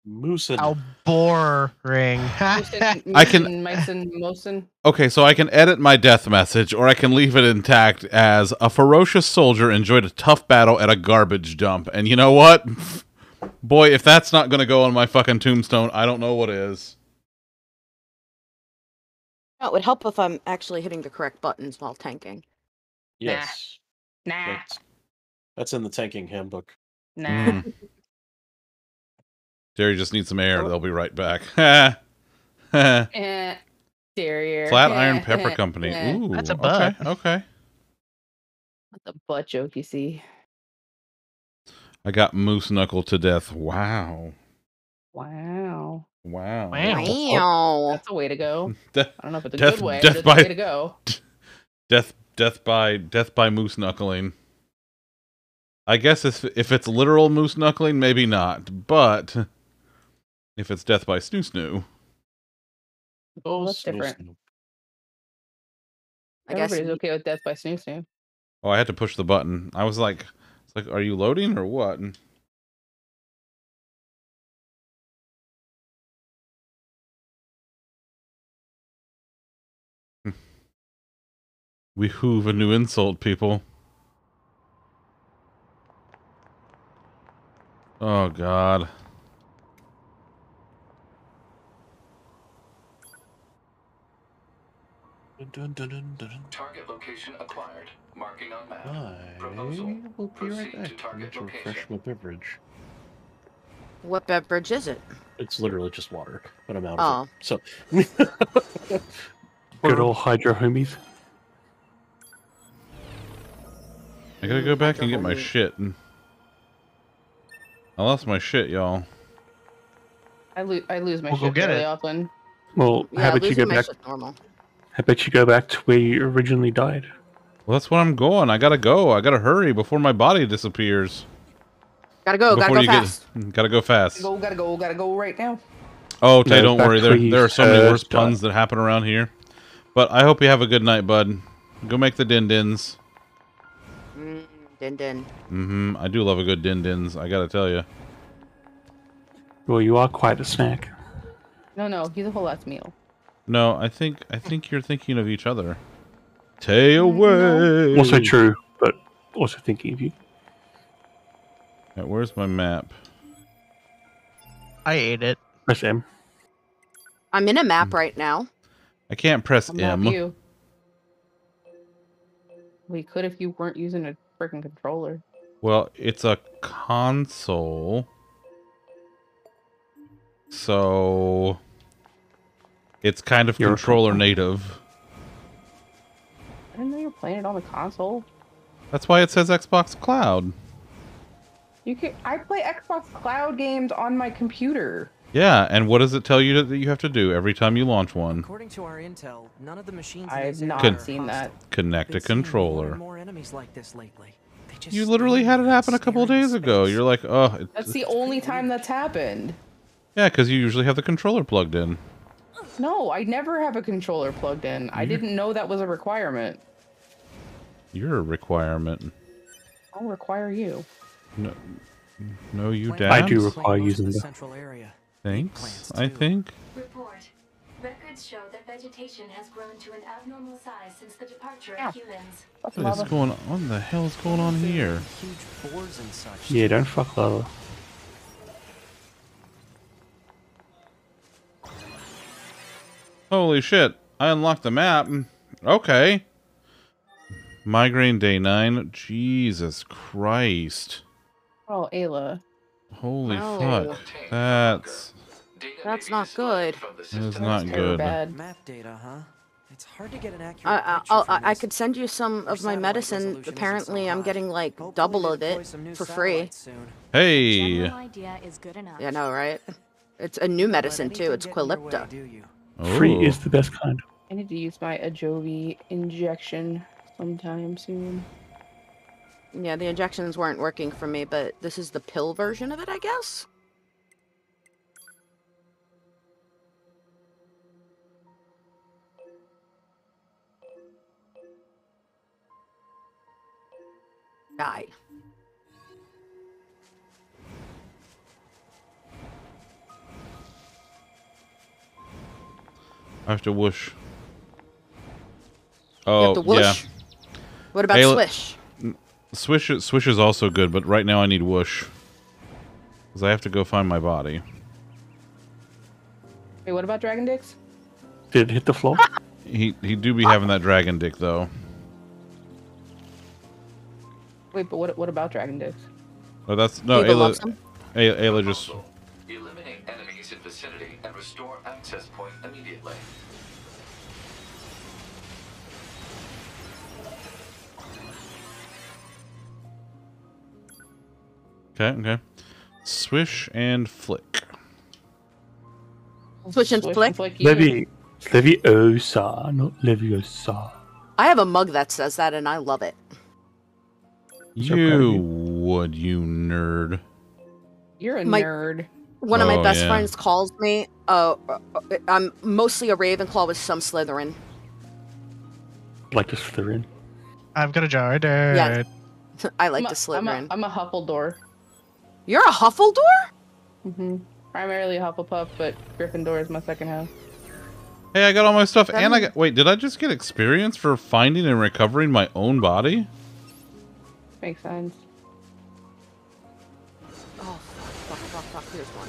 Moose How boring. <laughs> I can- Mice and Mosin. Okay, so I can edit my death message, or I can leave it intact as a ferocious soldier enjoyed a tough battle at a garbage dump. And you know what? <laughs> Boy, if that's not going to go on my fucking tombstone, I don't know what is. It would help if I'm actually hitting the correct buttons while tanking. Yes. Nah. That's, that's in the tanking handbook. Nah. Mm. Derry just needs some air. Oh. They'll be right back. <laughs> Flat Eh. Derrier. Iron <laughs> Pepper Company. Ooh, That's a okay, butt. Okay. That's a butt joke, you see. I got moose knuckle to death. Wow. Wow. Wow. Wow. That's a way to go. <laughs> Death, I don't know if it's a death, good way, death but it's by a way to go. Death, death by death by moose knuckling. I guess if if it's literal moose knuckling, maybe not. But if it's death by snoo snoo, Oh, that's different. snoo. I guess Everybody's okay with death by snoo snoo. oh, I had to push the button. I was like, it's like, are you loading or what? We hoove a new insult, people. Oh God. Dun, dun, dun, dun, dun. Target location acquired. Marking on map. I Proposal. will be Proceed right back. to I'm target going to refresh location. my beverage. What beverage is it? It's literally just water, but I'm out Oh. of it. Oh. So, <laughs> Good old Hydro homies. I gotta go back and get my shit. I lost my shit, y'all. I, lo- I lose my Well, go shit get really it. often. Well, Yeah, how about you losing go my back? shit's normal. How bet you go back to where you originally died? Well, that's where I'm going. I gotta go. I gotta hurry before my body disappears. Gotta go, gotta go fast. Get, gotta go fast. Gotta go, gotta go, gotta go right now. Oh, Tay, No, don't worry. There, there are so many worse first died. puns that happen around here. But I hope you have a good night, bud. Go make the din dins. Mm, din din. Mm-hmm. I do love a good din dins. I gotta tell you. Well, you are quite a snack. No, no, he's a whole ass meal. No, I think I think you're thinking of each other. Tay away. Also true, but also thinking of you. Yeah, where's my map? I ate it. Press M. I'm in a map Hmm. right now. I can't press I'm not M. you. We could if you weren't using a freaking controller. Well, it's a console. So it's kind of You're a controller native. I didn't know you were playing it on the console. That's why it says Xbox Cloud. You can. I play Xbox Cloud games on my computer. Yeah, and what does it tell you that you have to do every time you launch one? According to our intel, none of the machines. in I've not Con- seen that. Connect a Been More, controller. more enemies like this lately. They just You literally had it happen a couple of days ago. You're like, oh, That's the only time that's happened. yeah, because you usually have the controller plugged in. No, I never have a controller plugged in. Mm-hmm. I didn't know that was a requirement. You're a requirement. I'll require you. No, no you Plant don't. I do require claim most using the the- central area. Thanks, I think. Report. Records show that vegetation has grown to an abnormal size since the departure Ow. of humans. Fuck What is going on? What the hell is going on here? Huge boars and such. Yeah, don't fuck lava. Holy shit. I unlocked the map. Okay. Migraine day 9. Jesus Christ. Oh, Ayla. Holy Oh. fuck. That's That's not good. that is not Very good. bad. Map data, huh? It's hard to get an accurate I, I, I'll, I I could send you some of my medicine. resolution so Apparently, I'm getting like double of it for free. Hey. General idea is good. Yeah, no, right? It's a new medicine too. It's get in your way, Qulipta. Do you? Free Oh. is the best kind. I need to use my Ajovi injection sometime soon. Yeah, the injections weren't working for me, but this is the pill version of it, I guess. Die. I have to whoosh. You Oh, have to whoosh. yeah. What about Ayla- swish? Swish, is- swish is also good, but right now I need whoosh. Because I have to go find my body. Wait, what about Dragon Dicks? Did it hit the floor? <laughs> He he do be having that dragon dick though. Wait, but what? What about Dragon Dicks? Oh, that's no. Eagle loves Ayla, Ayla just Eliminate enemies in vicinity and restore access point immediately. okay. Okay. Swish and flick. Switch and flick. flick. Levi, Leviosa, not Leviosa. I have a mug that says that, and I love it. You would, you nerd. You're a My- nerd. One of my Oh, best yeah. friends calls me. Uh, uh, I'm mostly a Ravenclaw with some Slytherin. Like the Slytherin. I've got a jar. Yeah. <laughs> I like I'm the a, I'm, Slytherin. a, I'm a Huffledore. You're a Huffledore? hmm Primarily a Hufflepuff, but Gryffindor is my second house. Hey, I got all my stuff, and I got. Wait, did I just get experience for finding and recovering my own body? Makes sense. Here's one.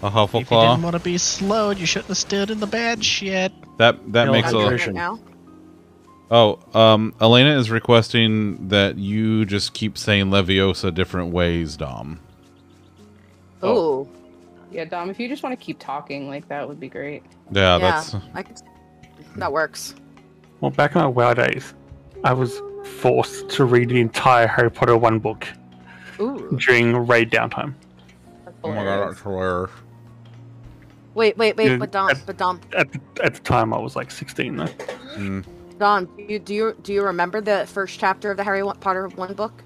A If you didn't want to be slowed, you shouldn't have stood in the bad shit. That that No, makes I'm doing a. it now. Oh, um, Elena is requesting that you just keep saying Leviosa different ways, Dom. Ooh. Yeah, Dom, if you just want to keep talking, like that would be great. Yeah, that's. I could, that works. Well, back in my WoW days, I was forced to read the entire Harry Potter one book Ooh. during raid downtime. Oh my god, that's hilarious. Wait, wait, wait, Yeah, but Dom, but Dom, At the, at the time, I was like 16 though. Mm. Dom, do you, do you do you remember the first chapter of the Harry Potter one book?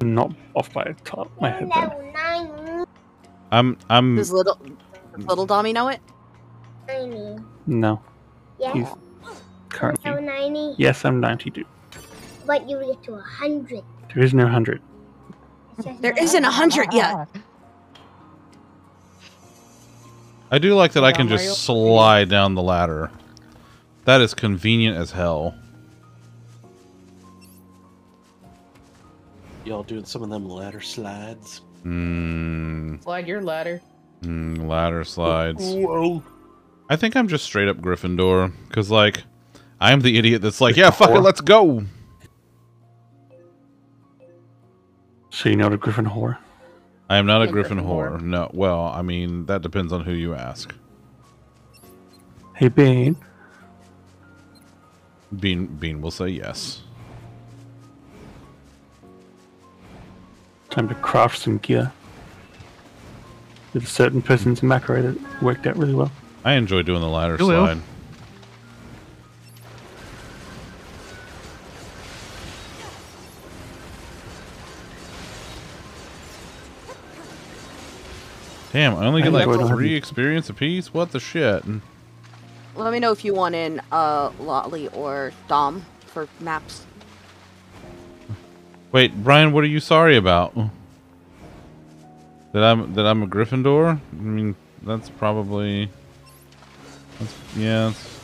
Not off by the top of my head though. I'm I'm Does little does little Dommy know it? No. Yeah. He's currently. So 90, Yes, I'm 92. but you will get to 100. There is no 100. There isn't a hundred yet. I do like that I can just slide down the ladder. That is convenient as hell. Y'all doing some of them ladder slides? Mmm. Slide your ladder. Mm, ladder slides. Whoa. I think I'm just straight up Gryffindor, because like, I'm the idiot that's like, yeah, fuck it, let's go. So you're not a Griffin whore? I am not a I'm Griffin Gryffindor. whore. No, well, I mean that depends on who you ask. Hey, Bean. Bean Bean will say yes. Time to craft some gear. With a certain person's macro that worked out really well. I enjoy doing the ladder You will. slide. Damn, I only I get like three ladder. experience apiece. What the shit? Let me know if you want in uh Lolly or Dom for maps. Wait, Brian, what are you sorry about? That I'm that I'm a Gryffindor? I mean, that's probably. That's, yeah. That's,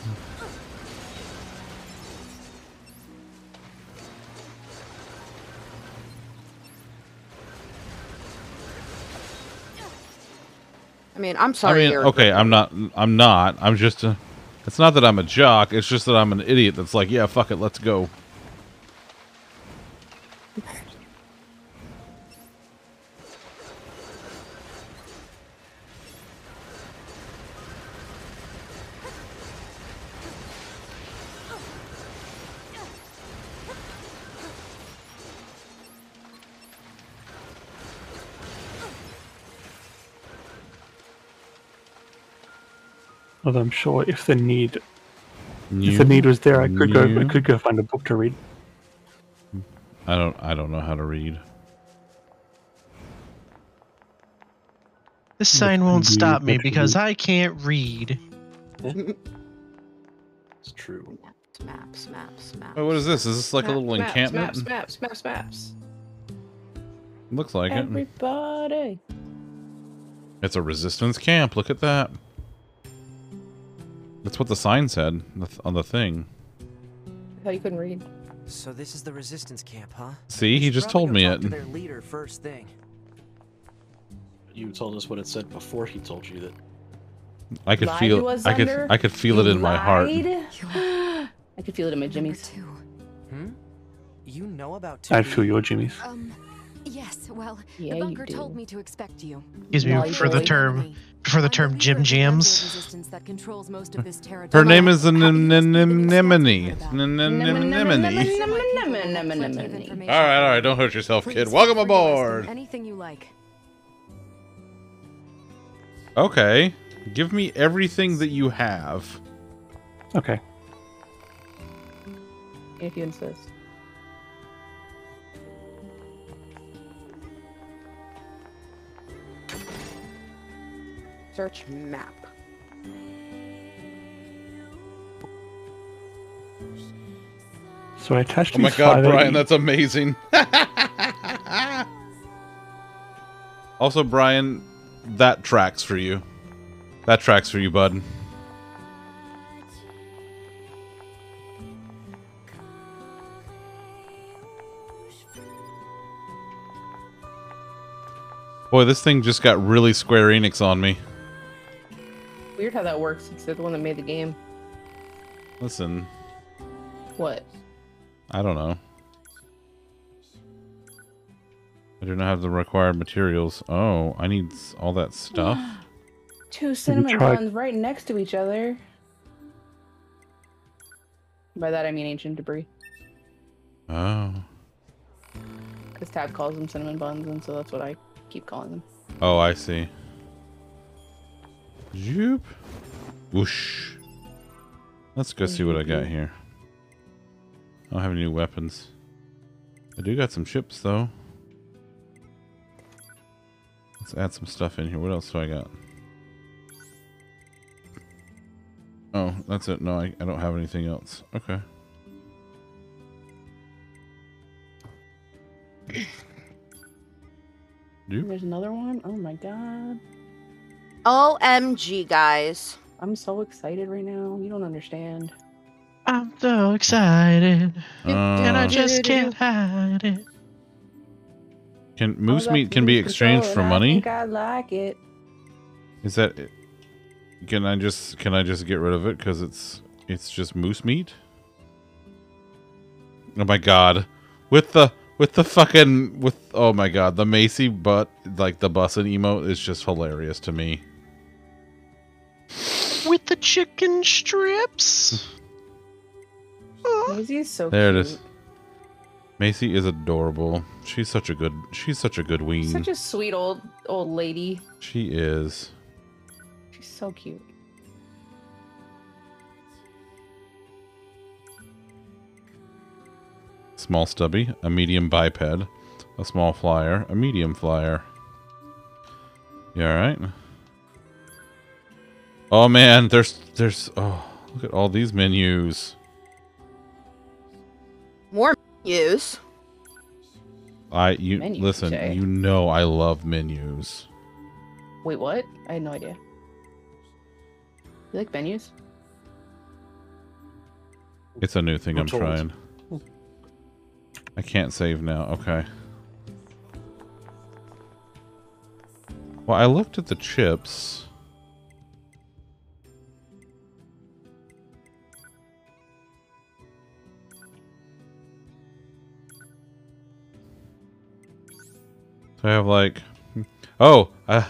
I mean, I'm sorry. I mean, okay, I'm not. I'm not. I'm just. A, it's not that I'm a jock. It's just that I'm an idiot. That's like, yeah, fuck it, let's go. Although I'm sure if the need New, if the need was there, I could go I could go find a book to read. I don't. I don't know how to read. This sign won't stop me actually- because I can't read. <laughs> It's true. maps, maps, maps. Oh, what is this? Is this like a Map- little maps, encampment? Maps, maps, maps, maps. Looks like it. Everybody. It's a resistance camp. Look at that. That's what the sign said on the thing. How you couldn't read? So this is the resistance camp, huh? See, he just told me it. To their leader first thing. You told us what it said before he told you that. I could Lied feel. to us, I could. I could feel it You in my heart. I could feel it in my <gasps> jimmies. too. Hmm? You know about I'd feel your jimmies. Um, Yes, well, Yeah, the you bunker told me to expect you. Excuse me Molly for the boy. term for the term Jim Jams. Resistance that controls most of this Her territory. name is Anemone. Anemone. All right, all right. Don't hurt yourself, kid. Welcome aboard. Anything you like. Okay. Give me everything that you have. Okay. If you insist. Search map. So I attached Oh my god, Brian, AE that's amazing. <laughs> also, Brian, that tracks for you. That tracks for you, bud. Boy, this thing just got really Square Enix on me. Weird how that works. It's the one that made the game. Listen, What? I don't know. I do not have the required materials. Oh, I need all that stuff. <gasps> Two cinnamon try- buns right next to each other. By that I mean ancient debris. Oh. Because Tab calls them cinnamon buns, and so that's what I keep calling them. Oh, I see. Zoop. Whoosh. Let's go see what I got here. I don't have any new weapons. I do got some chips, though. Let's add some stuff in here. What else do I got? Oh, that's it. No, I, I don't have anything else. Okay. <coughs> There's another one. Oh my god. OMG, guys. I'm so excited right now. You don't understand. I'm so excited, and I Uh, just can't hide it. Can moose meat can be exchanged for I money? think I like it. Is that? Can I just can I just get rid of it because it's it's just moose meat? Oh my god, with the with the fucking with oh my god the Macy butt like the bussin emote is just hilarious to me. With the chicken strips. Maisie is so There cute. it is. Macy is adorable. She's such a good she's such a good ween. Such a sweet old old lady. she is. She's so cute. Small stubby, a medium biped, a small flyer, a medium flyer. You alright? Oh man, there's there's oh look at all these menus. More menus. I you Menus, listen, say? you know I love menus. Wait, what? I had no idea. You like menus? It's a new thing I'm I'm trying. I can't save now. Okay. Well, I looked at the chips. So I have like, oh, uh,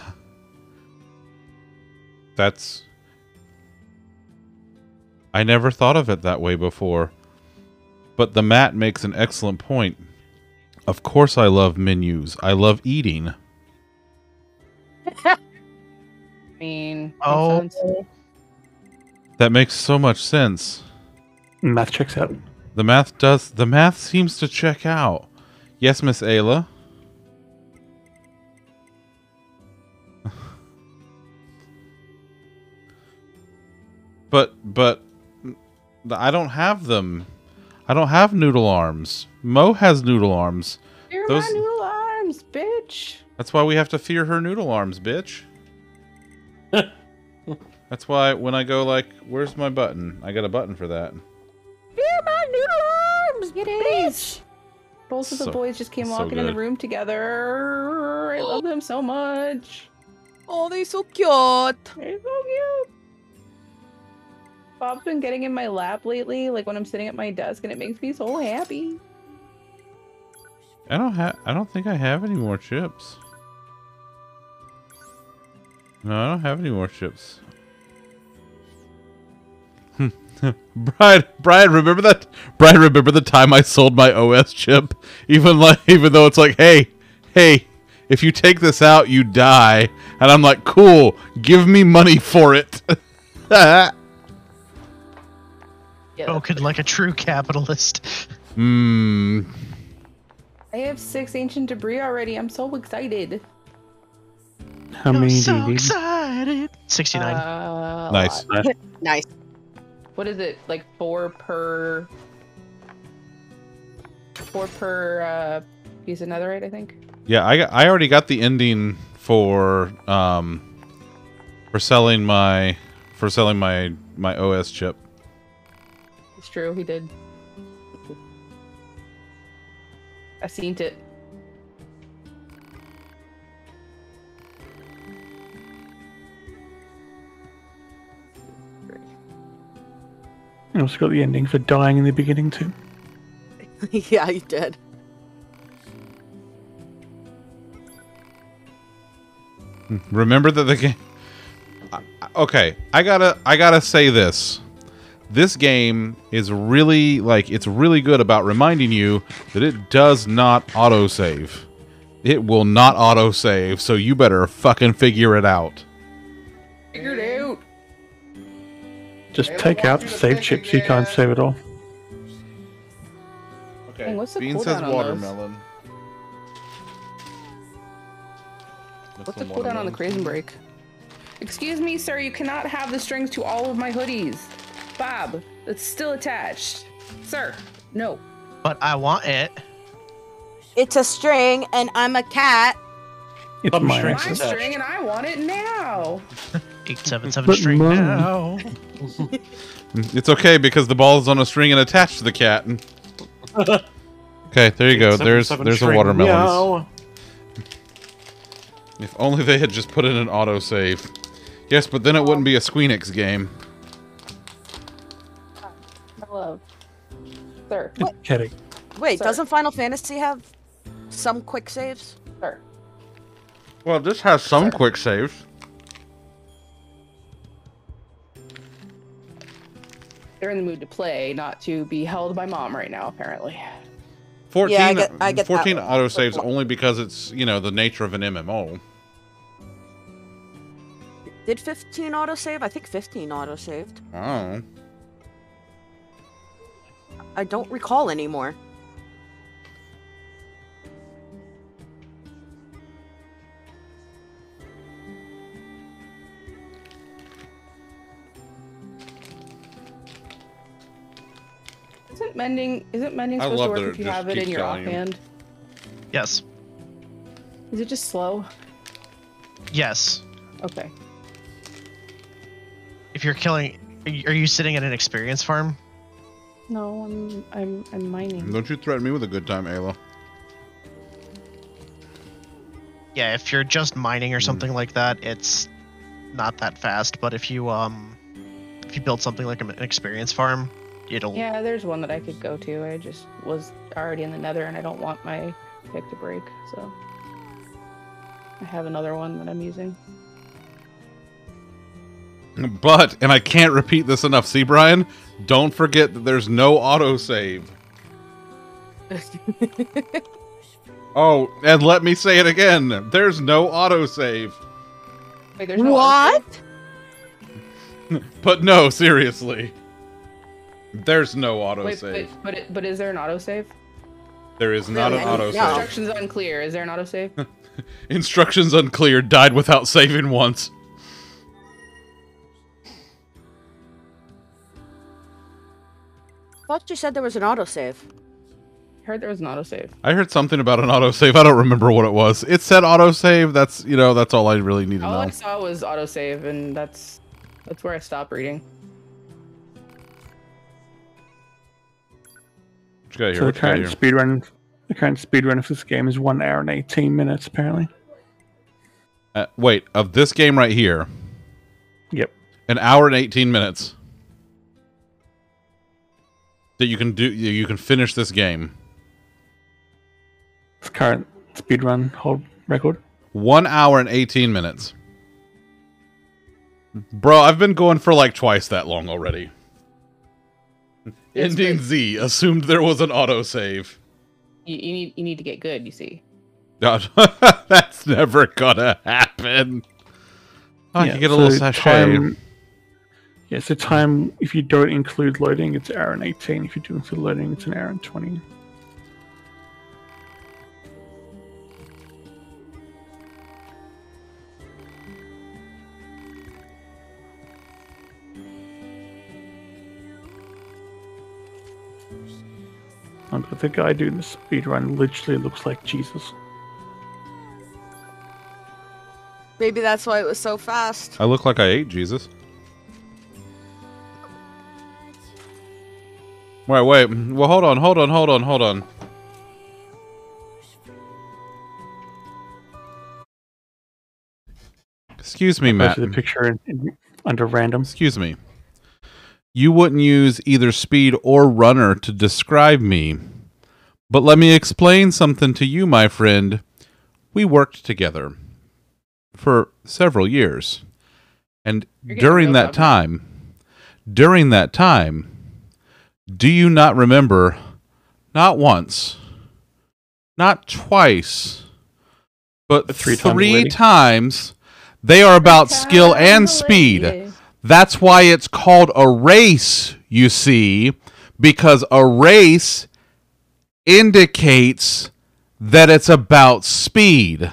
that's. I never thought of it that way before. But the mat makes an excellent point. Of course, I love menus. I love eating. <laughs> I mean, Oh. sense. That makes so much sense. Math checks out. The math does. The math seems to check out. Yes, Miss Ayla. But but I don't have them. I don't have noodle arms. Mo has noodle arms. You're Those- my noodle arms, bitch. That's why we have to fear her noodle arms, bitch. <laughs> That's why when I go like, "Where's my button?" I got a button for that. You're my noodle arms, bitch. Both of the So- boys just came so walking in the room together. I love them so much. Oh, they're so cute. They're so cute. Bob's been getting in my lap lately, like when I'm sitting at my desk, and it makes me so happy. I don't have. I don't think I have any more chips. No, I don't have any more chips. Hmm. <laughs> Brian, Brian, remember that? Brian, remember the time I sold my OS chip? Even like, even though it's like, hey, hey, if you take this out, you die. And I'm like, cool, give me money for it. <laughs> Spoken like a true capitalist. <laughs> Hmm. I have six ancient debris already. I'm so excited. How many do so you need? excited. 69. Uh, Nice. <laughs> nice. What is it? Like four per. Four per uh, piece of netherite, I think. Yeah, I I already got the ending for um for selling my for selling my my OS chip. It's true, he did. I seen it. I also got the ending for dying in the beginning too. <laughs> yeah, you did. Hmm, remember that the game. Okay, I gotta I gotta say this. This game is really like it's really good about reminding you that it does not autosave. It will not autosave, so you better fucking figure it out. Figured out. Just take out the save chips, you can't save it all. Okay. Dang, what's the Bean says on those? watermelon. What's the cooldown on the Crazy Break? Excuse me, sir, you cannot have the strings to all of my hoodies. Bob, it's still attached. Sir, no. But I want it. It's a string, and I'm a cat. It's Thumb mine. strings My attached. string and I want it now. <laughs> 877 But string mine. now. <laughs> It's okay because the ball is on a string and attached to the cat. <laughs> okay, there you go. There's 877 there's a string. watermelon. If only they had just put in an autosave. Yes, but then it wouldn't be a Squeenix game. Sir, Kidding. Wait, Sir. doesn't Final Fantasy have some quick saves? sir. Well, this has some quick saves. They're in the mood to play, not to be held by mom right now, apparently. 14, Yeah, I get- I get that 14 one. autosaves only because it's, you know, the nature of an MMO. Did 15 autosave? I think 15 autosaved. Oh. I don't recall anymore. Isn't mending isn't mending I supposed to work if you have it in your telling you. offhand? Yes. Is it just slow? Yes. Okay. If you're killing. Are you- are you sitting at an experience farm? No, I'm I'm I'm mining. Don't you threaten me with a good time, Ayla. Yeah, if you're just mining or Hmm. something like that, it's not that fast. But if you um, if you build something like an experience farm, it'll. Yeah, there's one that I could go to. I just was already in the nether and I don't want my pick to break, so I have another one that I'm using. But, and I can't repeat this enough, see, Brian? Don't forget that there's no autosave. Oh, and let me say it again. There's no autosave. Wait, there's no What? <laughs> But no, seriously. There's no Wait, autosave. wait, but it, but is there an autosave? There is not an Really? autosave. No. Instructions unclear. Is there an autosave? <laughs> Instructions unclear. Died without saving once. Thought you said there was an autosave. Heard there was an autosave. I heard something about an autosave. I don't remember what it was. It said autosave. That's you know that's all I really need to All know. I saw was autosave, and that's that's where I stopped reading. What you got here? So the What got current here? speed run, the current speed run of this game is one hour and eighteen minutes. Apparently. Uh, wait, of this game right here, Yep. an hour and eighteen minutes. That you can do. You can finish this game. It's current speedrun hold record. One hour and 18 minutes. Bro, I've been going for like twice that long already. It's Ending been- Z assumed there was an autosave. You, you need you need to get good. You see. <laughs> That's never gonna happen. Oh, I Yeah, can get a little so sachet. time- yeah, so time if you don't include loading, it's hour and eighteen. If you do include loading, it's an hour and twenty. And the guy doing the speedrun literally looks like Jesus. Maybe that's why it was so fast. I look like I ate Jesus. Wait, wait. Well, hold on, hold on, hold on, hold on. Excuse me, Matt. The picture in, in, under random. Excuse me. You wouldn't use either speed or runner to describe me. But let me explain something to you, my friend. We worked together for several years. And You're getting during that time, during that time, do you not remember not once, not twice, but three three, times times, they are about skill and speed. That's why it's called a race, you see, because a race indicates that it's about speed.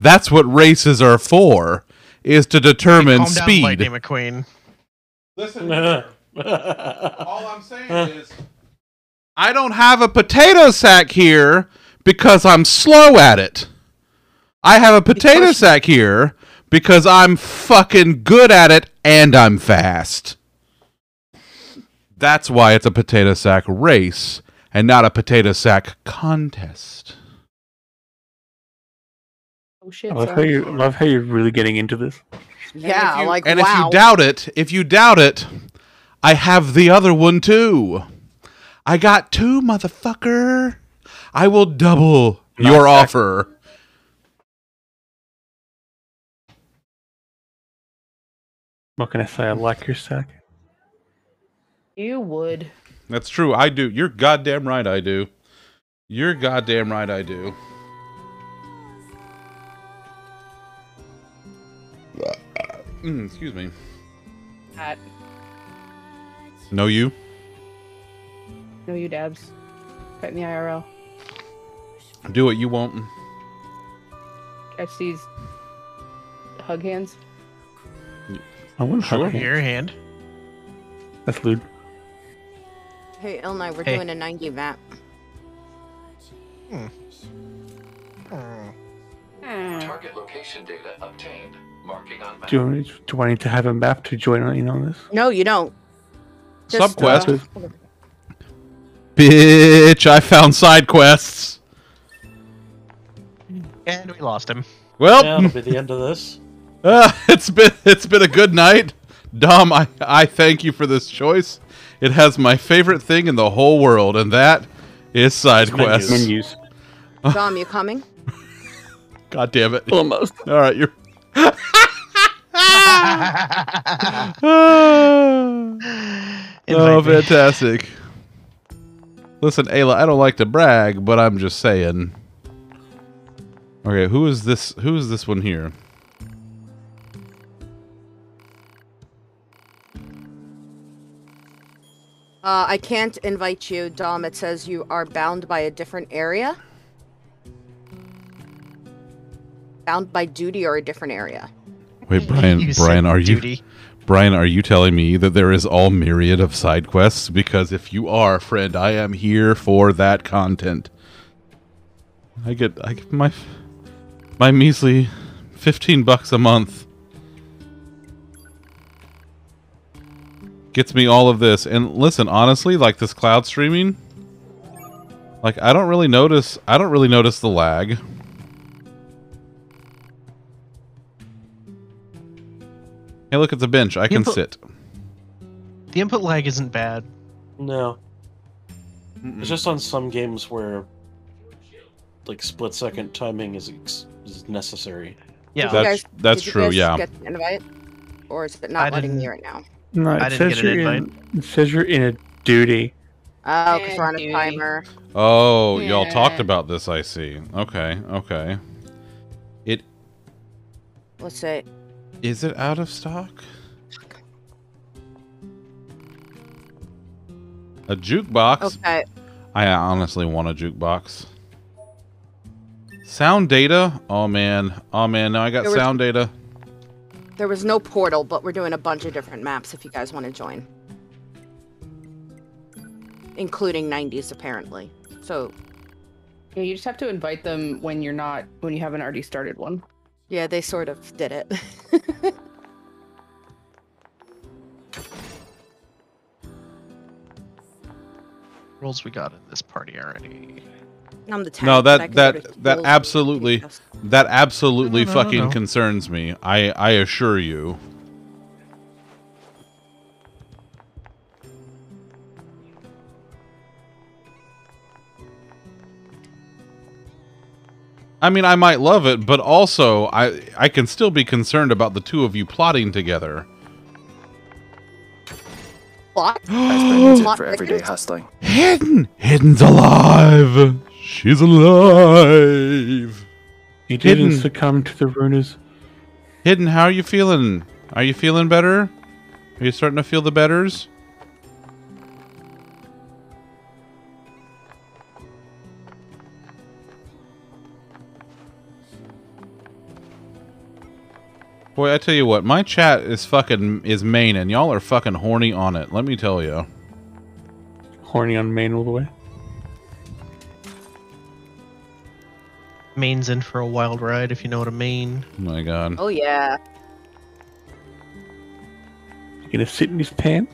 That's what races are for, is to determine Calm down, speed. Lightning McQueen. Listen, all I'm saying <laughs> is I don't have a potato sack here because I'm slow at it. I have a potato sack here because I'm fucking good at it and I'm fast. That's why it's a potato sack race and not a potato sack contest. Oh shit. I love how you I love how you're really getting into this. Yeah, like and wow. if you doubt it, if you doubt it, I have the other one too. I got two, motherfucker. I will double your Nice. offer. What can I say? I like your sack. You would. That's true. I do. You're goddamn right. I do. You're goddamn right. I do. Mm, excuse me. At No, you. no you dabs. Right in the IRL. Do what you won't. Catch these hug hands. I wouldn't Sure. hug hands. Your hand. That's lewd. Hey, Ilnai, we're Hey. doing a 90 map. Hmm. Hmm. Target location data obtained. Marking on map. Do you, do I need to have a map to join in on this? No, you don't. Just, Subquest. uh, Bitch, I found side quests. And we lost him. Well, Yeah, that'll be the end of this. <laughs> Uh, it's been it's been a good night. Dom, I, I thank you for this choice. It has my favorite thing in the whole world, and that is side menus. quests. Menus. Dom, you <laughs> coming? God damn it. Almost. <laughs> All right, you're. Oh, fantastic. Listen, Ayla, I don't like to brag, but I'm just saying. Okay, who is this? Who is this one here? Uh, I can't invite you, Dom. It says you are bound by a different area. Bound by duty or a different area. Wait, Brian. You Brian, are you? Brian, are you telling me that there is all myriad of side quests? Because if you are, friend, I am here for that content. I get, I get my, my measly, fifteen bucks a month. Gets me all of this. And listen, honestly, like this cloud streaming, like I don't really notice. I don't really notice the lag. Hey, look at the bench. I can Input- sit. The input lag isn't bad. No. It's just on some games where like split second timing is ex- is necessary. Did you That's- guys- that's did you true, guys yeah. Get the invite, or is it I not letting me right now? No, it I didn't says get an you're in. It says you're in a duty. Oh, because we're on a timer. Oh, y'all talked about this. I see. Okay, okay. It Let's say is it out of stock? A jukebox. okay. I honestly want a jukebox. Sound data. Oh man. Oh man. Now I got was- sound data. There was no portal, but we're doing a bunch of different maps if you guys want to join. Including 90s, apparently. So, Yeah, you just have to invite them when you're not when you haven't already started one. Yeah, they sort of did it. <laughs> Rules we got in this party already. I'm the tank, No, but I that can that that absolutely that absolutely No, no, no, fucking concerns me. I I assure you. I mean, I might love it, but also I I can still be concerned about the two of you plotting together. Plot? <gasps> That's <gasps> Plot it for everyday hustling. Hidden, Hidden's alive. She's alive. You didn't Hidden. succumb to the runas. Hidden, how are you feeling? Are you feeling better? Are you starting to feel the betters? Boy, I tell you what, my chat is fucking is main, and y'all are fucking horny on it. Let me tell you. Horny on main all the way. Maine's in for a wild ride, if you know what I mean. Oh my god. Oh, yeah. You gonna sit in his pants?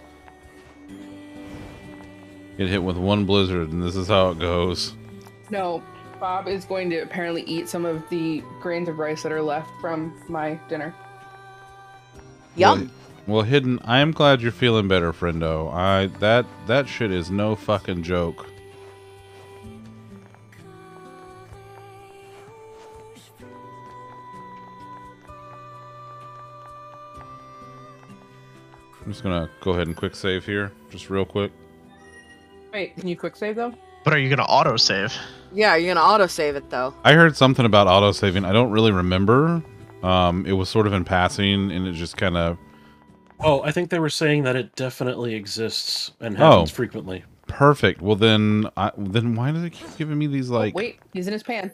Get hit with one blizzard, and this is how it goes. No, Bob is going to apparently eat some of the grains of rice that are left from my dinner. Yum. Well, hidden. I am glad you're feeling better, friendo. I that that shit is no fucking joke. I'm just gonna go ahead and quick save here, just real quick. Wait, can you quick save though? But are you gonna auto save? Yeah, you're gonna auto save it though. I heard something about auto saving. I don't really remember. Um, it was sort of in passing, and it just kind of Oh, I think they were saying that it definitely exists and Oh. happens frequently. perfect. Well, then, I, then why does it keep giving me these like? Oh, Wait, he's in his pan.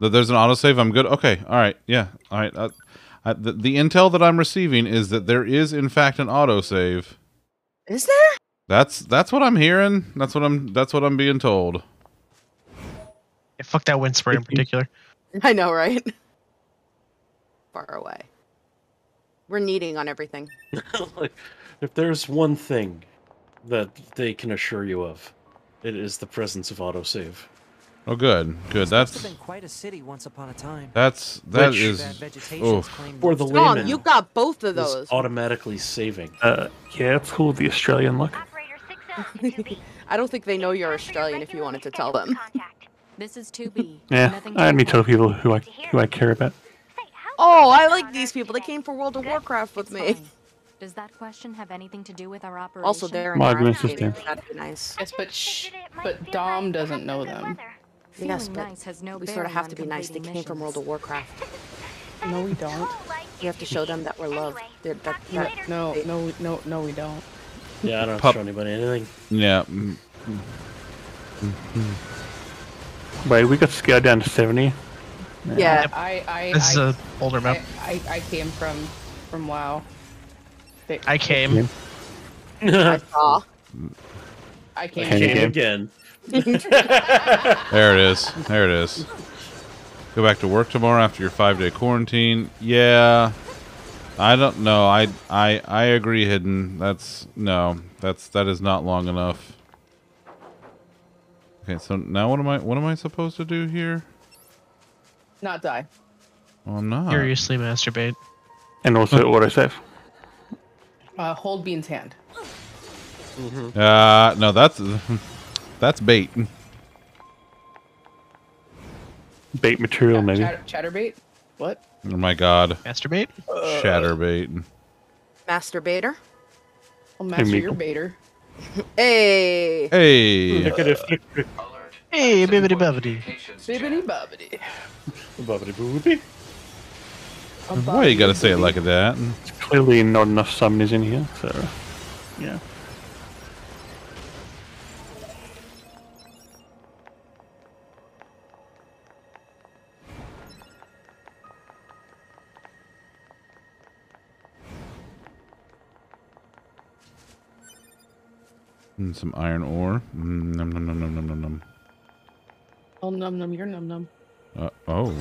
There's an autosave. I'm good. Okay. All right. Yeah. All right. Uh, uh, the, the intel that I'm receiving is that there is in fact an autosave. Is there? That's that's what I'm hearing. That's what I'm that's what I'm being told. Yeah, fuck that wind spray in particular. <laughs> I know, right? Far away. We're needing on everything. <laughs> if there's one thing that they can assure you of, it is the presence of autosave. Oh, good. Good. This must That's have been quite a city once upon a time. that's that Which- is. Bad vegetation's For the most- layman, you got both of those. automatically saving. Uh, yeah, it's called the Australian look. <laughs> I don't think they know you're Australian if you wanted to tell them. This is 2B. <laughs> Yeah, I to only tell people who I who I care about. Oh, I like these people. They came for World of Warcraft with me. <laughs> Does that question have anything to do with our operation? Also, they're in My our goodness, academy, this That'd be nice. Yes, but shh. But Dom doesn't know them. Yes, but nice has no we sort of have to be nice. They completing came from World of. Warcraft. No, we don't. <laughs> We have to show them that we're loved. They're- that, No, that, no, no, no, no, we don't. Yeah, I don't have Pup. to show anybody anything. Yeah. mm, mm, mm, mm. Wait, we got scaled down to seventy. Yeah. I, I, This is an older map. I, I, I came from, from WoW. They- I came. I <laughs> saw. I came. Can Came game? again. <laughs> There it is. There it is. Go back to work tomorrow after your five day quarantine. Yeah. I don't know. I I I agree, hidden. That's no. That's that is not long enough. Okay, so now what am I what am I supposed to do here? Not die. Well, I'm not. Furiously masturbate. And also autosave. Uh, hold Bean's hand. Uh, no, that's <laughs> that's bait. Bait material, maybe. Chatter, chatterbait? What? Oh my god. Masturbate? Shatterbait. Masturbator. I'll master your Miko. baiter. Hey. Hey. Negative flick flick. Hey, bibbity bobbity. Bibbity bobbity. Bubbity boobity. Why you gotta say it like that? Clearly not enough summoners in here, so yeah. And some iron ore. Mm, num num num num num num num. Oh, num num, you're num num. Uh, oh.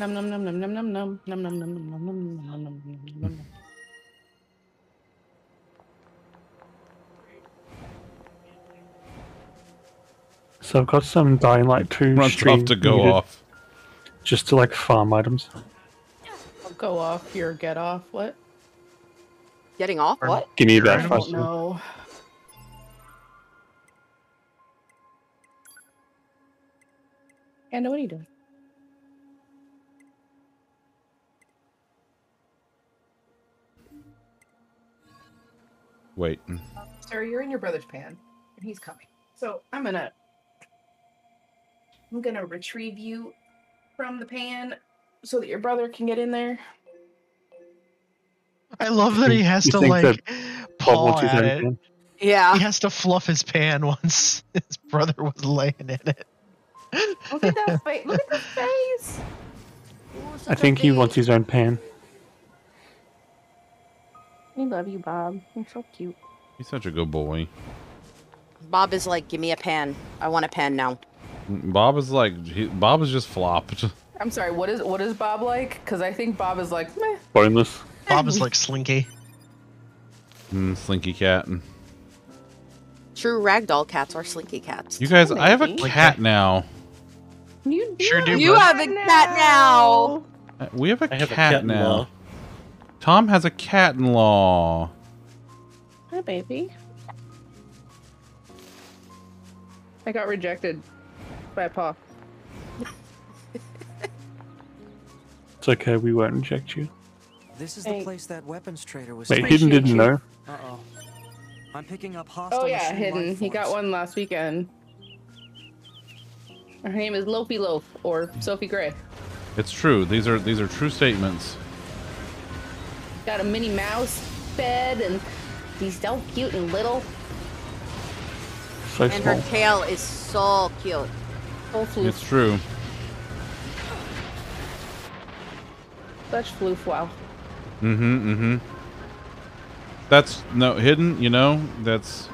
Num num num num num num num num num num num num num num num num num. So I've got some Dying Light 2 Runs stream off to go needed off. Just to like farm items. I'll go off your get off. What? Getting off? What? Give me that I fast. don't know. Panda, what are you doing? Wait. Sir, you're in your brother's pan, and he's coming. So I'm gonna, I'm gonna retrieve you from the pan so that your brother can get in there. I love that he has You to think like that Paul paw at it. Yeah. He has to fluff his pan <laughs> once his brother was laying in it. Look at that face! Look at that face! I think he wants his own pan. We love you, Bob. You're so cute. He's such a good boy. Bob is like, give me a pen. I want a pen now. Bob is like he, Bob is just flopped. I'm sorry. What is what is Bob like? Because I think Bob is like meh. Boneless. Bob is like Slinky. Mm, Slinky cat. True ragdoll cats are slinky cats. You guys, I have a cat now. You sure do. You bud. have a cat now. Uh, We have a I have a cat cat-in-law. now. Tom has a cat-in-law. Hi, baby. I got rejected by Paw. <laughs> It's okay, we won't reject you. This is the place that weapons trader was. Wait. Hidden didn't know. Uh oh. I'm picking up hostile Oh yeah, hidden. He got one last weekend. Her name is Loafy Loaf or Sophie Gray. It's true. These are these are true statements. Got a Minnie Mouse bed and he's so cute and little. So And her tail is so cute. Full floof. It's true. Such floof. Wow. Mm-hmm. Mm-hmm. That's no hidden. You know that's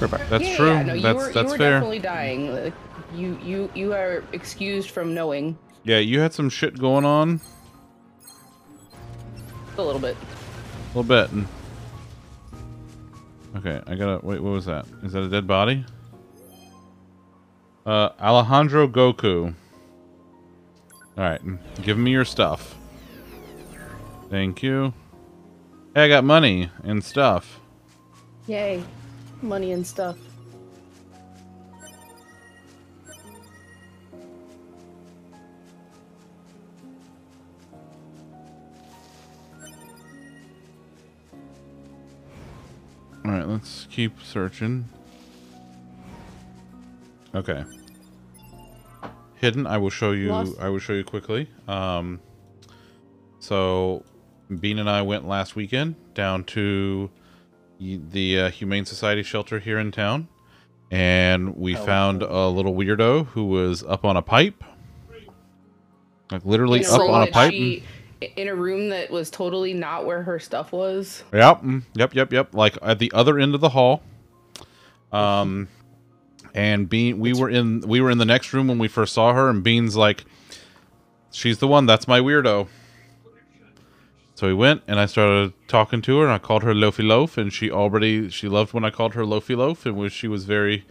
that's yeah, true. Yeah, no, you that's were, that's you were fair. definitely dying. You you you are excused from knowing Yeah, you had some shit going on a little bit. a little bit. Okay, I gotta wait. What was that? Is that a dead body? Uh, Alejandro Goku. All right, give me your stuff. Thank you. Hey, I got money and stuff. Yay, money and stuff. All right, let's keep searching. Okay. Hidden, I will show you. Lost- I will show you quickly. Um, so, Bean and I went last weekend down to the uh, Humane Society shelter here in town, and we Oh, found a little weirdo who was up on a pipe, like literally up on a pipe. she- in a room that was totally not where her stuff was. Yep, mm, yep, yep, yep. Like at the other end of the hall. Um, and Bean, we were in we were in the next room when we first saw her, and Bean's like, "She's the one. That's my weirdo." So we went, and I started talking to her, and I called her Loafy Loaf, and she already she loved when I called her Loafy Loaf, and was she was very,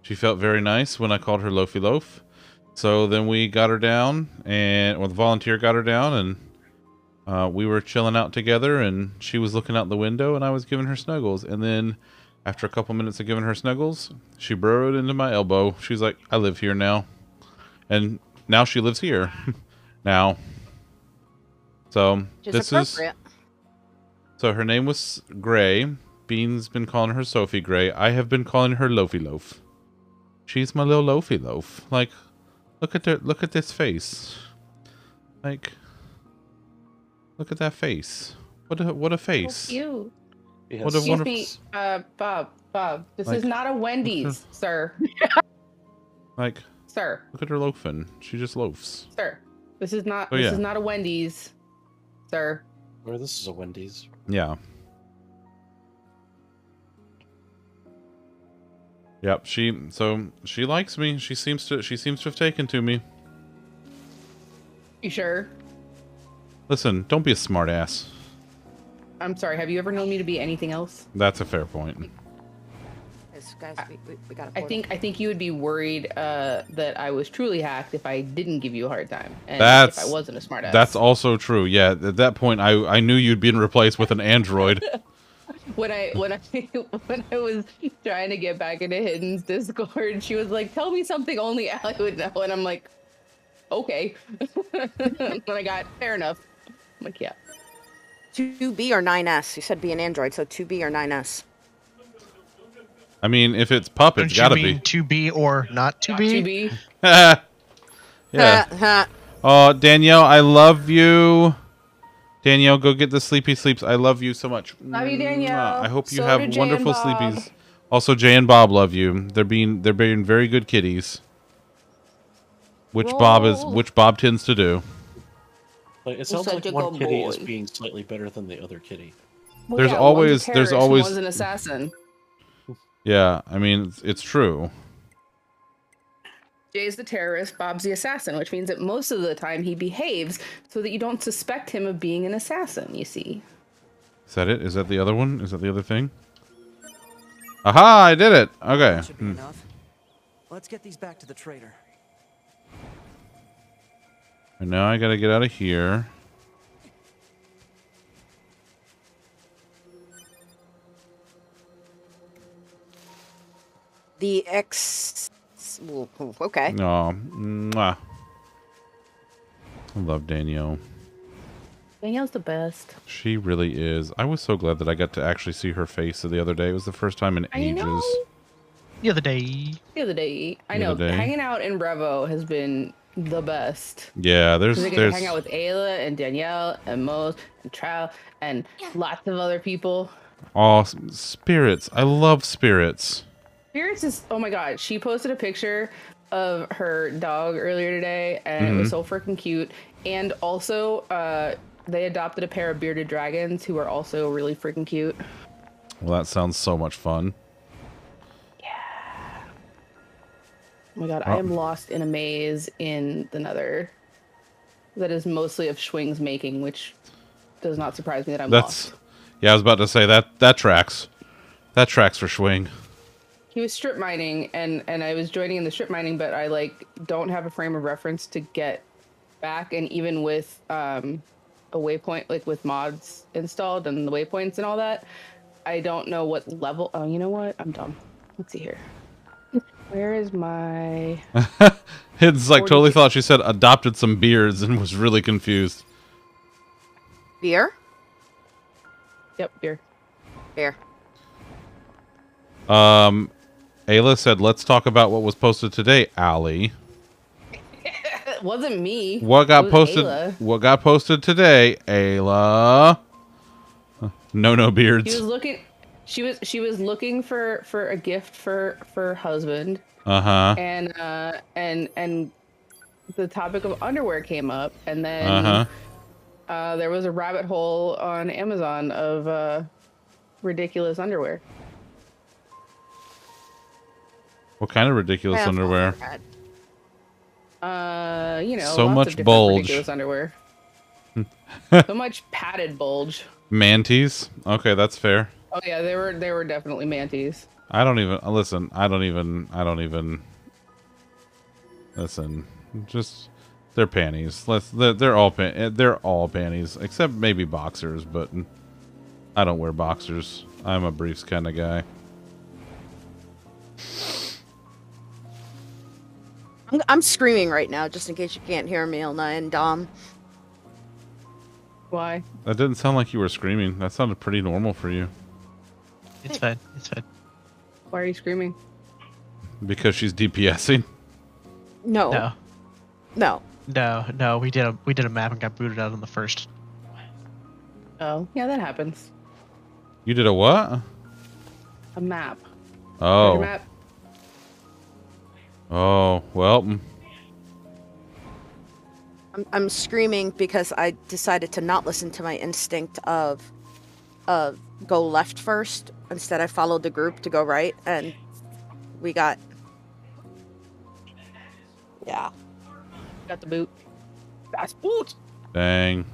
she felt very nice when I called her Loafy Loaf. So then we got her down, and or the volunteer got her down, and uh, we were chilling out together, and she was looking out the window, and I was giving her snuggles. And then, after a couple minutes of giving her snuggles, she burrowed into my elbow. She's like, "I live here now," and now she lives here. <laughs> now, so is this is so her name was Gray. Bean's been calling her Sophie Gray. I have been calling her Loafy Loaf. She's my little Loafy Loaf. Like, look at her. Look at this face. Like, look at that face. What a what a face. Cute. What a Excuse wonderful. me, uh, Bob. Bob, this Like- is not a Wendy's, sir. <laughs> Like, Sir, look at her loafing. She just loafs. sir. This is not. Oh, this yeah. is not a Wendy's, sir. Or this is a Wendy's. Yeah. Yep, she so she likes me. She seems to she seems to have taken to me. You sure? Listen, don't be a smartass. I'm sorry. Have you ever known me to be anything else? That's a fair point. Guys, guys, we, we, we got I think I think you would be worried uh, that I was truly hacked if I didn't give you a hard time, and That's if I wasn't a smartass. That's also true. Yeah, at that point I I knew you'd been replaced with an android. <laughs> when I when I <laughs> when I was trying to get back into Hidden's Discord, she was like, "Tell me something only Allie would know," and I'm like, "Okay." <laughs> when I got fair enough, I'm like, "Yeah." 2B or 9S? You said be an Android, so 2B or 9S? I mean, if it's pup, Don't you gotta mean be. 2B or not to be? be. yeah. <laughs> Oh, Danielle, I love you. Danielle, go get the sleepy sleeps. I love you so much. Love you, Danielle. I hope you So have wonderful sleepies. Also, Jay and Bob love you. They're being they're being very good kitties. Which Bob is which Bob tends to do. Like, it sounds like a one good kitty is being slightly better than the other kitty. Well, There's yeah, always- one's there's always- one's an assassin. Yeah, I mean it's, it's true. Jay's the terrorist, Bob's the assassin, which means that most of the time he behaves so that you don't suspect him of being an assassin. You see. Is that it? Is that the other one? Is that the other thing? Aha! I did it. Okay. Should be Hmm. enough. Let's get these back to the trader. And now I gotta get out of here. The X. ooh, ooh, Okay. Oh, mwah. I love Danielle. Danielle's the best. She really is. I was so glad that I got to actually see her face the other day. It was the first time in I ages. know. The other day. The other day, I The know day. hanging out in Brevo has been the best. Yeah, there's 'Cause I get to there's hang out with Ayla and Danielle and Mose and Trow and lots of other people. oh spirits. I love spirits. Spirits is oh my god. She posted a picture of her dog earlier today, and it was Mhm. so freaking cute. And also, uh, they adopted a pair of bearded dragons who are also really freaking cute. Well, that sounds so much fun. Oh my god, I Oh. am lost in a maze in the Nether. That is mostly of Schwing's making, which does not surprise me that I'm lost. That's yeah. I was about to say that that tracks. That tracks for Schwing. He was strip mining, and and I was joining in the strip mining, but I like don't have a frame of reference to get back, and even with um a waypoint, like with mods installed and the waypoints and all that, I don't know what level. Oh, you know what? I'm dumb. Let's see here. Where is my? <laughs> Hidden's like totally thought she said adopted some beards and was really confused. Beer? Yep, beer. Beer. Um, Ayla said, "Let's talk about what was posted today, Allie. it <laughs> wasn't me. What got posted? Ayla. What got posted today, Ayla? <laughs> No, no She beards. was looking. She was she was looking for for a gift for for her husband. Uh huh. and uh and and the topic of underwear came up and then Uh huh. uh, there was a rabbit hole on amazon of uh ridiculous underwear What kind of ridiculous underwear? uh you know So much bulge. ridiculous underwear <laughs> so much padded bulge Manties. Okay, that's fair. Oh yeah they were they were definitely manties I don't even listen. I don't even. I don't even. Listen, just they're panties. Let's. They're, they're all pan. eh, They're all panties except maybe boxers, but I don't wear boxers. I'm a briefs kind of guy. I'm, I'm screaming right now, just in case you can't hear me, Elna and Dom. Why? That didn't sound like you were screaming. That sounded pretty normal for you. It's fine. It's fine. Why are you screaming? Because she's DPSing. No. No. No. No, no, we did a we did a map and got booted out on the first. Oh, yeah, that happens. You did a what? A map. Oh. Treasure map. Oh, well. mm, I'm, I'm screaming because I decided to not listen to my instinct of of go left first. Instead, I followed the group to go right, and we got yeah. Got the boot. That's boot. Dang.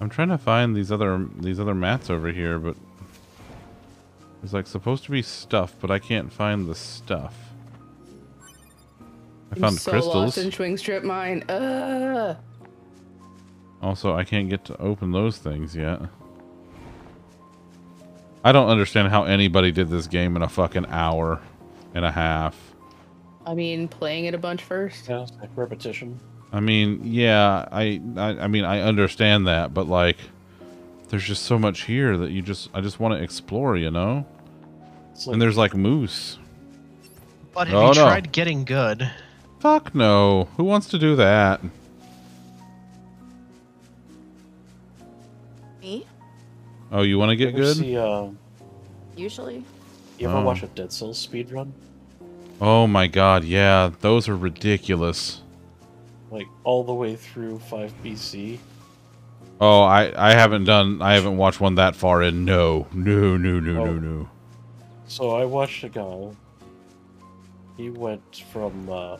I'm trying to find these other these other mats over here, but there's like supposed to be stuff, but I can't find the stuff. I I'm found so crystals. lost in Schwing Strip Mine. Ugh. Also, I can't get to open those things yet. I don't understand how anybody did this game in a fucking hour and a half. I mean, playing it a bunch first. Yeah, like repetition. I mean, yeah, I, I, I mean, I understand that, but like, there's just so much here that you just, I just want to explore, you know. and there's like moose. But have Oh, you no. tried getting good? Fuck no. Who wants to do that? Oh, you want to get Ever good? See, uh, usually. you ever Oh. watch a Dead Cells speed run? Oh my god, yeah, those are ridiculous. Like all the way through 5 BC? Oh, I, I haven't done, I haven't watched one that far in. No, no, no, no, Oh. no, no. So I watched a guy. He went from uh,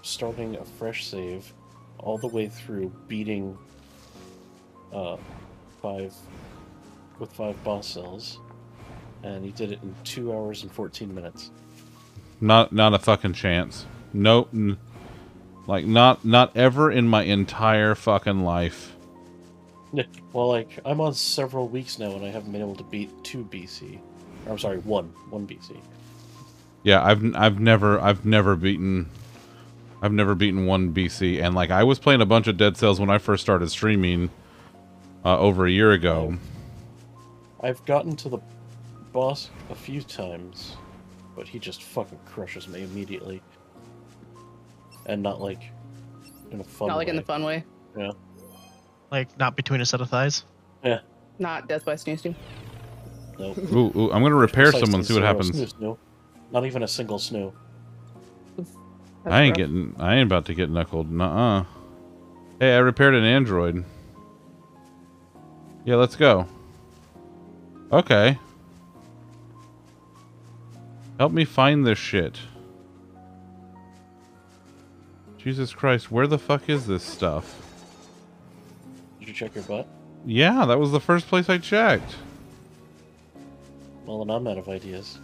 starting a fresh save all the way through beating uh, five with five boss cells, and he did it in two hours and fourteen minutes. Not, not a fucking chance. Nope. n- Like, not, not ever in my entire fucking life. <laughs> Well, like I'm on several weeks now, and I haven't been able to beat two BC. Or, I'm sorry, one one BC. Yeah, I've I've never I've never beaten I've never beaten one BC and like I was playing a bunch of Dead Cells when I first started streaming uh, over a year ago. I've gotten to the boss a few times, but he just fucking crushes me immediately. And not like in a fun Not like in the fun way. Yeah. Like not between a set of thighs? Yeah. Not Death by Snoo Snoo. Nope. Ooh, ooh, I'm gonna repair Precisely someone see what happens. snoo snoo. Not even a single snoo. I ain't getting I ain't about to get knuckled. Nuh-uh. Hey, I repaired an android. Yeah, let's go. Okay. Help me find this shit. Jesus Christ, where the fuck is this stuff? Did you check your butt? Yeah, that was the first place I checked. Well, then I'm out of ideas.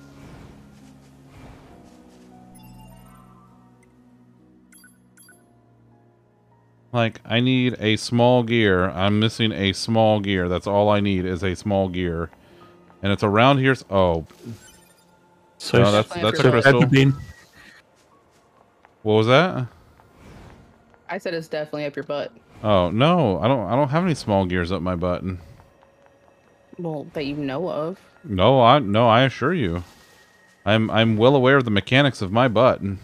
Like, I need a small gear. I'm missing a small gear. That's all I need is a small gear. And it's around here. Oh. So no, that's, that's a crystal. Bean. What was that? I said it's definitely up your butt. Oh, no. I don't I don't have any small gears up my button. Well, that you know of. No, I no, I assure you. I'm I'm well aware of the mechanics of my button.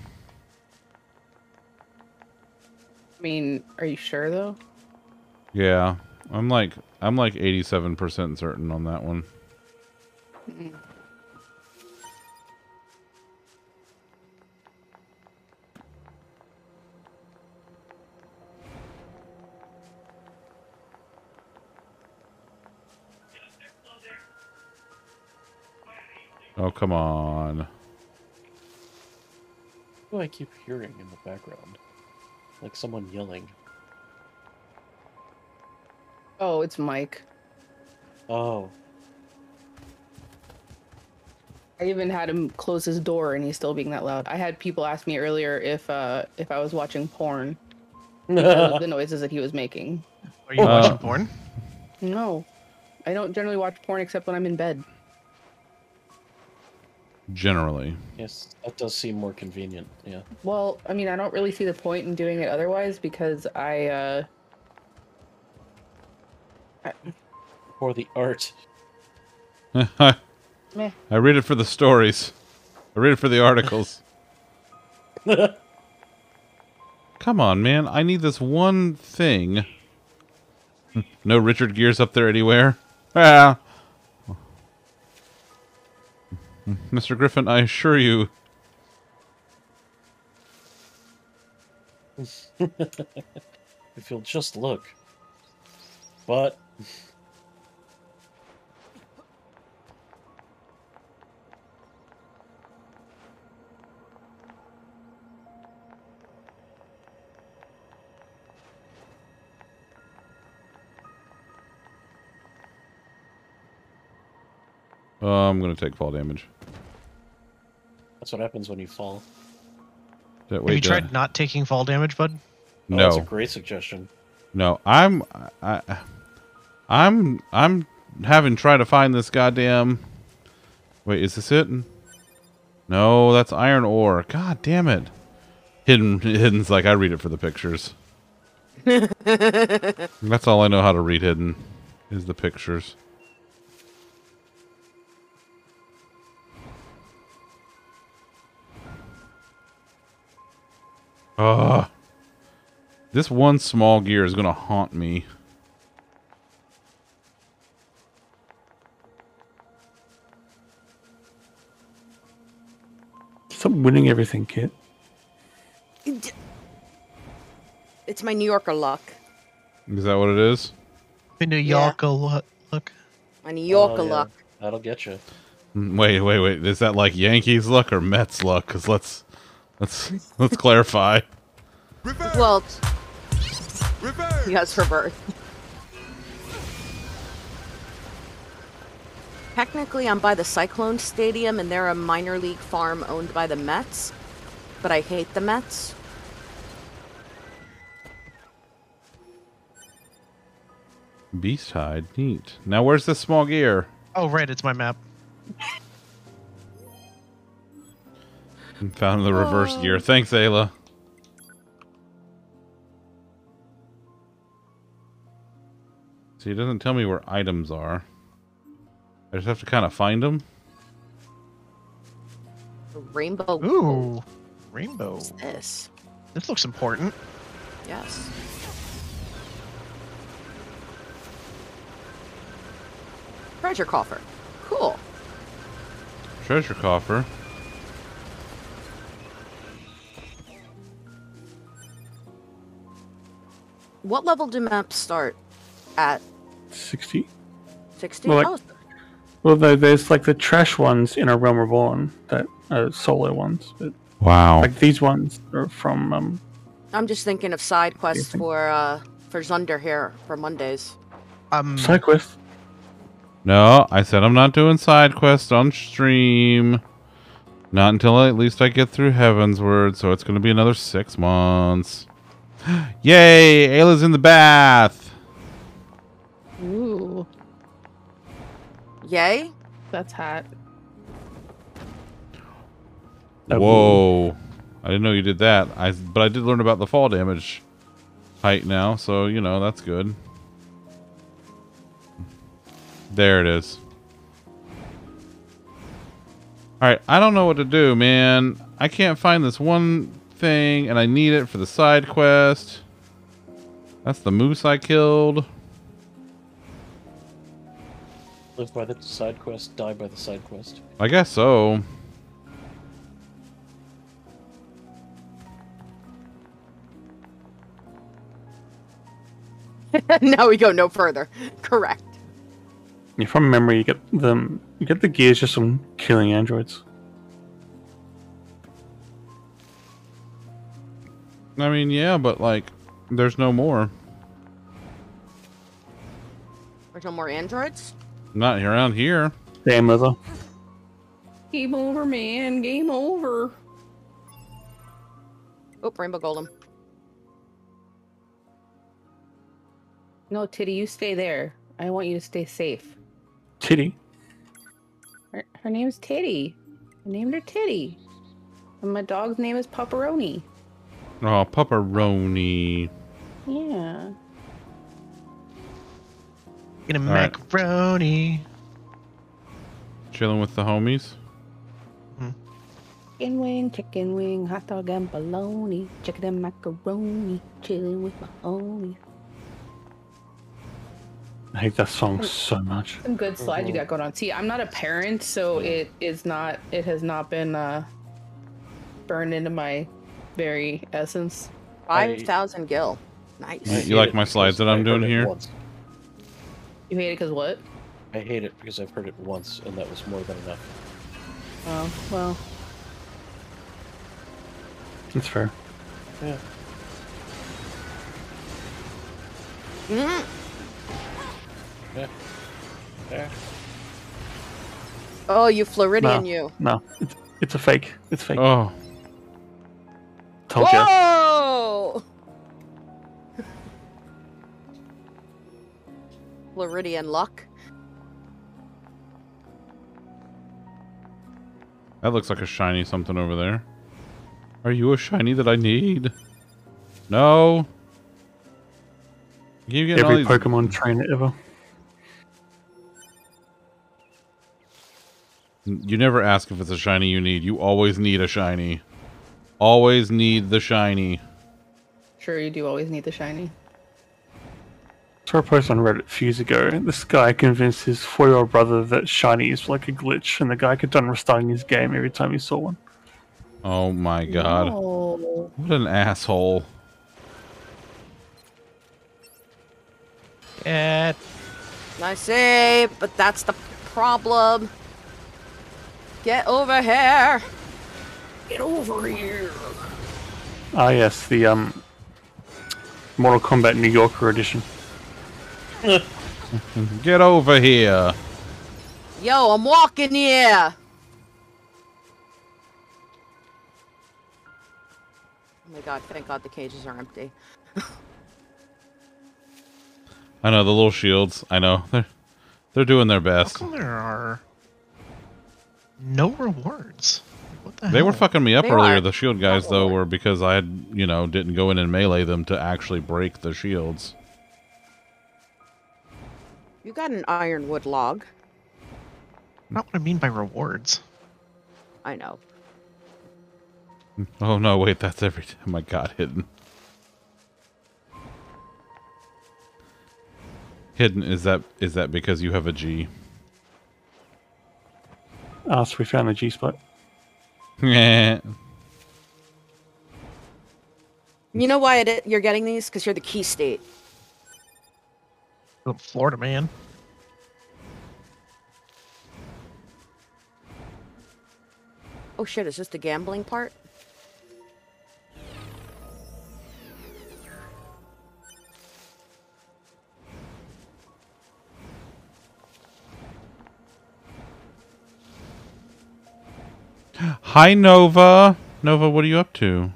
I mean, are you sure though? Yeah. I'm like I'm like 87% certain on that one. Mm. Oh, come on. What do I keep hearing in the background? Like someone yelling. Oh, it's Mike. Oh. I even had him close his door, and he's still being that loud. I had people ask me earlier if uh if I was watching porn because of <laughs> the noises that he was making. Are you Uh, watching porn? No, I don't generally watch porn except when I'm in bed. generally. Yes, that does seem more convenient. Yeah. Well, I mean, I don't really see the point in doing it otherwise because I, uh, For the art. <laughs> I read it for the stories. I read it for the articles. <laughs> Come on, man. I need this one thing. <laughs> No Richard Gears up there anywhere. Ah. <laughs> Mr. Griffin, I assure you. if you'll just look. But Oh, I'm going to take fall damage. that's what happens when you fall. That Have you to- tried not taking fall damage, bud? Oh, that's a No. great suggestion. No, I'm I, I'm I'm having tried to find this goddamn Wait, is this it? No, that's iron ore. God damn it. Hidden hidden's like I read it for the pictures. <laughs> That's all I know how to read hidden is the pictures. Ugh. This one small gear is gonna haunt me. Stop winning everything, Kit. It's my New Yorker luck. Is that what it is? The New Yeah. Yorker look. look. My New Yorker Oh, yeah. luck. That'll get you. Mm, Wait, wait, wait. Is that like Yankees luck or Mets luck? Because let's let's let's clarify. Well, it's- yes, for birth. Technically, I'm by the Cyclone Stadium, and they're a minor league farm owned by the Mets. But I hate the Mets. Beast hide, neat. Now where's the small gear? Oh, right, it's my map. <laughs> Found the reverse gear. Oh. Thanks, Ayla. See, it doesn't tell me where items are. I just have to kind of find them. Rainbow. Ooh, rainbow. What's this? This looks important. Yes. Treasure coffer. Cool. Treasure coffer. What level do maps start at? 60? 60? Well, like- oh, Well, there, there's like the trash ones in A Realm Reborn that are solo ones. But Wow. like these ones are from um, I'm just thinking of side quests for uh for Zunder here for Mondays. Um, side quest. No, I said I'm not doing side quests on stream. Not until at least I get through Heavensward, so it's going to be another six months. Yay! Ayla's in the bath! Ooh, Yay! that's hot. Whoa. I didn't know you did that. I But I did learn about the fall damage height now, so, you know, that's good. There it is. Alright, I don't know what to do, man. I can't find this one thing, and I need it for the side quest. That's the moose I killed. Live by the side quest, die by the side quest. I guess so. <laughs> now we go no further. <laughs> Correct. Yeah, from memory, you get them. You get the gears just from killing androids. I mean, yeah, but, like, there's no more. There's no more androids. Not around here. Damn mother. Game over, man. Game over. Oh, rainbow golem. No, Titty, you stay there. I want you to stay safe. Titty. Her, her name's Titty. I named her Titty. And my dog's name is Pepperoni. Oh, pepperoni. Yeah. Get a All right. macaroni. Chilling with the homies. Chicken wing, chicken wing, hot dog and bologna, chicken and macaroni, chilling with my homies. I hate that song so much. Some good slides you got going on. See, I'm not a parent, so it is not. It has not been uh, burned into my very essence. Five thousand gil. Nice. You like my slides that I'm doing here? You hate it because what? I hate it because I've heard it once, and that was more than enough. Oh well. That's fair. Yeah. Mm. Yeah. Yeah. Oh, you Floridian, no, you. No, it's, it's a fake. It's fake. Oh. Told ya. Whoa! Floridian luck. That looks like a shiny something over there. Are you a shiny that I need? No. You getting all Every these- Pokemon trainer ever. You never ask if it's a shiny you need. You always need a shiny. Always need the shiny. Sure, you do always need the shiny. saw a post on Reddit a few years ago. This guy convinced his four-year-old brother that shiny is like a glitch, and the guy kept on restarting his game every time he saw one. Oh my god. No. What an asshole. Get. Nice save, but that's the problem. Get over here. Get over here. Ah, yes, the um, Mortal Kombat New Yorker edition. <laughs> Get over here. Yo, I'm walking here. Oh my god, thank god the cages are empty. <laughs> I know the little shields. I know <laughs> they're they're doing their best. How come there are no rewards? What the They were fucking me up They earlier. are. The shield guys though were because I had you know didn't go in and melee them to actually break the shields. You got an ironwood log. Not what I mean by rewards. I know. <laughs> Oh no! Wait, that's every time I got hidden. Hidden is that is that because you have a G? Ah, so we found the G spot. You know why it, you're getting these? Because you're the key state. Oh, Florida man. Oh shit, is this the gambling part? Hi Nova. Nova, what are you up to?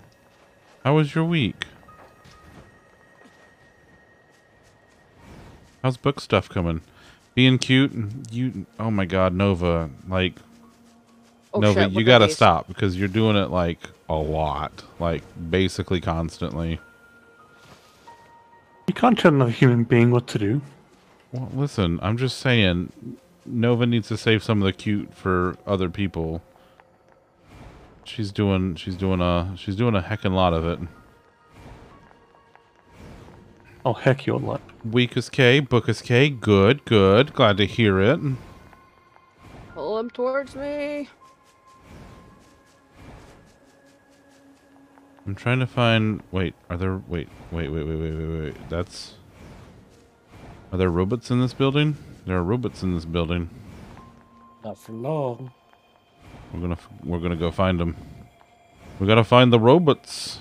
How was your week? How's book stuff coming? Being cute and you oh my god, Nova, like Oh, Nova, shit, you gotta stop because you're doing it like a lot. Like basically constantly. You can't tell another human being what to do. Well, listen, I'm just saying Nova needs to save some of the cute for other people. She's doing she's doing a she's doing a heckin' lot of it. Oh heck, you're like. Weak as K, book as K, good, good. Glad to hear it. Pull him towards me. I'm trying to find wait, are there wait, wait, wait, wait, wait, wait, wait. That's Are there robots in this building? There are robots in this building. Not for long. We're gonna we're gonna go find them. We gotta find the robots.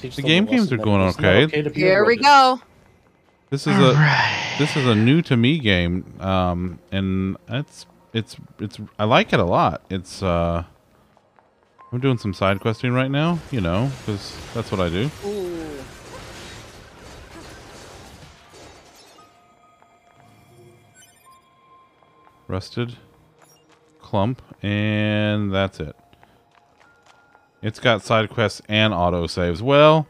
The game games are going it's okay. okay to be a Here we go. This is a this is a new to me game, um, and it's it's it's I like it a lot. It's uh, I'm doing some side questing right now, you know, because that's what I do. Ooh. Rusted, clump, and that's it. It's got side quests and auto saves. Well,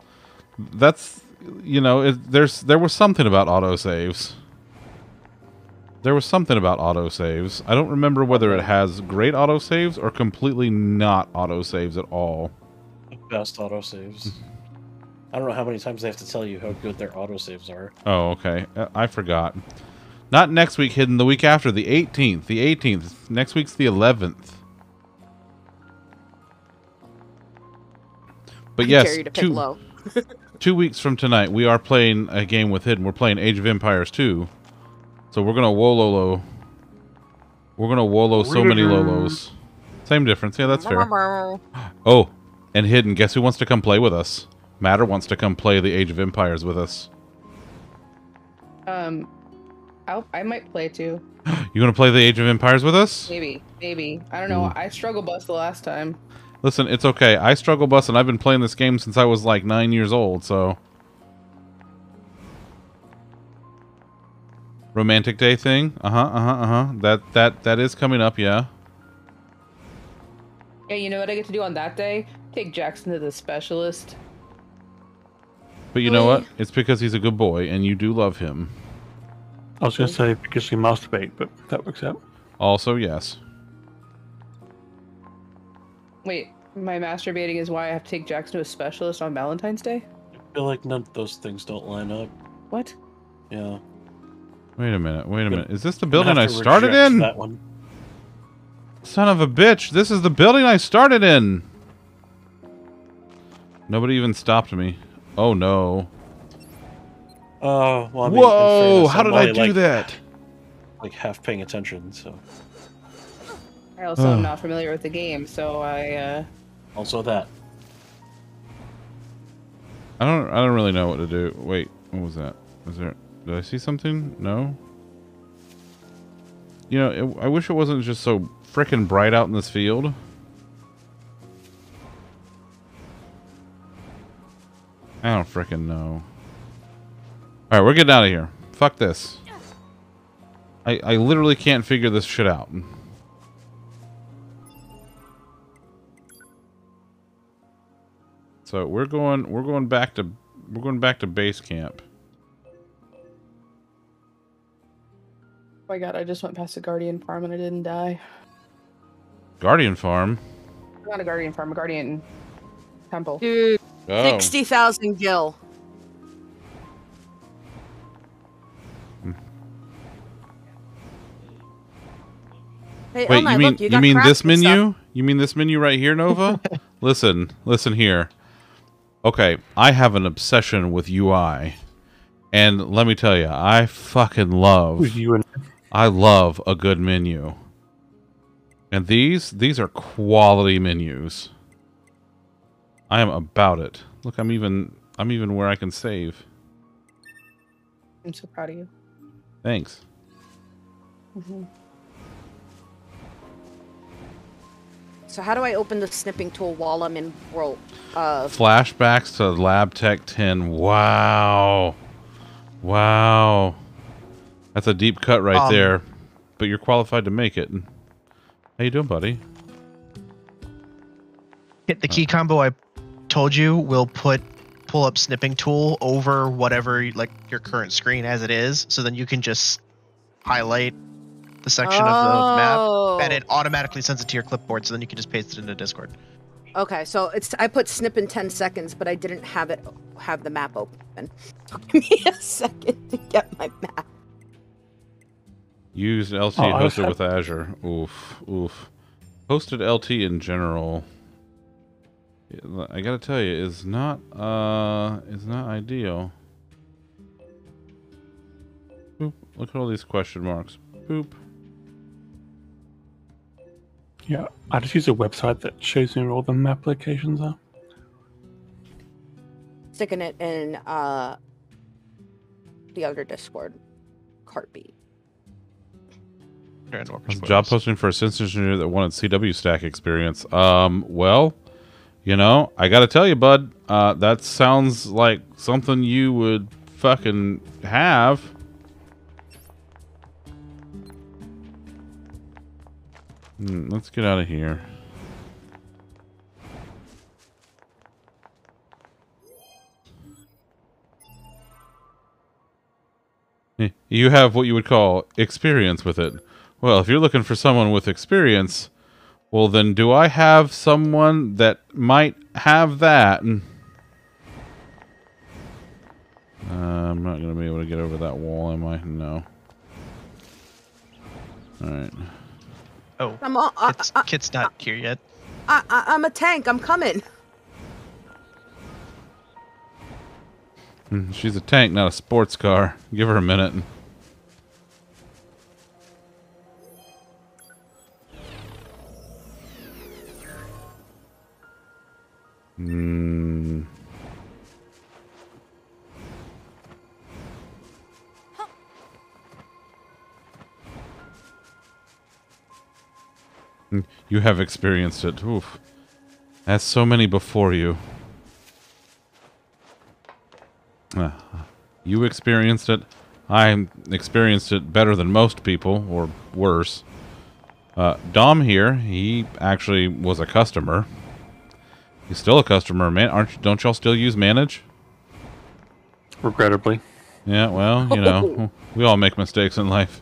that's you know, it, there's there was something about auto saves. There was something about auto saves. I don't remember whether it has great auto saves or completely not auto saves at all. Best autosaves. I don't know how many times they have to tell you how good their autosaves are. Oh, okay. Uh, I forgot. Not next week, hidden the week after, the 18th. The 18th. Next week's the 11th. But I yes, dare you to pick two, <laughs> two weeks from tonight, we are playing a game with Hidden. We're playing Age of Empires 2. So we're gonna Wololo. We're gonna Wolo so many Lolos. Same difference. Yeah, that's fair. <laughs> Oh, and Hidden, guess who wants to come play with us? Matter wants to come play the Age of Empires with us. Um, I'll, I might play too. <gasps> You gonna play the Age of Empires with us? Maybe, maybe. I don't know. Ooh. I struggle bus the last time. Listen, it's okay. I struggle bus and I've been playing this game since I was like nine years old, so. Romantic day thing? Uh-huh, uh-huh, uh-huh. That that that is coming up, yeah. Yeah, you know what I get to do on that day? Take Jackson to the specialist. But you know what? It's because he's a good boy and you do love him. I was going to say because you masturbate, but that works out. Also, yes. Wait, my masturbating is why I have to take Jackson to a specialist on Valentine's Day? I feel like none of those things don't line up. What? Yeah. Wait a minute, wait a minute. Is this the building I started in? That one. Son of a bitch, this is the building I started in. Nobody even stopped me. Oh no. Oh, well, I mean, Whoa, fairness, how I'm did I do like, that? Like half paying attention, so I also am not familiar with the game, so I, uh... also that. I don't I don't really know what to do. Wait, what was that? Was there did I see something? No. You know, it, I wish it wasn't just so frickin' bright out in this field. I don't frickin' know. All right, we're getting out of here. Fuck this. I I literally can't figure this shit out. So we're going we're going back to we're going back to base camp. Oh my god, I just went past a Guardian farm and I didn't die. Guardian Farm. Not a Guardian farm, a Guardian temple. Dude, Oh. 60,000 gil. Hey, Wait, Elma, you mean look, you, you, mean this and stuff. menu? You mean this menu right here, Nova? <laughs> listen, listen here. Okay, I have an obsession with UI. And let me tell you, I fucking love you and I love a good menu. And these these are quality menus. I am about it. Look, I'm even I'm even where I can save. I'm so proud of you. Thanks. hmm So how do I open the snipping tool while I'm in world? Uh, Flashbacks to LabTech 10. Wow. Wow. That's a deep cut right Um, there. But you're qualified to make it. How you doing, buddy? Hit the key combo I told you will put pull up snipping tool over whatever like your current screen as it is, so then you can just highlight the section of the map and it Oh. automatically sends it to your clipboard, so then you can just paste it into Discord. okay, so it's I put snip in 10 seconds, but I didn't have it have the map open. <laughs> So give me a second to get my map. Used LT Oh, I was hosted with Azure. Oof. Oof. Hosted LT in general. I gotta tell you, is not uh is not ideal. Boop. Look at all these question marks. Boop. Yeah, I just use a website that shows me where all the map locations are. Sticking it in uh the other Discord. Cartbeat. Job posting for a systems engineer that wanted CW stack experience. Um, well, you know, I gotta tell you, bud, uh, that sounds like something you would fucking have. Hmm, let's get out of here. Eh, You have what you would call experience with it. Well, if you're looking for someone with experience, well, then do I have someone that might have that? Mm. Uh, I'm not going to be able to get over that wall, am I? No. Alright. Oh, I'm all, I, Kit's, I, Kit's not here yet. I, I, I'm a tank. I'm coming. Mm, She's a tank, not a sports car. Give her a minute. Hmm. You have experienced it. Oof. That's so many before you. Uh, you experienced it. I experienced it better than most people, or worse. Uh, Dom here, he actually was a customer. He's still a customer, man. Aren't you, don't y'all still use Manage? Regrettably. Yeah, well, you know, <laughs> we all make mistakes in life.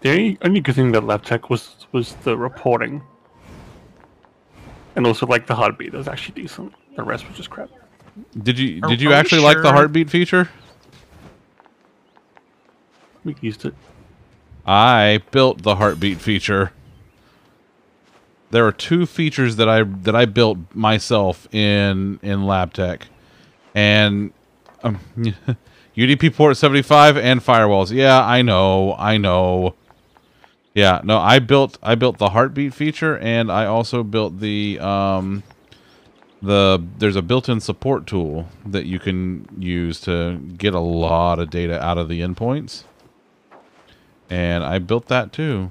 The only, only good thing that LabTech was was the reporting, and also like the heartbeat. That was actually decent. The rest was just crap. Did you did you are we actually like the sure? heartbeat feature? We used it. I built the heartbeat feature. There are two features that I that I built myself in in LabTech, and um, <laughs> UDP port seventy five and firewalls. Yeah, I know, I know. Yeah, no, I built I built the heartbeat feature, and I also built the um the there's a built-in support tool that you can use to get a lot of data out of the endpoints and I built that too.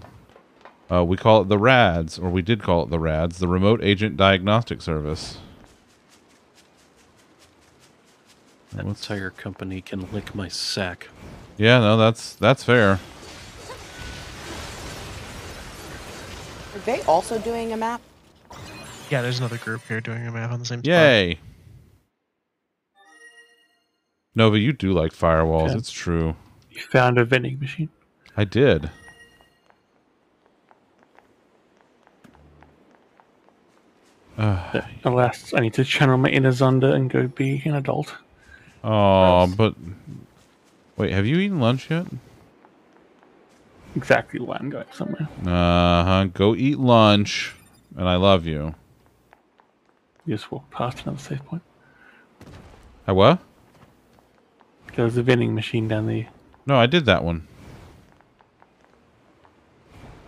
Uh, we call it the RADS, or we did call it the RADS, the Remote Agent Diagnostic Service. That entire company can lick my sack. Yeah, no, that's that's fair. They also doing a map? Yeah, there's another group here doing a map on the same spot. Yay! Nova, you do like firewalls. Okay. It's true. You found a vending machine. I did. Uh, Alas, I need to channel my inner Zunder and go be an adult. oh, but wait, have you eaten lunch yet? Exactly why I'm going somewhere. Uh huh. Go eat lunch, and I love you. You just walk past another safe point. I what? There's a vending machine down there. No, I did that one.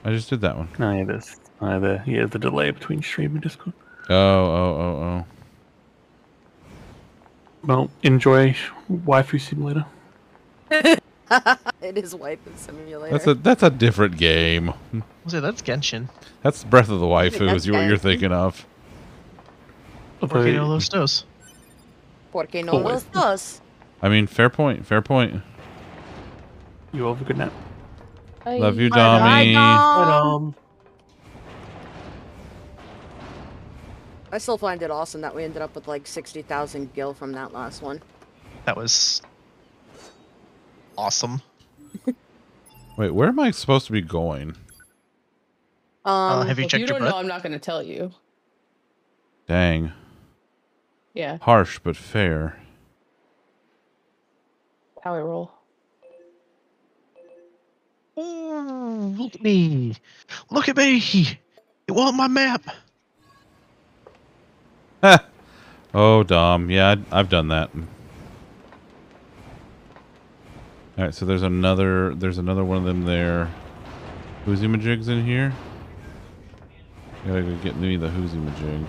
I just did that one. No, yeah, there's the yeah the delay between stream and Discord. Oh, oh, oh, oh. Well, enjoy Waifu Simulator. <laughs> <laughs> it is Waifu Simulator. That's a that's a different game. Was it? That's Genshin. That's Breath of the Waifu. Is what you're thinking of? Porque no los dos. Porque no Oh, los dos. I mean, fair point. Fair point. You all have a good night. Love you, Bye, Dommy. Dom. I still find it awesome that we ended up with like 60,000 gil from that last one. That was awesome. Wait, where am I supposed to be going? Um, have you if checked you your don't know. I'm not going to tell you. Dang. Yeah, Harsh but fair. how I roll. Ooh, look at me. Look at me. You want my map? <laughs> Oh, Dom. Yeah, I've done that. All right, so there's another. There's another one of them there. Whoozimajig's in here. Gotta go get me the Whoozimajig.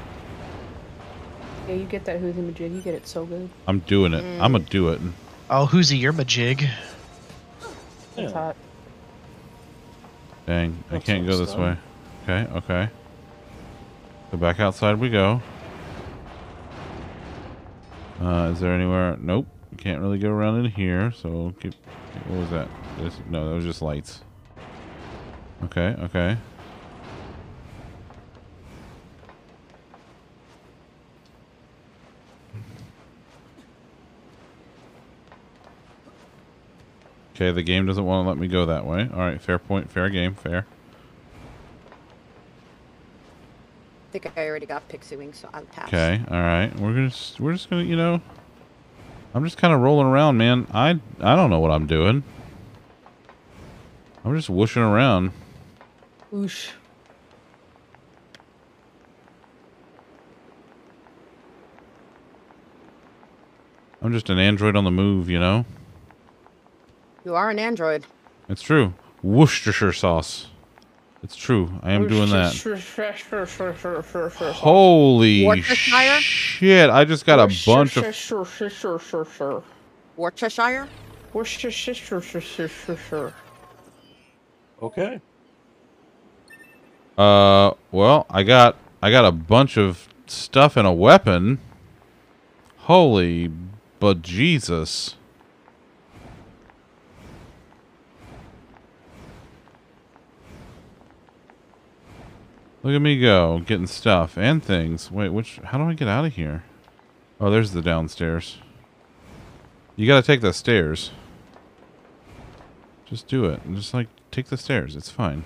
Yeah, you get that who's in Majig. You get it so good. I'm doing it. I'm gonna do it. Oh, who's you're my? It's hot. Dang, I can't go this done. way. Okay, okay. So back outside we go. Uh, is there anywhere? Nope. Can't really go around in here. So keep. What was that? This, no, that was just lights. Okay, okay. Okay, the game doesn't want to let me go that way. All right, fair point, fair game, fair. I think I already got pixie wings, so I'll pass. Okay, all right. We're gonna we're just gonna you know, I'm just kind of rolling around, man. I I don't know what I'm doing. I'm just whooshing around. Whoosh. I'm just an android on the move, you know. You are an android. It's true. Worcestershire sauce. It's true. I am doing that. Holy Worcestershire? shit! I just got a bunch of. Worcestershire? Worcestershire. Okay. Uh, well, I got I got a bunch of stuff and a weapon. Holy, but Jesus! Look at me go, getting stuff and things. Wait, which? How do I get out of here? Oh, there's the downstairs. You gotta take the stairs. Just do it. Just like take the stairs. It's fine.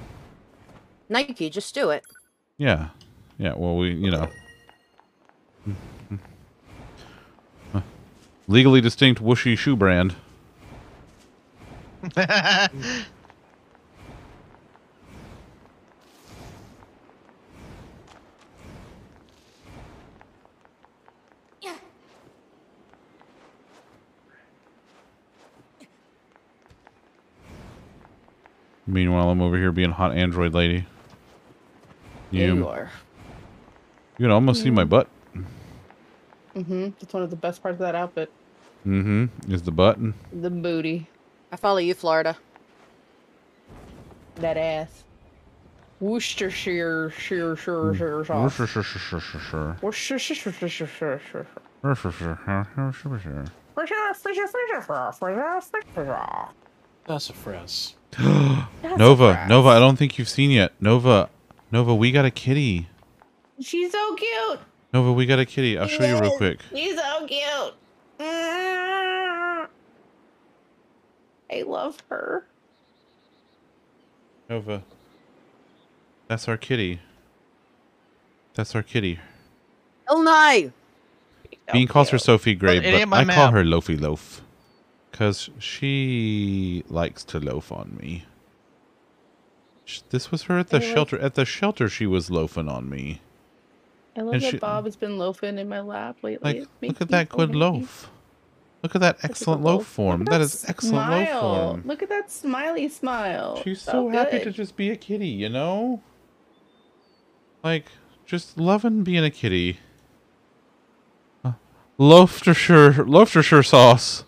Nike, just do it. Yeah. Yeah, well, we, you know. Legally distinct whooshy shoe brand. <laughs> Meanwhile, I'm over here being hot android lady. You- you are. You can almost see my butt. Mm-hmm. That's one of the best parts of that outfit. Mm-hmm. Is the button. The booty. I follow you, Florida. That ass. Worcestershire, shire, shire, shire, sauce. Sure, sure, sure, sure, sure, sure. Worcestershire, Sassafras. Nova, Nova, I don't think you've seen yet. Nova, Nova, we got a kitty. She's so cute. Nova, we got a kitty. I'll show you real quick. She's so cute. I love her. Nova. That's our kitty. That's our kitty. Elnai! Bean calls her Sophie Gray, Well, but ain't my I call her Loafy Loaf. Because she likes to loaf on me. This was her at the shelter. At the shelter, she was loafing on me. I love And that she- Bob has been loafing in my lap lately. Like, look at that good loaf. Look at that excellent loaf form. Look at That is excellent loaf form. Look at that smiley smile. She's so happy to just be a kitty, you know? Like, just loving being a kitty. Uh, Loaftershire, Loaftershire sauce.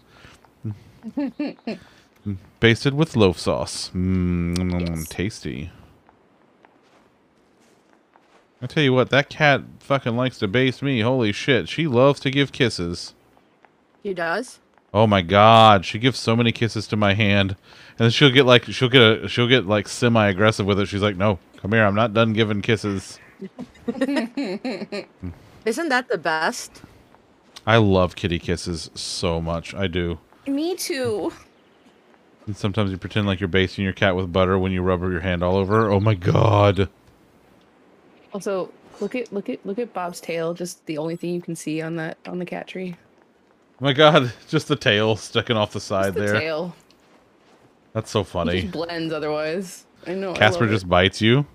<laughs> Basted with loaf sauce. Mmm, mmm tasty. I tell you what, that cat fucking likes to baste me. Holy shit, she loves to give kisses. He does? Oh my god, she gives so many kisses to my hand, and then she'll get like she'll get a she'll get like semi aggressive with it. She's like, "No, come here, I'm not done giving kisses." <laughs> Isn't that the best? I love kitty kisses so much. I do. Me too. And sometimes you pretend like you're basting your cat with butter when you rub your hand all over. Oh my god. Also, look at look at look at Bob's tail. Just the only thing you can see on that on the cat tree. Oh my god, <laughs> just the tail sticking off the side the there. tail. That's so It funny. just blends otherwise. I know. Casper love just it. bites you.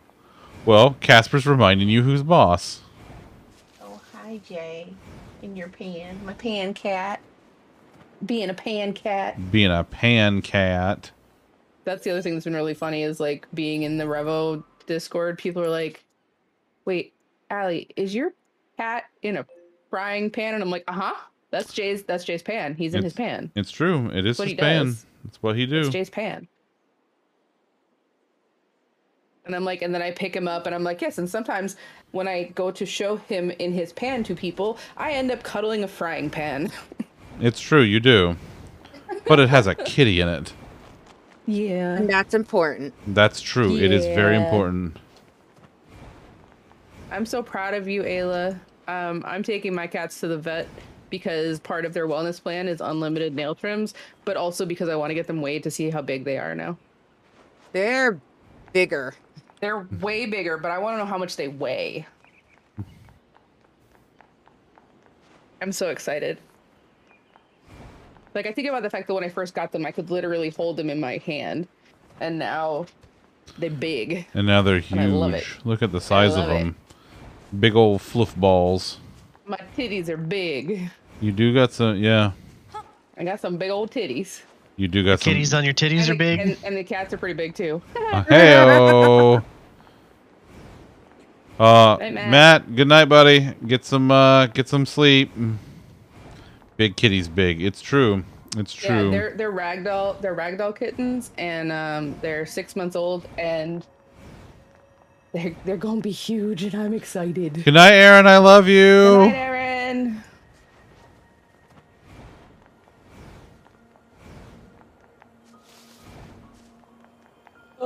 Well, Casper's reminding you who's boss. Oh hi Jay, in your pan, my pan cat. Being a pan cat. Being a pan cat. That's the other thing that's been really funny is like being in the Revo Discord. People are like, "Wait, Allie, is your cat in a frying pan?" And I'm like, "Uh huh. That's Jay's. That's Jay's pan. He's in his pan. It's true. It is What his pan. does. It's what he do. It's Jay's pan." And I'm like, and then I pick him up, and I'm like, yes. And sometimes when I go to show him in his pan to people, I end up cuddling a frying pan. It's true, you do. But it has a kitty in it. Yeah. And that's important. That's true. It is very important. I'm so proud of you, Ayla. Um, I'm taking my cats to the vet because part of their wellness plan is unlimited nail trims, but also because I want to get them weighed to see how big they are now. They're bigger. They're way bigger, but I want to know how much they weigh. I'm so excited. Like I think about the fact that when I first got them, I could literally hold them in my hand, and now they're big. And now they're And I love it. huge. Look at the size of love it. them. Big old fluff balls. My titties are big. You do got some, yeah. I got some big old titties. You do got some. Kitties on your titties and are the, big. and, and the cats are pretty big too. Uh, <laughs> Heyo. Uh, Hey, Matt. Matt. Good night, buddy. Get some, uh, get some sleep. Big kitty's big. It's true. It's Yeah, true. they're they're ragdoll they're ragdoll kittens, and um, they're six months old, and they're they're gonna be huge, and I'm excited. Good night, Aaron. I love you. Good night, Aaron.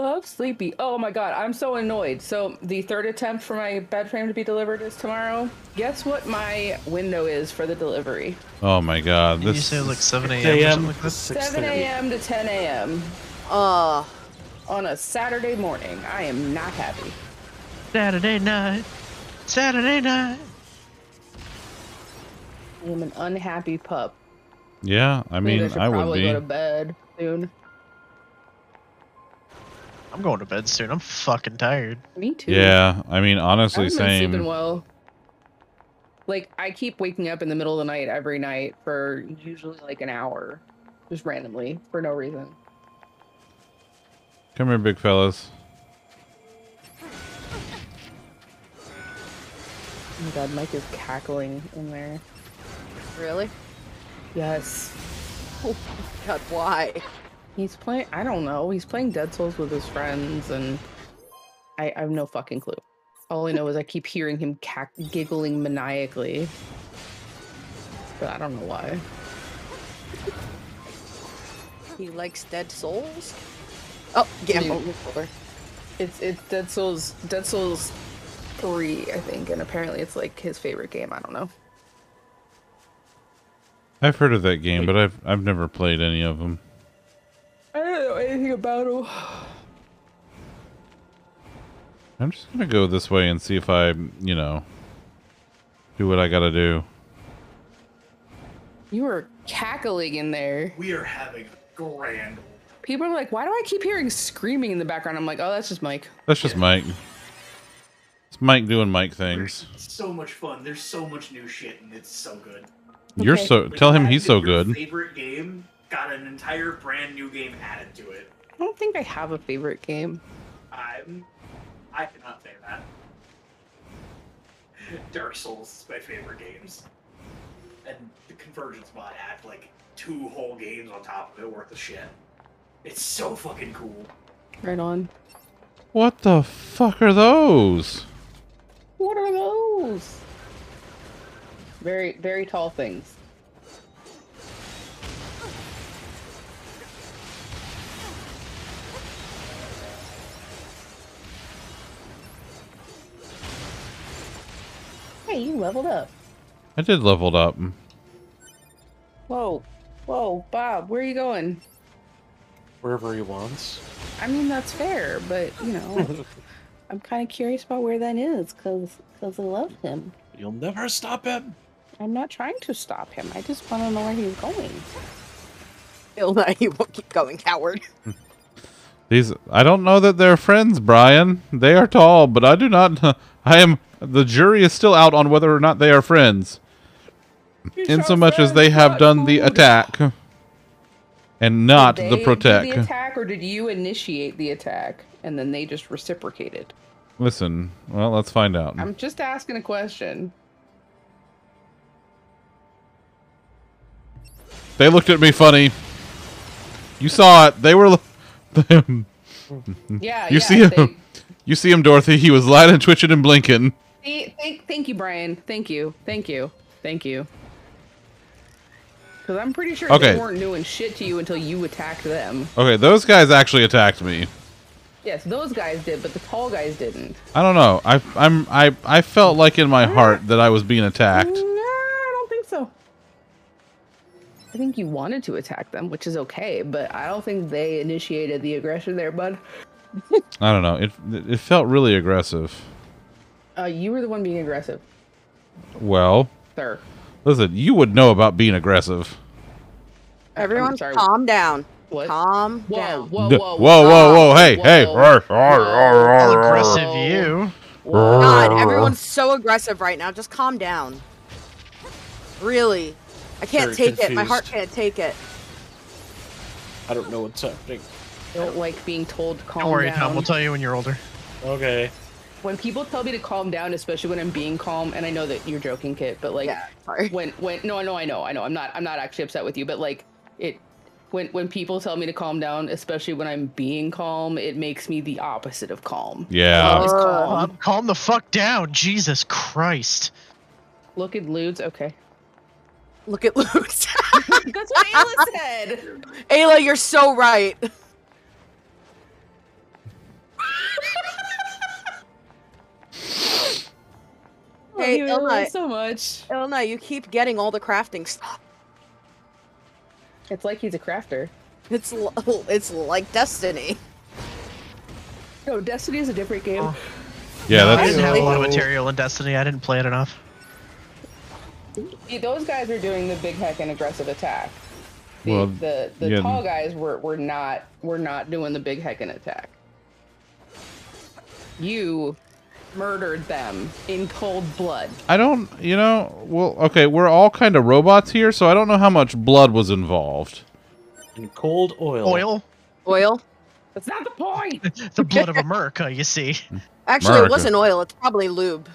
Oh, sleepy. Oh my god, I'm so annoyed. So the third attempt for my bed frame to be delivered is tomorrow. Guess what my window is for the delivery? Oh my God. Did you This say like 7 a.m. or something like 7 a.m. to 10 a.m. Uh, on a Saturday morning. I am not happy. Saturday night. Saturday night. I am an unhappy pup. Yeah, I mean, should I would probably be. go to bed soon. I'm going to bed soon. I'm fucking tired. Me too. Yeah, I mean, honestly, I haven't been sleeping well. Like I keep waking up in the middle of the night every night for usually like an hour, just randomly for no reason. Come here, big fellas. Oh my god, Mike is cackling in there. really? Yes. Oh my god, why? He's playing. I don't know. He's playing Dark Souls with his friends, and I, I have no fucking clue. All I know is I keep hearing him cack- giggling maniacally, but I don't know why. He likes Dark Souls? Oh, game over. Oh. It's it's Dark Souls Dark Souls three, I think, and apparently it's like his favorite game. I don't know. I've heard of that game, but I've I've never played any of them. I don't know anything about him. I'm just gonna go this way and see if I, you know, do what I gotta do. You were cackling in there. We are having a grand. People are like, "Why do I keep hearing screaming in the background?" I'm like, "Oh, that's just Mike." That's just Mike. It's Mike doing Mike things. It's so much fun. There's so much new shit, and it's so good. You're Okay. so. Like, Tell him he's so good. Favorite game got an entire brand new game added to it. I don't think I have a favorite game. I'm. I cannot say that. <laughs> Dark Souls is my favorite games, and the Convergence mod add like two whole games on top of it worth of shit. It's so fucking cool. Right on. What the fuck are those? What are those? Very, very tall things. Hey, you leveled up. I did leveled up. Whoa, whoa, Bob, where are you going? Wherever he wants. I mean, that's fair, but you know, <laughs> I'm kind of curious about where that is, cause, cause I love him. You'll never stop him. I'm not trying to stop him. I just want to know where he's going. Bill, no, you won't keep going, coward. <laughs> These. I don't know that they're friends, Brian. They are tall, but I do not. <laughs> I am. The jury is still out on whether or not they are friends. In so much as they have done the attack and not Did the protect. the attack, or did you initiate the attack and then they just reciprocated? Listen, well, let's find out. I'm just asking a question. They looked at me funny. You saw it. They were. <laughs> Yeah, You yeah, see him. they- You see him, Dorothy. He was lying and twitching and blinking. Thank, thank, you, Brian. Thank you, thank you, thank you. Because I'm pretty sure Okay. they weren't doing shit to you until you attacked them. Okay, those guys actually attacked me. Yes, those guys did, but the tall guys didn't. I don't know. I I'm I I felt like in my heart that I was being attacked. Mm, no, I don't think so. I think you wanted to attack them, which is okay, but I don't think they initiated the aggression there, bud. <laughs> I don't know. It it felt really aggressive. Uh, you were the one being aggressive, Well, sir. listen, you would know about being aggressive. Everyone, sorry. calm down. What? Calm Whoa, down. whoa, D- whoa, whoa, whoa, whoa, hey, hey. All aggressive you. God, everyone's so aggressive right now. Just calm down. Really. I can't Very take it. My heart can't take it. I don't know what's happening. Don't like being told to calm Don't worry, down. Tom. We'll tell you when you're older. Okay. When people tell me to calm down, especially when I'm being calm, and I know that you're joking, Kit, but like when when no, no, I know, I know, I'm not, I'm not actually upset with you, but like it, when when people tell me to calm down, especially when I'm being calm, it makes me the opposite of calm. Yeah. I'm calm. Calm the fuck down. Jesus Christ. Look at Ludes, okay. Look at Luke's. <laughs> That's what Ayla said. Ayla, you're so right. Hey, you, Ilna, so much. Ilna, you keep getting all the crafting stuff. It's like he's a crafter. It's l- <laughs> it's like Destiny. No, Destiny is a different game. Oh. Yeah, that's. I didn't have a lot of material in Destiny. I didn't play it enough. See, those guys are doing the big heck and aggressive attack. The Well, the, the yeah. tall guys were, were not were not doing the big heck and attack. You murdered them in cold blood. I don't, you know, well, okay, we're all kind of robots here, so I don't know how much blood was involved. In cold oil. Oil? Oil? That's not the point. <laughs> the blood of America, you see. Actually, America. it wasn't oil. It's probably lube.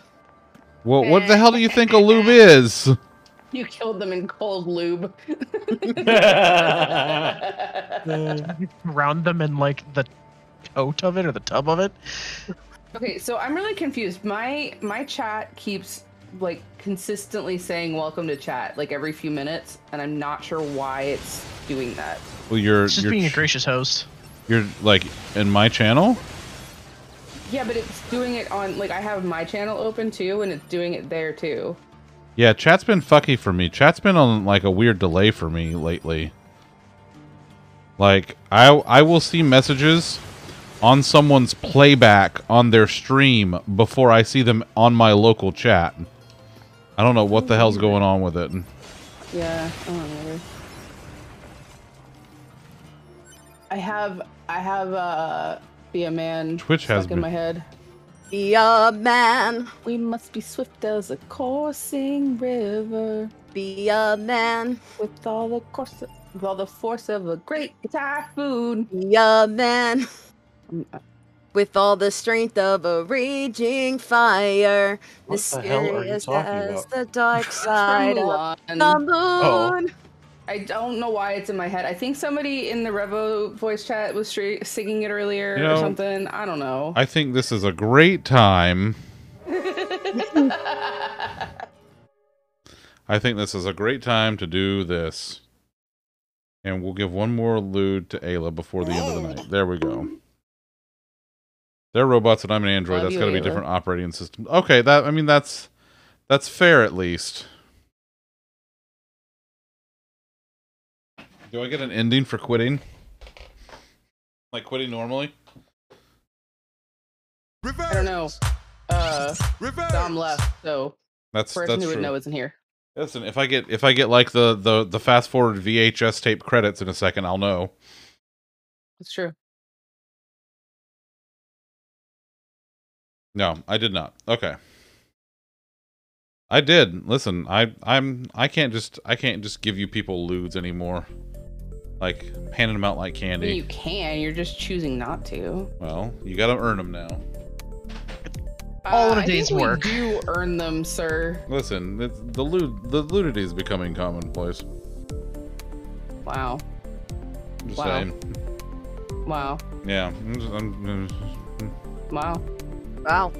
Well, what the hell do you think a lube <laughs> is? You killed them in cold lube. <laughs> Round them in like the coat of it or the tub of it. Okay, so I'm really confused. My my chat keeps like consistently saying welcome to chat like every few minutes and I'm not sure why it's doing that. Well, you're It's just you're, being a gracious host. you're like in my channel. Yeah, but it's doing it on like I have my channel open too and it's doing it there too. Yeah, chat's been fucky for me. Chat's been on like a weird delay for me lately. Like I I will see messages on someone's playback on their stream before I see them on my local chat. I don't know what the hell's going on with it. Yeah, I don't know. I have I have uh be a man Twitch has stuck in been- my head. Be a man. We must be swift as a coursing river. Be a man. With all the course with all the force of a great typhoon. Be a man. With all the strength of a raging fire, What the hell are mysterious talking as about? the dark <laughs> side of the oh. moon. Oh. I don't know why it's in my head. I think somebody in the Revo voice chat was straight singing it earlier You or something. I don't know. I think this is a great time. <laughs> I think this is a great time to do this. And we'll give one more lewd to Ayla before the end of the night. There we go. They're robots and I'm an android. Love That's you, got to be Ayla. different operating system. Okay, that I mean that's that's fair at least. Do I get an ending for quitting? Like quitting normally? I don't know. Uh, Dom left, so That's person that's who would true. know isn't here. Listen, if I get if I get like the the the fast forward VHS tape credits in a second, I'll know. It's true. No, I did not. Okay. I did. Listen, I I'm I can't just I can't just give you people lewds anymore. Like handing them out like I candy. mean, you can. You're just choosing not to. Well, you got to earn them now. All in a Uh, day's think we work. do earn them, sir. Listen, it's, the lewd the ludity is becoming commonplace. Wow. I'm just Wow. saying. Wow. Yeah. I'm just- I'm- Wow. Wow.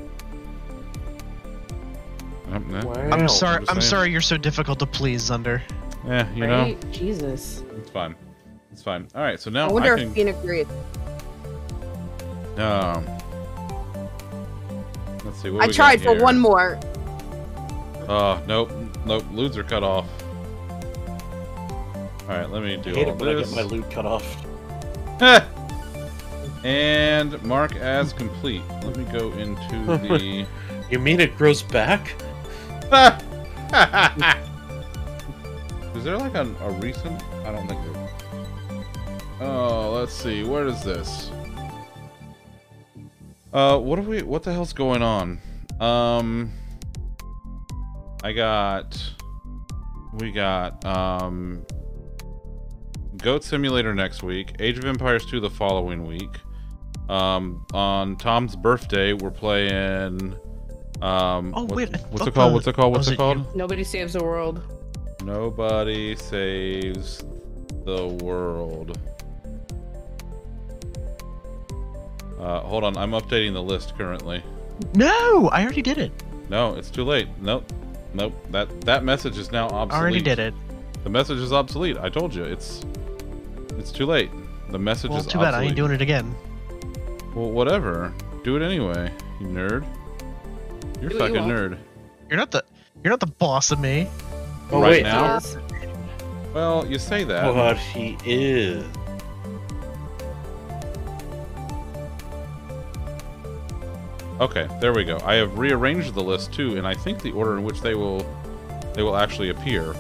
I'm, I'm sorry. just I'm sorry you're so difficult to please, Zunder. Yeah, you right? Jesus. it's fine. It's fine. All right, so now I wonder I if can. Phoenix agreed. Um, let's see. What I we got tried for here? one more. Oh, nope, nope. Loots are cut off. All right, let me I do hate all it when I this. get my loot cut off. <laughs> and mark as complete. Let me go into <laughs> the. You mean it grows back? <laughs> Is there like a, a recent? I don't think there. Oh, let's see. Where is this? Uh, what are we? What the hell's going on? Um, I got. We got um. Goat Simulator next week. Age of Empires 2 the following week. Um, on Tom's birthday, we're playing. Um, Oh, what- wait, I what's it called? What's it called? What's it it called? Nobody saves the world. Nobody saves the world. Uh, hold on, I'm updating the list currently. No, I already did it. No, it's too late. Nope, nope. That that message is now obsolete. I already did it. The message is obsolete. I told you, it's it's too late. The message Well, is too bad I ain't doing it again. Well, whatever. Do it anyway, you nerd. You're Do what you fucking nerd. You're not the you're not the boss of me. Oh, right wait. now. Yes. Well, you say that. But he is. Okay, there we go. I have rearranged the list too, and I think the order in which they will they will actually appear.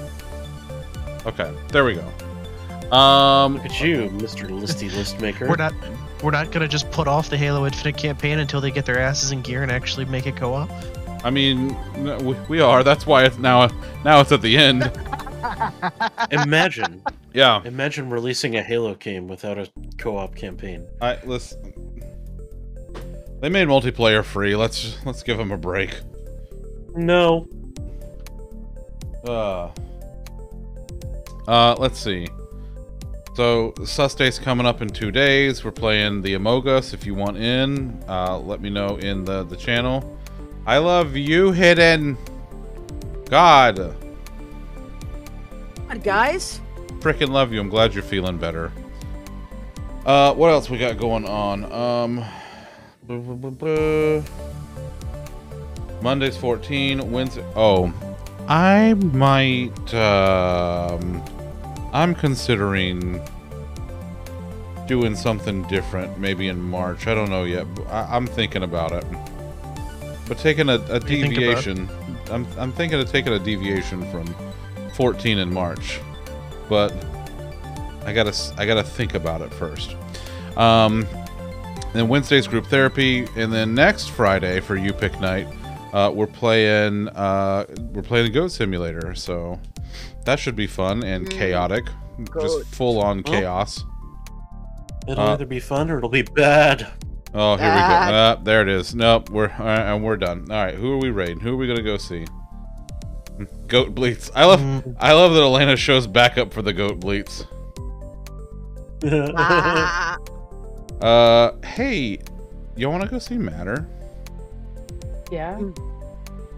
Okay, there we go. Um, Look at you, Mr. Listy List Maker. We're not we're not gonna just put off the Halo Infinite campaign until they get their asses in gear and actually make it co-op. I mean, we, we are. That's why it's now now it's at the end. <laughs> Imagine. Yeah. Imagine releasing a Halo game without a co-op campaign. I listen. They made multiplayer free. Let's let's give them a break. No. Uh. Uh, let's see. So, Susday's coming up in two days. We're playing the Amogus. If you want in, uh, let me know in the, the channel. I love you, Hidden. God. God, guys. Frickin' love you. I'm glad you're feeling better. Uh, what else we got going on? Um, blah, blah, blah. Monday's 14. Wednesday. Oh, I might. Um, I'm considering doing something different, maybe in March. I don't know yet. but I, I'm thinking about it. But taking a, a do you think about? deviation. I'm I'm thinking of taking a deviation from 14 in March, but I gotta s- I gotta think about it first. Um, then Wednesday's group therapy, and then next Friday for you pick night, uh, we're playing uh, we're playing Goat Simulator, so that should be fun and chaotic, just full on Well, chaos. It'll Uh, either be fun or it'll be bad. Oh, here we go. Ah. Uh, there it is. Nope, we're all right, and we're done. All right, who are we raiding? Who are we gonna go see? Goat Bleats. I love Mm. I love that Elena shows backup for the Goat Bleats. <laughs> Uh, hey, y'all want to go see Matter? Yeah.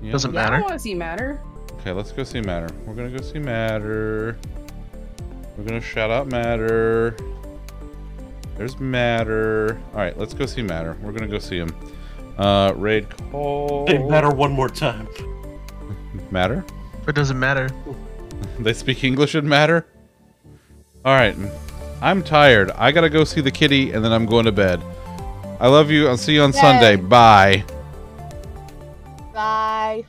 Yeah. Doesn't yeah, I matter. want to see Matter. Okay, let's go see Matter. We're gonna go see Matter. We're gonna shout out Matter. There's Matter. All right, let's go see Matter. We're gonna go see him. Uh, raid call. Say matter one more time. <laughs> Matter. It doesn't matter. <laughs> They speak English in Matter. All right, I'm tired. I gotta go see the kitty, and then I'm going to bed. I love you. I'll see you on Sunday. Bye. Bye.